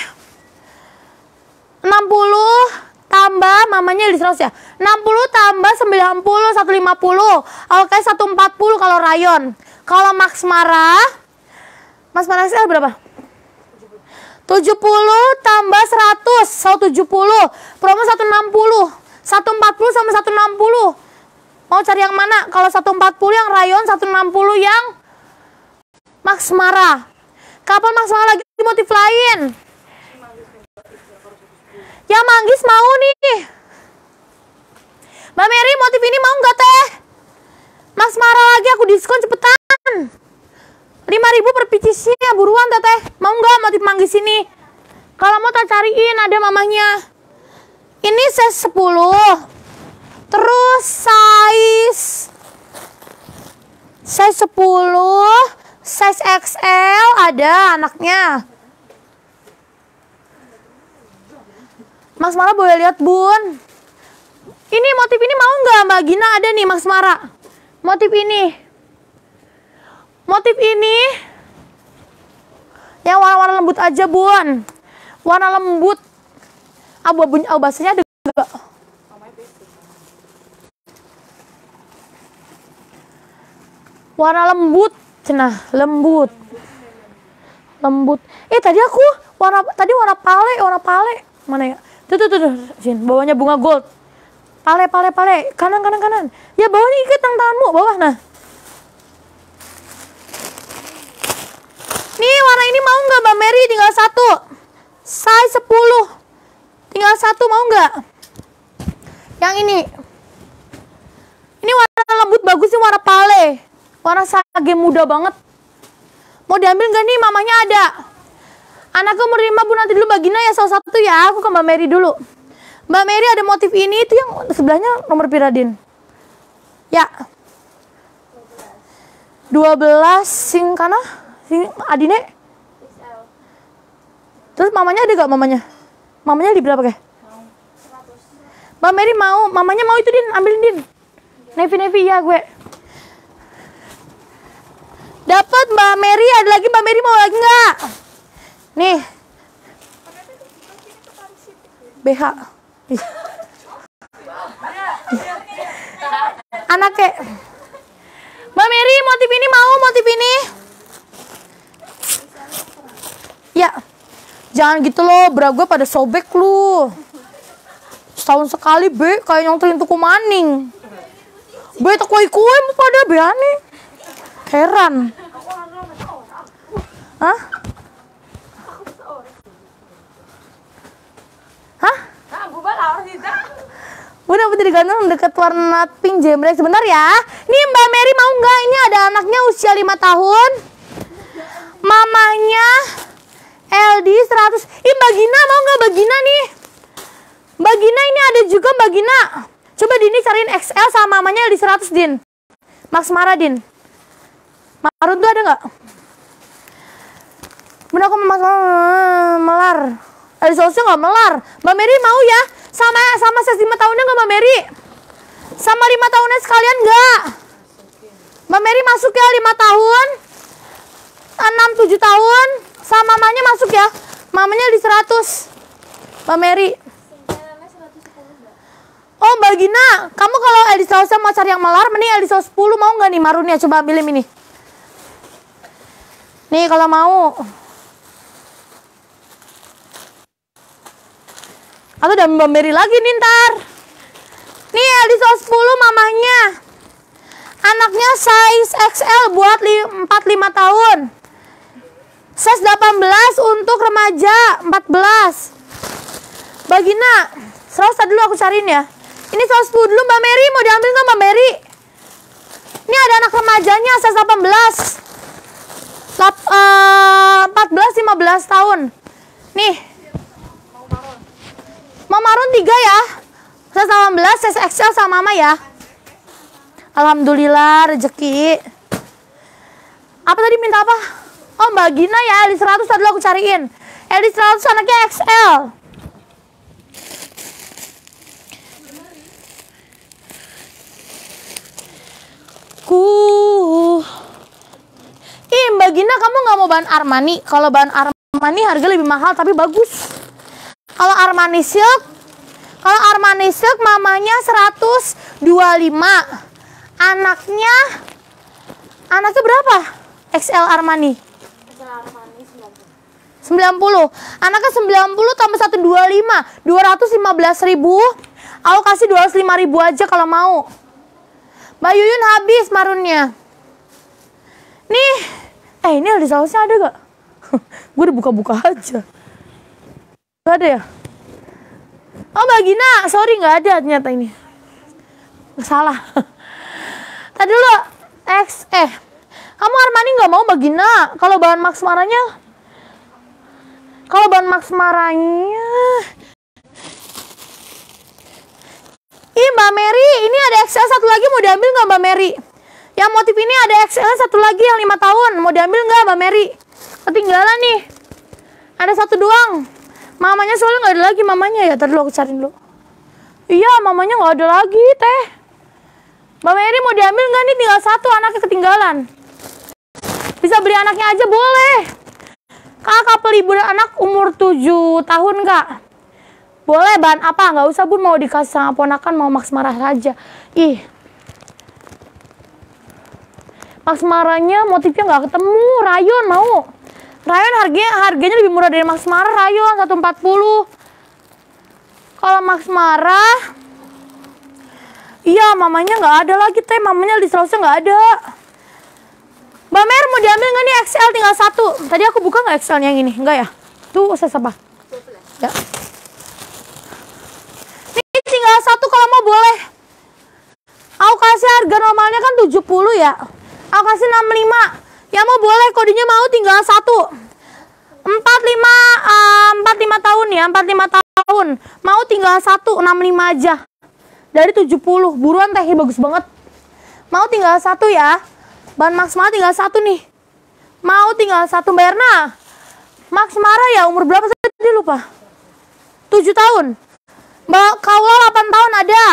60 tambah mamanya di 100 ya. 60 tambah 90 150. Oke 140 kalau Rayon. Kalau Max Mara Mas Mara XL berapa? 70 tambah 100 170 promo 160 140 sama 160 Mau cari yang mana? Kalau 140 yang rayon, 160 yang Max Mara. Kapan Max Mara lagi motif lain? Ya manggis mau nih. Mbak Mary motif ini mau nggak teh? Max Mara lagi aku diskon cepetan. 5000 per picisnya buruan teteh. Mau nggak motif manggis ini? Kalau mau tak cariin ada mamahnya. Ini size 10. Terus size size 10, size XL ada anaknya. Mas Mara boleh lihat bun. Ini motif ini mau nggak Mbak Gina ada nih Mas Mara. Motif ini. Motif ini yang warna-warna lembut aja bun. Warna lembut. Abu-abu abu basahnya ada nggak? warna lembut cenah lembut lembut eh tadi aku warna tadi warna pale warna pale mana ya tuh tuh tuh, tuh. Bawahnya bunga gold. Pale pale pale. Kanan kanan kanan. Ya bawahnya ikat tangan tanganmu bawah nah. Nih warna ini mau nggak mbak Mary? Tinggal satu. Size 10 tinggal satu mau nggak? Yang ini. Ini warna lembut bagus sih warna pale. Warna sage muda banget. Mau diambil gak nih? Mamanya ada anakku umur 5 bu nanti dulu Mbak Gina ya salah satu ya. Aku ke Mbak Mary dulu. Mbak Mary ada motif ini itu yang sebelahnya nomor piradin. Ya. 12 sing kana? Sing adine? Terus mamanya ada gak mamanya? Mamanya di berapa kayak Mbak Mary mau mamanya mau itu din. Ambilin din. Nevi Nevi ya gue. Dapat Mbak Mary, ada lagi Mbak Mary mau lagi nggak? Nih. BH. Ih. Anaknya. Mbak Mary, motif ini mau motif ini? Ya. Jangan gitu loh, bra gue pada sobek lu. Setahun sekali, Be, kayak nyontelin tuku maning. Be, tak kue-kue pada be aneh. Heran. Hah? Udah putih digantung deket warna pink jembrek sebentar ya. Nih Mbak Mary mau nggak? Ini ada anaknya usia 5 tahun. Mamanya LD 100. Ih Mbak Gina mau nggak Mbak Gina nih? Mbak Gina ini ada juga Mbak Gina. Coba Dini cariin XL sama mamanya di 100 Din. Max Mara Din. Marun tuh ada nggak? Bener aku memas melar. Ada sosnya nggak melar. Mbak Mary mau ya? Sama sama ses 5 tahunnya nggak Mbak Mary? Sama lima tahunnya sekalian nggak? Mbak Mary masuk ya 5 tahun. 6 7 tahun. Sama mamanya masuk ya. Mamanya di 100. Mbak Mary. Oh Mbak Gina, kamu kalau Edi Sausnya mau cari yang melar, mending Edi Saus 10 mau nggak nih marunnya? Coba ambilin ini. Nih kalau mau. Atau udah Mbak Mary lagi nih ntar. Nih Edi Saus 10 mamahnya. Anaknya size XL buat 4-5 tahun. Size 18 untuk remaja 14. Bagina, Selasa dulu aku cariin ya. Ini 110 dulu Mbak Mary, mau diambil nggak Mbak Mary? Ini ada anak remajanya, size 18. Lap, eh, 14 15 tahun. Nih. Mau marun 3 ya. Size 18, size XL sama Mama ya. Alhamdulillah rezeki. Apa tadi minta apa? Oh Mbak Gina ya, Eli 100 tadi aku cariin. Eli 100 anaknya XL. Ku Ih Mbak Gina kamu nggak mau bahan Armani? Kalau bahan Armani harga lebih mahal tapi bagus. Kalau Armani Silk, kalau Armani Silk mamanya 125. Anaknya anaknya berapa? XL Armani. 90. Anaknya 90 tambah 125. 215 ribu. Aku kasih 205 ribu aja kalau mau. Mbak Yuyun habis marunnya. Nih. Eh ini ada sausnya ada gak? *laughs* Gue udah buka-buka aja. Gak ada ya? Oh Mbak Gina, sorry gak ada ternyata ini. Salah. *laughs* Tadi dulu X eh kamu Armani nggak mau Mbak Gina? Kalau bahan Max Maranya kalau bahan Max Maranya Ih Mbak Mary, ini ada XL satu lagi mau diambil nggak Mbak Mary? Yang motif ini ada XL satu lagi yang lima tahun, mau diambil nggak Mbak Mary? Ketinggalan nih. Ada satu doang. Mamanya soalnya nggak ada lagi mamanya ya. Tadi aku cari dulu. Iya, mamanya nggak ada lagi teh. Mbak Mary mau diambil nggak nih? Tinggal satu anaknya ketinggalan. Bisa beli anaknya aja boleh. Kakak beli anak umur 7 tahun kak. Boleh bahan apa? Nggak usah bun mau dikasih sama ponakan mau Max marah saja. Ih. Max marahnya motifnya nggak ketemu. Rayon mau. Rayon harganya harganya lebih murah dari Max Marah Rayon 140. Kalau Max Marah Iya, mamanya nggak ada lagi teh. Mamanya di Sulawesi nggak ada. Mbak Mer mau diambil nggak nih XL tinggal satu. Tadi aku buka nggak XL yang ini? Enggak ya? Tuh saya apa? Ya. Ini tinggal satu kalau mau boleh. Aku kasih harga normalnya kan 70 ya. Aku kasih 65. Ya mau boleh kodenya mau tinggal satu. 45 uh, 45 tahun ya, 45 tahun. Mau tinggal satu 65 aja. Dari 70. Buruan teh bagus banget. Mau tinggal satu ya. Max Mara tinggal satu nih. Mau tinggal satu Mbak Erna. Max Mara ya umur berapa sih tadi lupa? 7 tahun. Mbak Kaula 8 tahun ada.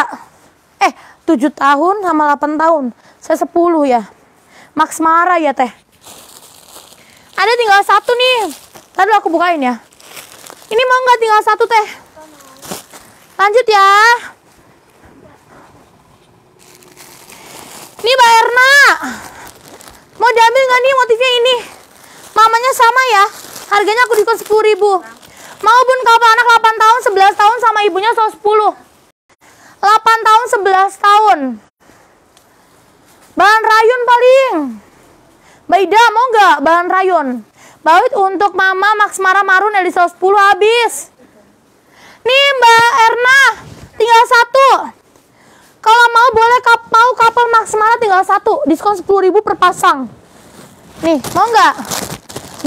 Eh, 7 tahun sama 8 tahun. Saya 10 ya. Max Mara ya teh. Ada tinggal satu nih. Tadi aku bukain ya. Ini mau nggak tinggal satu teh? Lanjut ya. Nih Mbak Erna. Mau diambil nggak nih motifnya ini? Mamanya sama ya. Harganya aku diskon 10 ribu. Mau bun kalau anak 8 tahun, 11 tahun sama ibunya 110. 8 tahun, 11 tahun. Bahan rayon paling. Mbak Ida mau nggak bahan rayon? Bawit untuk Mama Max Mara Marun dari 110 habis. Nih Mbak Erna, tinggal satu. Kalau mau boleh kap mau kapal Max Mara tinggal satu, diskon 10.000 per pasang. Nih, mau nggak?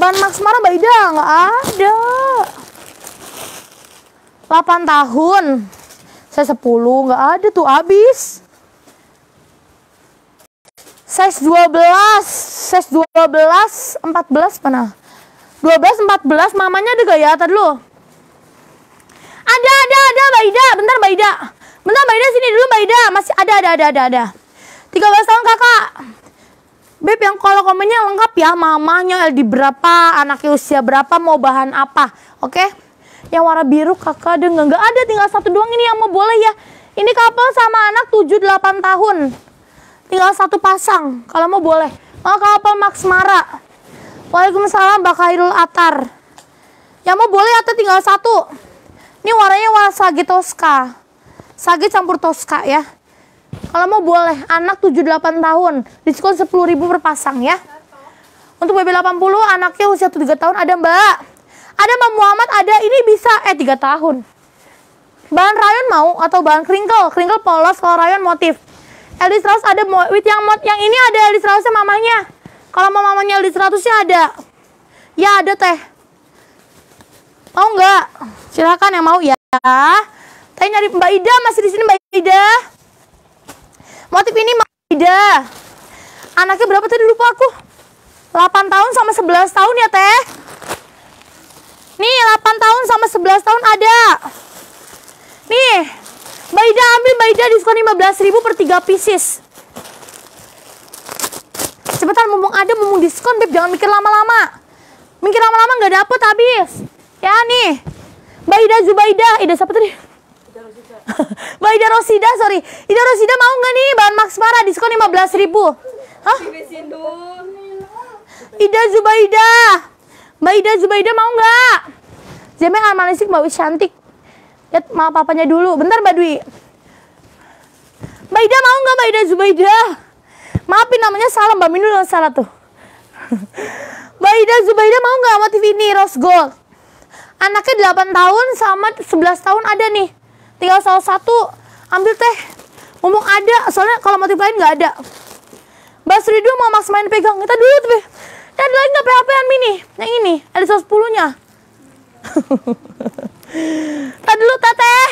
Bahan Max Mara Mbak nggak ada. 8 tahun. Size 10 nggak ada tuh habis. Size 12, size 12, 14 mana? 12, 14, mamanya ada gak ya? Tadi dulu. Ada, ada, ada, Mbak Ida. Bentar, Mbak Ida. Bentar, Mbak Ida sini dulu, Mbak Ida. Masih ada, ada, ada, ada, ada. 13 tahun kakak. Beb yang kalau komennya lengkap ya, mamanya di berapa, anaknya usia berapa, mau bahan apa. Oke? Yang warna biru kakak ada nggak? Nggak ada, tinggal satu doang ini yang mau boleh ya. Ini couple sama anak 7-8 tahun. Tinggal satu pasang, kalau mau boleh. Oh, couple Max Mara. Waalaikumsalam Mbak Khairul Atar. Yang mau boleh atau tinggal satu. Ini warnanya warna sage Tosca. Sage campur Tosca ya. Kalau mau boleh, anak 7-8 tahun. Diskon 10.000 per pasang ya. Untuk BB 80, anaknya usia 3 tahun ada mbak. Ada Mbak Muhammad, ada ini bisa, eh 3 tahun. Bahan rayon mau atau bahan crinkle? Crinkle polos, kalau rayon motif. Elis Strauss ada with yang mod yang ini ada Elis Straussnya mamanya. Kalau mau mamanya Elis Straussnya ada. Ya ada teh. Mau nggak? Silakan yang mau ya. Tanya nyari Mbak Ida masih di sini Mbak Ida. Motif ini Mbak Ida. Anaknya berapa tadi lupa aku? 8 tahun sama 11 tahun ya teh. Nih 8 tahun sama 11 tahun ada. Nih. Mbak Ida ambil Mbak Ida diskon 15.000 per 3 pieces. Cepetan mumpung ada mumpung diskon Beb jangan mikir lama-lama. Mikir lama-lama nggak dapet habis. Ya nih. Mbak Ida Zubaida, Ida siapa tadi? *laughs* Mbak Ida Rosida, sorry. Ida Rosida mau nggak nih bahan Max Mara diskon 15.000 Hah? Ida Zubaida. Mbak Ida Zubaida mau nggak? Zemeng Almanisik Mbak Wis cantik. Lihat ma papanya dulu. Bentar Mbak Dwi. Mbak Ida mau nggak Mbak Ida Zubaida? Maafin namanya salah Mbak Minul yang salah tuh. *laughs* Mbak Ida Zubaida mau nggak motif ini rose gold? Anaknya 8 tahun sama 11 tahun ada nih. Tinggal salah satu. Ambil teh. Ngomong ada, soalnya kalau motif lain nggak ada. Mbak Sri dulu mau Max main pegang. Kita dulu tuh. Dan lagi nggak PHP an mini? Yang ini, ada 110 *laughs* Tadi dulu, Teteh.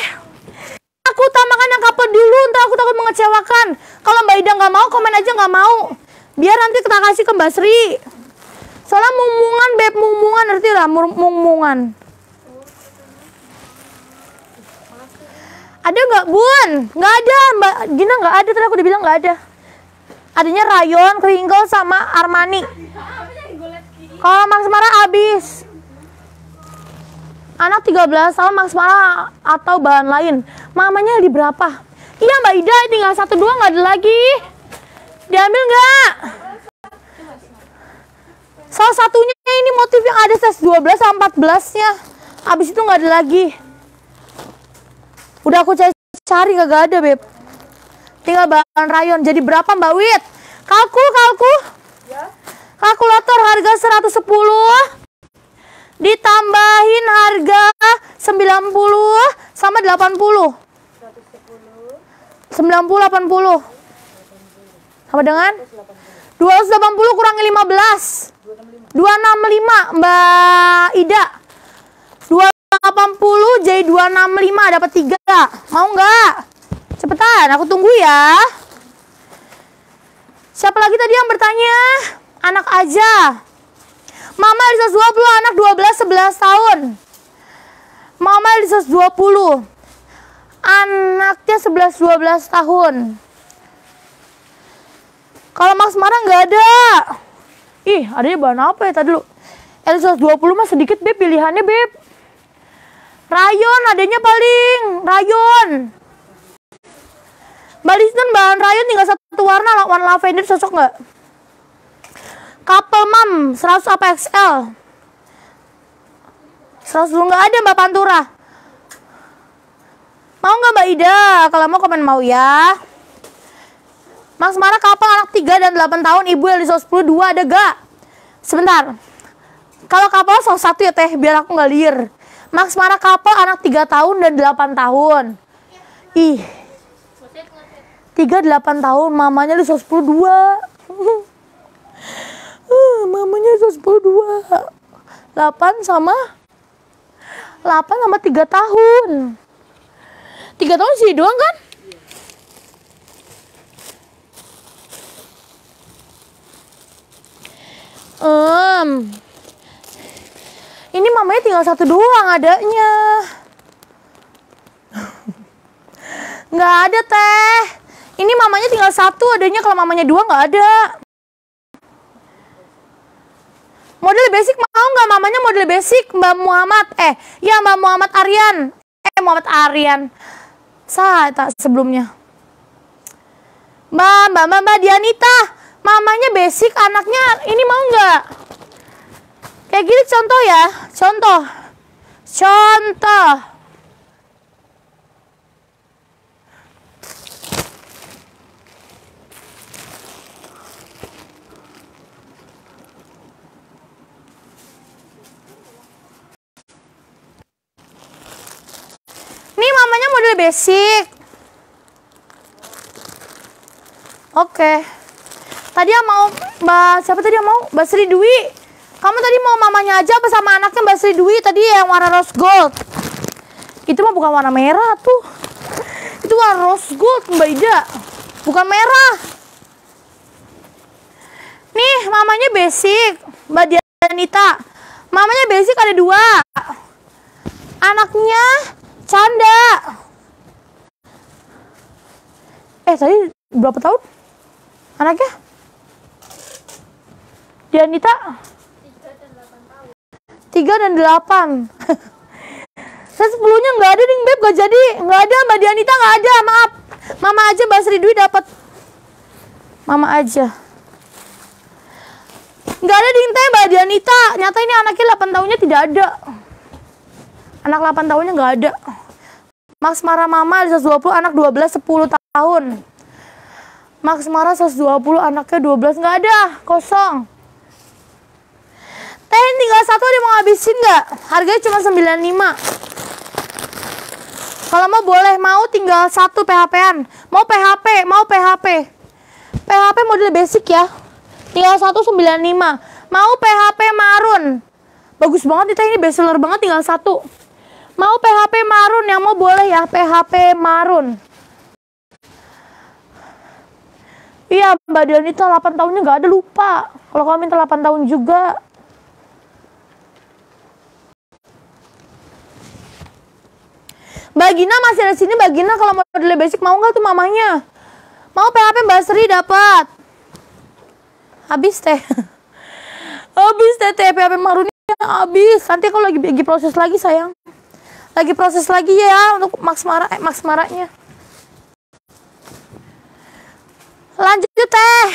Aku utamakan yang couple dulu, ntar aku takut mengecewakan. Kalau Mbak Ida nggak mau, komen aja nggak mau. Biar nanti kita kasih ke Mbak Sri. Soalnya mumungan, Beb, mumungan, ngerti lah, mumungan. Ada nggak, Bun? Nggak ada, Mbak Gina nggak ada, tadi aku udah bilang nggak ada. Adanya rayon, kringle, sama Armani. Kalau Max Mara habis. Anak 13 tahun Mara atau bahan lain. Mamanya di berapa? Iya Mbak Ida, tinggal satu dua nggak ada lagi. Diambil nggak? Salah satunya ini motif yang ada size 12 sama 14 nya. Habis itu nggak ada lagi. Udah aku cari, cari kagak ada beb. Tinggal bahan rayon. Jadi berapa Mbak Wit? Kalkul, kalkul. Kalkulator harga 110 ditambahin harga 90 sama 80. 90 80. Sama dengan 280 kurangi 15. 265 Mbak Ida. 280 jadi 265 dapat 3. Mau nggak? Cepetan, aku tunggu ya. Siapa lagi tadi yang bertanya? Anak aja. Mama di 120, anak 12 11 tahun. Mama di 120. Anaknya 11 12 tahun. Kalau Max Mara nggak ada. Ih, adanya bahan apa ya tadi lu? L 120 mah sedikit beb pilihannya beb. Rayon adanya paling rayon. Mbak Listen bahan rayon tinggal satu warna warna lavender cocok nggak? Couple mam 100 apa XL? 100 dulu nggak ada Mbak Pantura. Mau nggak Mbak Ida? Kalau mau komen mau ya. Mas Mara couple anak 3 dan 8 tahun, ibu yang di 10 dua ada gak? Sebentar. Kalau couple salah satu ya teh, biar aku nggak liar. Max Mara couple anak 3 tahun dan 8 tahun. Ih. 3 8 tahun, mamanya di 10 dua. *laughs* Uh, mamanya 10 dua. 8 sama 8 sama 3 tahun. 3 Tiga tahun sih doang kan? Em, ini mamanya tinggal satu doang adanya. Nggak ada teh. Ini mamanya tinggal satu adanya kalau mamanya dua nggak ada. Model basic mau nggak mamanya model basic Mbak Muhammad? Eh, ya Mbak Muhammad Aryan. Eh Muhammad Aryan. Sah tak sebelumnya. Mbak, Mbak, Mbak, Mbak Dianita. Mamanya basic, anaknya ini mau nggak? Kayak gini contoh ya, contoh. Contoh. Nih mamanya model basic. Oke. Tadi yang mau Mbak siapa tadi yang mau? Mbak Sri Dwi. Kamu tadi mau mamanya aja apa sama anaknya Mbak Sri Dwi tadi yang warna rose gold? Itu mah bukan warna merah tuh. Itu warna rose gold Mbak Ida. Bukan merah. Nih mamanya basic Mbak Dianita. Mamanya basic ada dua. Anaknya canda. Eh tadi berapa tahun? Anaknya? Dianita? Tiga dan delapan. *laughs* Saya sepuluhnya nggak ada nih Beb, nggak jadi. Nggak ada Mbak Dianita nggak ada, maaf. Mama aja Mbak Sri Dwi dapat. Mama aja. Nggak ada ding teh Mbak Dianita. Nyata ini anaknya 8 tahunnya tidak ada. Anak 8 tahunnya nggak ada. Max Mara Mama 120, anak 12 10 tahun. Max Mara 120, anaknya 12 nggak ada, kosong. Teh tinggal satu ada mau habisin nggak? Harganya cuma 95. Kalau mau boleh, mau tinggal satu PHP-an. Mau PHP, mau PHP. PHP model basic ya. Tinggal 195. Mau PHP marun. Bagus banget teh ini bestseller banget tinggal satu. Mau PHP marun yang mau boleh ya PHP marun. Iya Mbak Dianita 8 tahunnya nggak ada lupa. Kalau kamu minta 8 tahun juga. Mbak Gina masih ada sini Mbak Gina kalau model basic mau nggak tuh mamanya? Mau PHP Mbak Sri dapat. Habis teh. *laughs* habis teh teh PHP marunnya habis. Nanti kalau lagi lagi proses lagi sayang. Lagi proses lagi ya untuk Max Mara eh Max Maranya. Lanjut teh.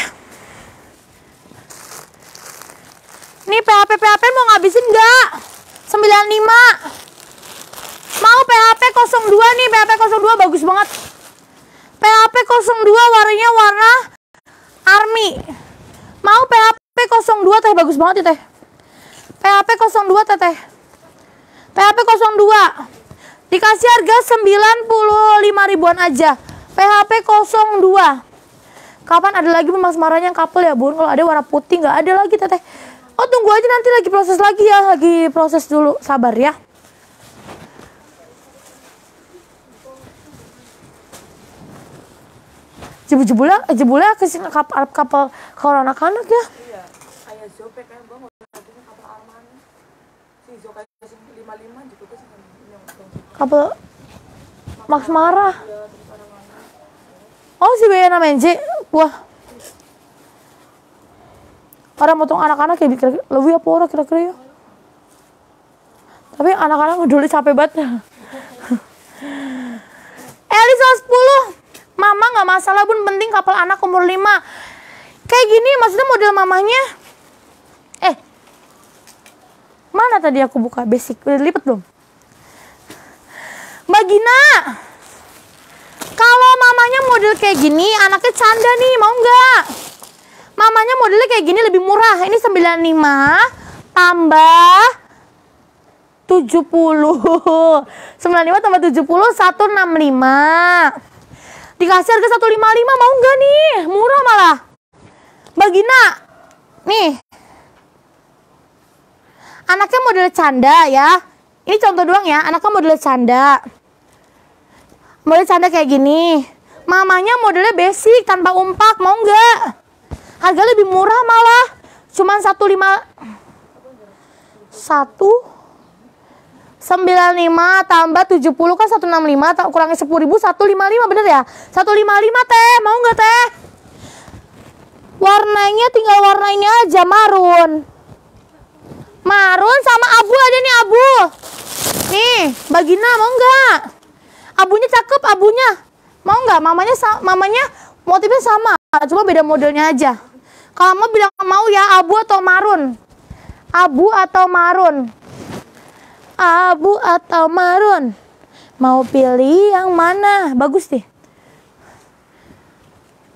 Nih PHP PHP mau ngabisin nggak? 95. Mau PHP 02 nih, PHP 02 bagus banget. PHP 02 warnanya warna army. Mau PHP 02 teh bagus banget ya teh. PHP 02 teh teh. PHP 02. Dikasih harga 95 ribuan aja. PHP 02. Kapan ada lagi mas marahnya yang couple ya bun? Kalau ada warna putih nggak ada lagi teteh. Oh tunggu aja nanti lagi proses lagi ya, lagi proses dulu, sabar ya. Jebul-jebulnya, jebulnya ke sini kapal kapal kalau anak-anak ya. Iya, artinya kapal aman. Si Zokai lima lima juga tuh yang Kapal Max marah. Oh si Bayana Menje, wah. Orang motong anak-anak ya kira-kira lebih apa orang kira-kira ya. Tapi anak-anak ngeduli capek banget. *laughs* Elisa 10 Mama nggak masalah bun, penting kapal anak umur 5 Kayak gini maksudnya model mamanya Eh Mana tadi aku buka basic, udah lipet belum? Mbak Gina Kalau mamanya model kayak gini, anaknya canda nih, mau nggak? Mamanya modelnya kayak gini lebih murah. Ini 95 tambah 70. 95 tambah 70 165. Dikasih harga 155 mau nggak nih? Murah malah. Mbak Gina. Nih. Anaknya model canda ya. Ini contoh doang ya, anaknya model canda. Model canda kayak gini. Mamanya modelnya basic tanpa umpak, mau nggak? Harga lebih murah malah. Cuman satu lima satu sembilan lima tambah tujuh puluh kan satu enam lima kurangin sepuluh ribu satu lima lima bener ya satu lima lima teh mau nggak teh warnanya tinggal warna ini aja marun marun sama abu ada nih abu nih bagina mau nggak abunya cakep abunya. Mau nggak? Mamanya mamanya motifnya sama. Cuma beda modelnya aja. Kalau mau bilang mau ya abu atau marun? Abu atau marun? Abu atau marun? Mau pilih yang mana? Bagus deh.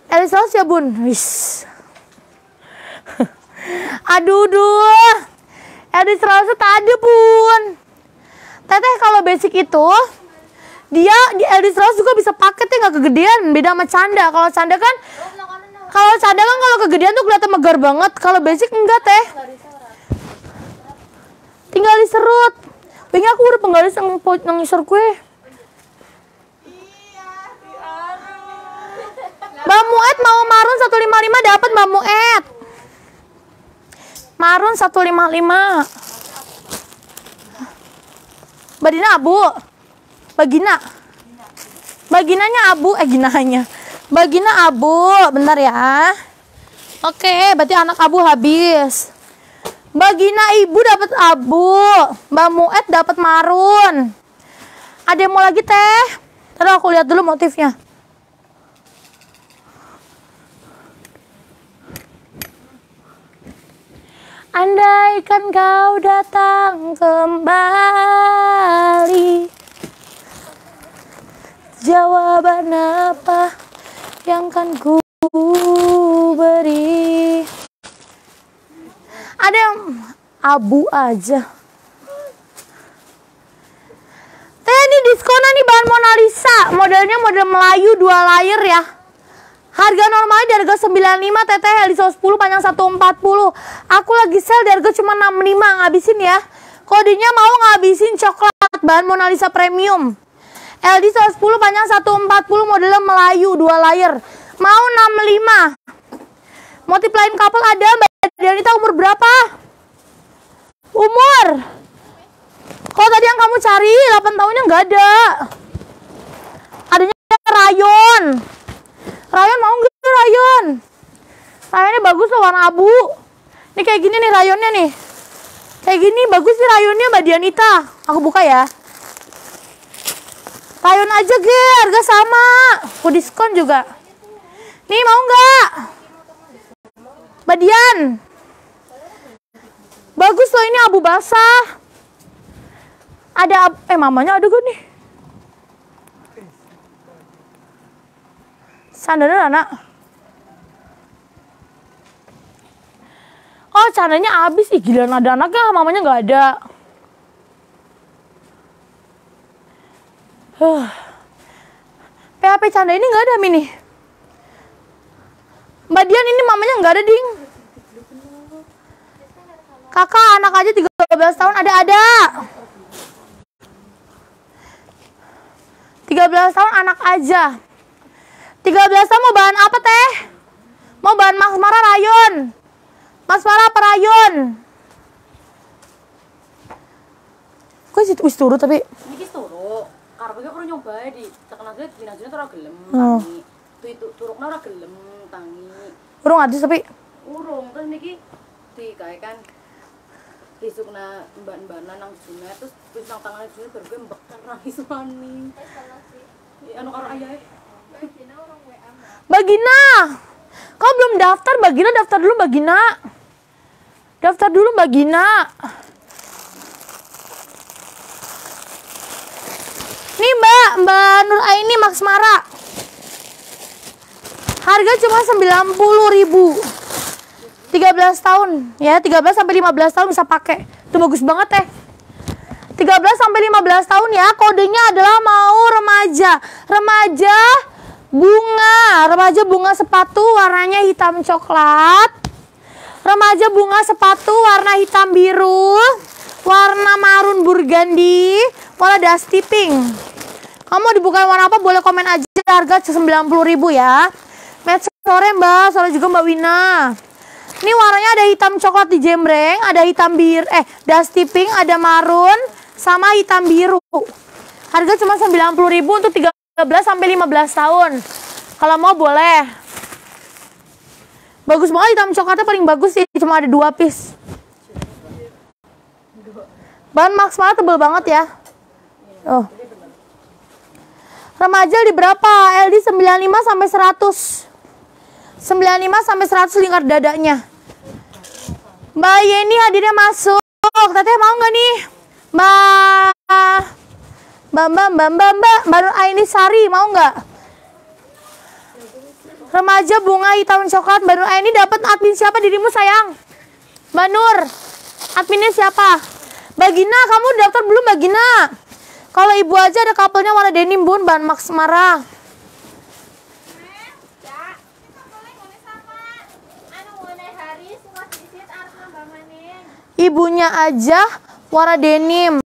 Elis Rose ya bun? Wis. *laughs* aduh duh. Elis Rose tadi bun. Teteh kalau basic itu dia di Elis Rose juga bisa teh nggak kegedean beda sama canda kalau canda kan kalau canda kan kalau kegedean tuh kelihatan megar banget kalau basic enggak teh tinggal diserut Pengen aku udah penggaris yang ngisor kue. Mbak Muet mau marun 155 dapat Mbak Muet. Marun 155. Mbak Dina abu. Mbak Gina. Mbak Ginanya abu, eh Ginanya. Mbak Gina abu, bentar ya. Oke, berarti anak abu habis. Mbak Gina ibu dapat abu, Mbak Muet dapat marun. Ada yang mau lagi teh? Taruh aku lihat dulu motifnya. Andaikan kau datang kembali Jawaban apa yang kan ku beri ada yang abu aja. Teh ini diskonan nih bahan Mona Lisa. Modelnya model Melayu dua layer ya. Harga normalnya di harga 95 teteh Elisa 10 panjang 140. Aku lagi sel di harga cuma 65 ngabisin ya. Kodenya mau ngabisin coklat bahan Mona Lisa premium. LD 110 panjang 140 modelnya Melayu dua layer. Mau 65. Motif lain couple ada Mbak Dianita umur berapa? Umur? Kalau tadi yang kamu cari 8 tahunnya nggak ada. Adanya rayon. Rayon mau nggak rayon? Rayonnya bagus loh warna abu. Ini kayak gini nih rayonnya nih. Kayak gini bagus nih rayonnya Mbak Dianita. Aku buka ya. Rayon aja ge, harga sama. Aku diskon juga. Nih mau nggak? Mbak Dian. Bagus loh ini abu basah. Ada ab- eh mamanya ada gak nih? Sandaran anak. Oh, cananya habis ih gila ada anaknya, mamanya nggak ada. Huh. PHP canda ini nggak ada mini. Mbak Dian ini mamanya nggak ada ding. Kakak anak aja 13 tahun ada ada. 13 tahun anak aja. 13 tahun mau bahan apa teh? Mau bahan masmara rayon. Masmara apa rayon? Kok situ wis turu tapi Niki turu. Karepe ora nyoba di tekan aja dinajune ora gelem Oh. tangi. Tu itu turukna ora gelem tangi. urung adus tapi Urung terus niki dikae kan disukna mbak-mbakna nang june terus wis nang tangane june baru gue mbek nangis wani. Ya anu karo ayahe. Bagina. Kau belum daftar Bagina daftar dulu Bagina. Daftar dulu Bagina. Nih Mbak, Mbak Nur Aini Max Mara. Harga cuma 90.000 ribu. 13 tahun ya, 13 sampai 15 tahun bisa pakai. Itu bagus banget teh. 13 sampai 15 tahun ya, kodenya adalah mau remaja. Remaja bunga, remaja bunga sepatu warnanya hitam coklat. Remaja bunga sepatu warna hitam biru, warna marun burgundy, warna dusty pink. Kamu dibukain warna apa? Boleh komen aja harga 90.000 ya. Match sore Mbak, sore juga Mbak Wina. Ini warnanya ada hitam coklat di jembreng, ada hitam bir eh dusty pink, ada marun sama hitam biru. Harga cuma 90.000 untuk 13 sampai 15 tahun. Kalau mau boleh. Bagus banget hitam coklatnya paling bagus sih, cuma ada dua piece. Bahan Mara tebel banget ya. Oh. Remaja di berapa? LD 95 sampai 100. 95 sampai 100 lingkar dadanya. Mbak Yeni hadirnya masuk. Teteh mau nggak nih? Mbak Mbak Mbak Mbak Mbak Mbak Nur Aini Sari mau nggak? Remaja bunga hitam coklat Nur Aini dapat admin siapa dirimu sayang? Mbak Nur, adminnya siapa? Mbak Gina, kamu daftar belum Mbak Gina? Kalau ibu aja ada couple-nya warna denim bun, bahan Max Mara. Ibunya aja warna denim.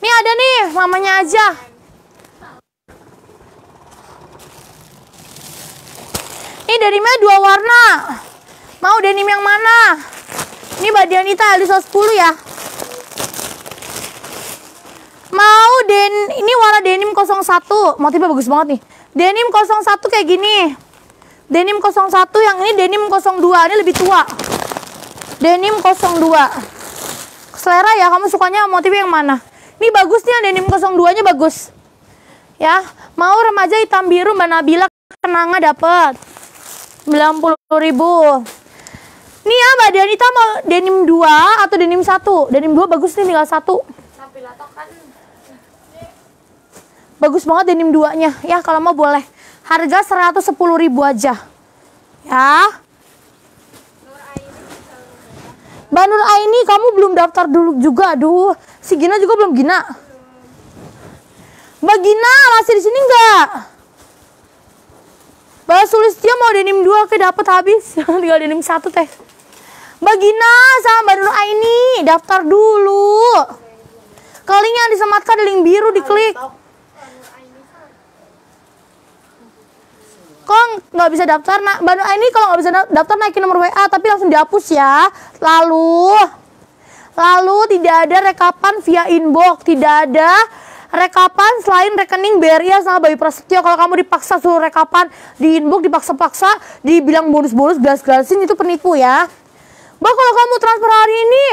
Nih ada nih, mamanya aja. Ini denimnya dua warna. Mau denim yang mana? Ini Mbak Dianita Elisa 10 ya. Mau den ini warna denim 01. Motifnya bagus banget nih. Denim 01 kayak gini. Denim 01 yang ini denim 02. Ini lebih tua. Denim 02. Selera ya, kamu sukanya motif yang mana? Ini bagus nih denim 02-nya bagus. Ya, mau remaja hitam biru Mbak Nabila kenanga dapat. 90.000. Nih ya Mbak Dianita mau denim 2 atau denim 1? Denim 2 bagus nih tinggal satu. Bagus banget denim 2-nya. Ya kalau mau boleh. Harga 110.000 aja. Ya. Mbak Nur Aini kamu belum daftar dulu juga. Aduh, si Gina juga belum Gina. Mbak Gina masih di sini enggak? Mbak Sulistya mau denim 2 ke dapat habis. *laughs* Tinggal denim 1 teh. Mbak Gina sama Mbak Nur Aini daftar dulu. Keling yang disematkan di link biru diklik. Kok nggak bisa daftar? Nah, Mbak Nur Aini kalau nggak bisa da- daftar naikin nomor WA tapi langsung dihapus ya. Lalu, lalu tidak ada rekapan via inbox, tidak ada rekapan selain rekening BRI sama Bayu Prasetyo. Kalau kamu dipaksa suruh rekapan di inbox, dipaksa-paksa, dibilang bonus-bonus, gas-gasin itu penipu ya. Mbak kalau kamu transfer hari ini,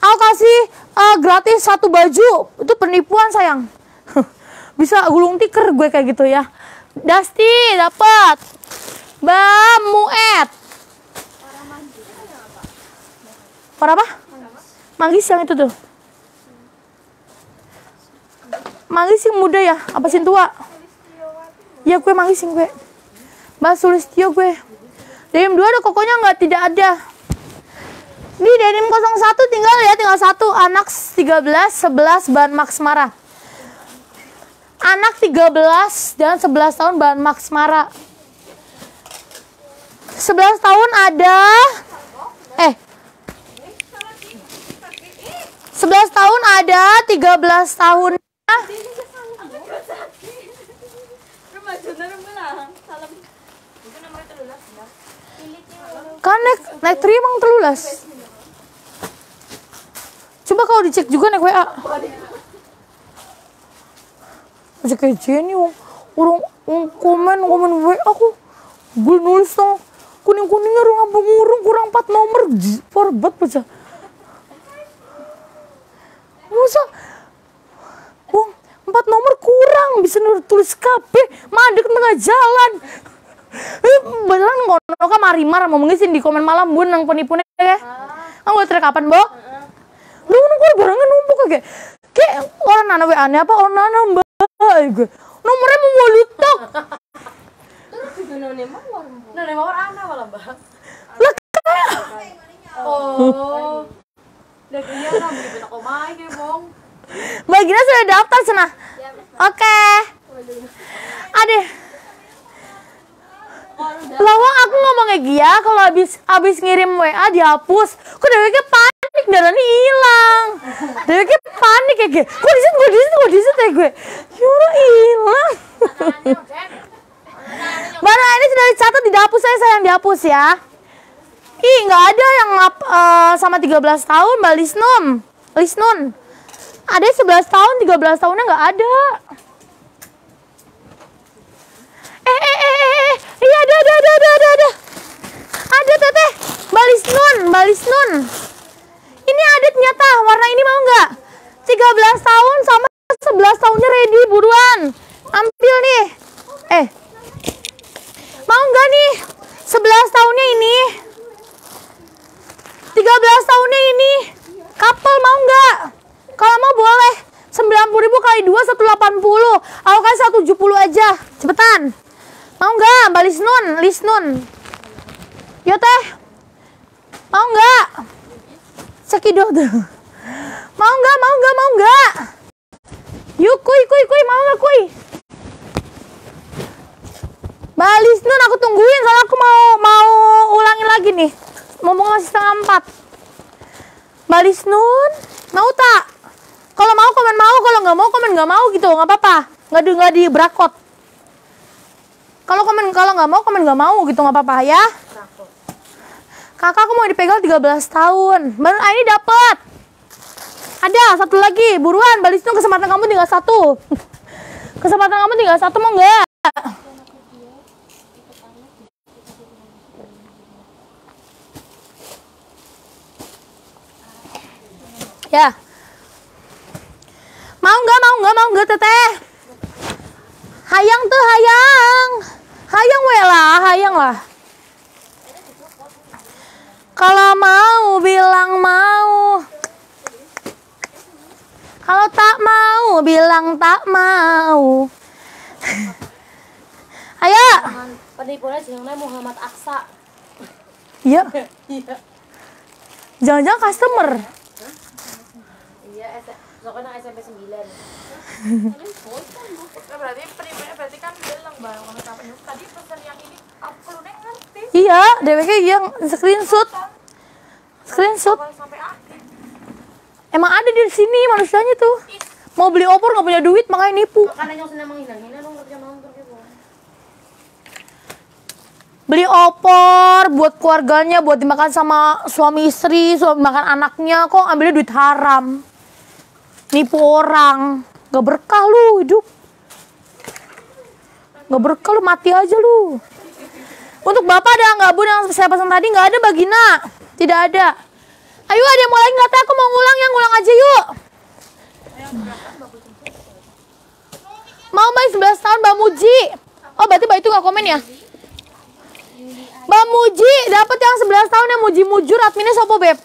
aku kasih eh, gratis satu baju. Itu penipuan sayang. *laughs* Bisa gulung tikar gue kayak gitu ya. Dasti dapat. Mbak Muet. Para apa? Manggis yang itu tuh. Manggis yang muda ya? Apa sih tua? Ya gue manggis yang gue. Mbak Sulistyo gue. Denim 2 ada kokonya nggak? Tidak ada. Di denim 01 tinggal ya, tinggal satu. Anak 13, 11 bahan Max Mara. Anak 13 dan 11 tahun bahan Max Mara. 11 tahun ada eh 11 tahun ada, 13 tahun kan naik naik tri telulas coba kalau dicek juga naik WA aja kayak Jenny orang wong komen komen WA aku gue nulis dong kuning kuningnya ruang pengurung kurang 4 nomor. Forbat baca. Masa? Wong 4 nomor kurang. Bisa tulis KB madek tengah jalan. Eh beneran ngono kan marimar mau mengisin di komen malam bun nang penipune ya. Ah gue kapan bo lu gue barangnya numpuk kayak kayak orang nana WA nya apa orang nana mbak gue nomornya mau mau lutok Nah, lima orang anak malah mbak. lah Oh. Udah kaya lah, beli benak omai kayak bong. Mbak Gina sudah daftar sana. Oke. Adeh. Lawang aku ngomong kayak Gia kalau habis habis ngirim WA dihapus. Kok dewe panik panik darahnya hilang. Dewi kayak panik kayak gue gue disit gue disit gue disit ya gue? Yura hilang. Baru ini sudah dicatat di dapur saya sayang dihapus ya. Ih nggak ada yang eh, sama 13 tahun Mbak Lisnum Lisnun. Ada 11 tahun 13 tahunnya nggak ada. Eh eh eh eh eh. Iya ada ada ada ada ada ada. Ada teteh. Mbak Lisnun Mbak Lisnun Ini ada ternyata warna ini mau nggak? 13 tahun sama 11 tahunnya ready buruan. Ambil nih. Eh Mau nggak nih? 11 tahunnya ini. 13 tahunnya ini. Couple mau nggak? Kalau mau boleh. 90 ribu kali 2 180 Aku kasih 170 aja. Cepetan. Mau nggak? Mbak Lisnun? Lisnun. Yo teh. Mau nggak? Cekidot Mau nggak? Mau nggak? Mau nggak? Yuk kuy kuy kuy Mau nggak kuy? Mbak Lisnun aku tungguin soalnya aku mau mau ulangin lagi nih. Ngomong masih setengah empat. Mbak Lisnun, mau tak? Kalau mau komen mau, kalau nggak mau komen nggak mau gitu, nggak apa-apa. Nggak di nggak di brakot. Kalau komen kalau nggak mau komen nggak mau gitu nggak apa-apa ya. Kakak aku mau dipegang 13 tahun. Baru ah, ini dapat. Ada satu lagi, buruan Mbak Lisnun kesempatan kamu tinggal satu. *laughs* Kesempatan kamu tinggal satu mau nggak? Ya. Mau nggak, mau nggak, mau nggak teteh? Hayang tuh hayang. Hayang we lah, hayang lah. Kalau mau bilang mau. Kalau tak mau bilang tak mau. *laughs* Ayo. Penipuannya jenengnya Muhammad Aksa. Iya. *laughs* Iya. Jangan-jangan customer. Iya, pokoknya SMP 9. *laughs* berarti penipuannya berarti kan bilang bang kalau sampai tadi pesan yang ini aku lu ngerti Iya, DWK yang screenshot. Screenshot. Emang ada di sini manusianya tuh. Mau beli opor nggak punya duit makanya nipu. Gitu. Beli opor buat keluarganya, buat dimakan sama suami istri, suami makan anaknya. Kok ambilnya duit haram? Nipu orang. Gak berkah lu hidup. Gak berkah lu mati aja lu. Untuk bapak ada nggak bun yang saya pesan tadi nggak ada bagina, tidak ada. Ayo ada yang mau lagi nggak? Aku mau ngulang yang ngulang aja yuk. Mau main 11 tahun Mbak Muji. Oh berarti Mbak itu nggak komen ya? Mbak Muji dapat yang 11 tahun yang Muji Mujur adminnya sopo beb.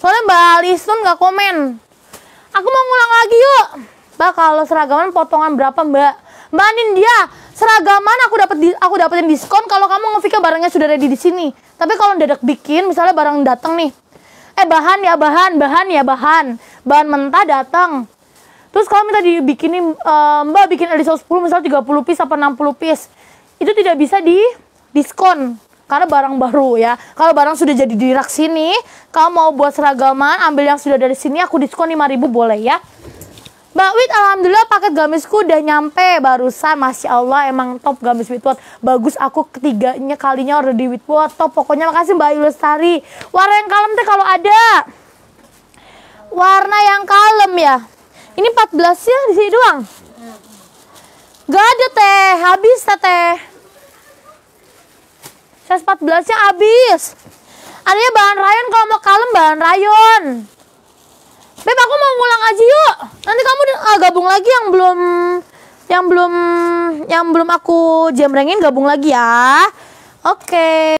Soalnya Mbak Lisnun nggak komen. Aku mau ngulang lagi yuk. Mbak kalau seragaman potongan berapa Mbak? Mbak Nindya, seragaman aku dapat aku dapetin diskon kalau kamu ngefikir barangnya sudah ready di sini. Tapi kalau dadak bikin, misalnya barang datang nih. Eh bahan ya bahan, bahan ya bahan. Bahan mentah datang. Terus kalau minta dibikinin eh, Mbak bikin edisi 10 misalnya 30 piece apa 60 piece. Itu tidak bisa di diskon karena barang baru ya. Kalau barang sudah jadi di rak sini, kamu mau buat seragaman, ambil yang sudah dari sini aku diskon 5000 boleh ya. Mbak Wit, alhamdulillah paket gamisku udah nyampe barusan. Masya Allah, emang top gamis Witwot. Bagus aku ketiganya kalinya order di Witwot. Top, pokoknya makasih Mbak Ayu Lestari. Warna yang kalem teh kalau ada. Warna yang kalem ya. Ini 14 ya di sini doang. Gak ada teh, habis teh. Size 14 nya habis. Adanya bahan rayon kalau mau kalem bahan rayon. Beb aku mau ngulang aja yuk. Nanti kamu ah, gabung lagi yang belum yang belum yang belum aku jemrengin gabung lagi ya. Oke.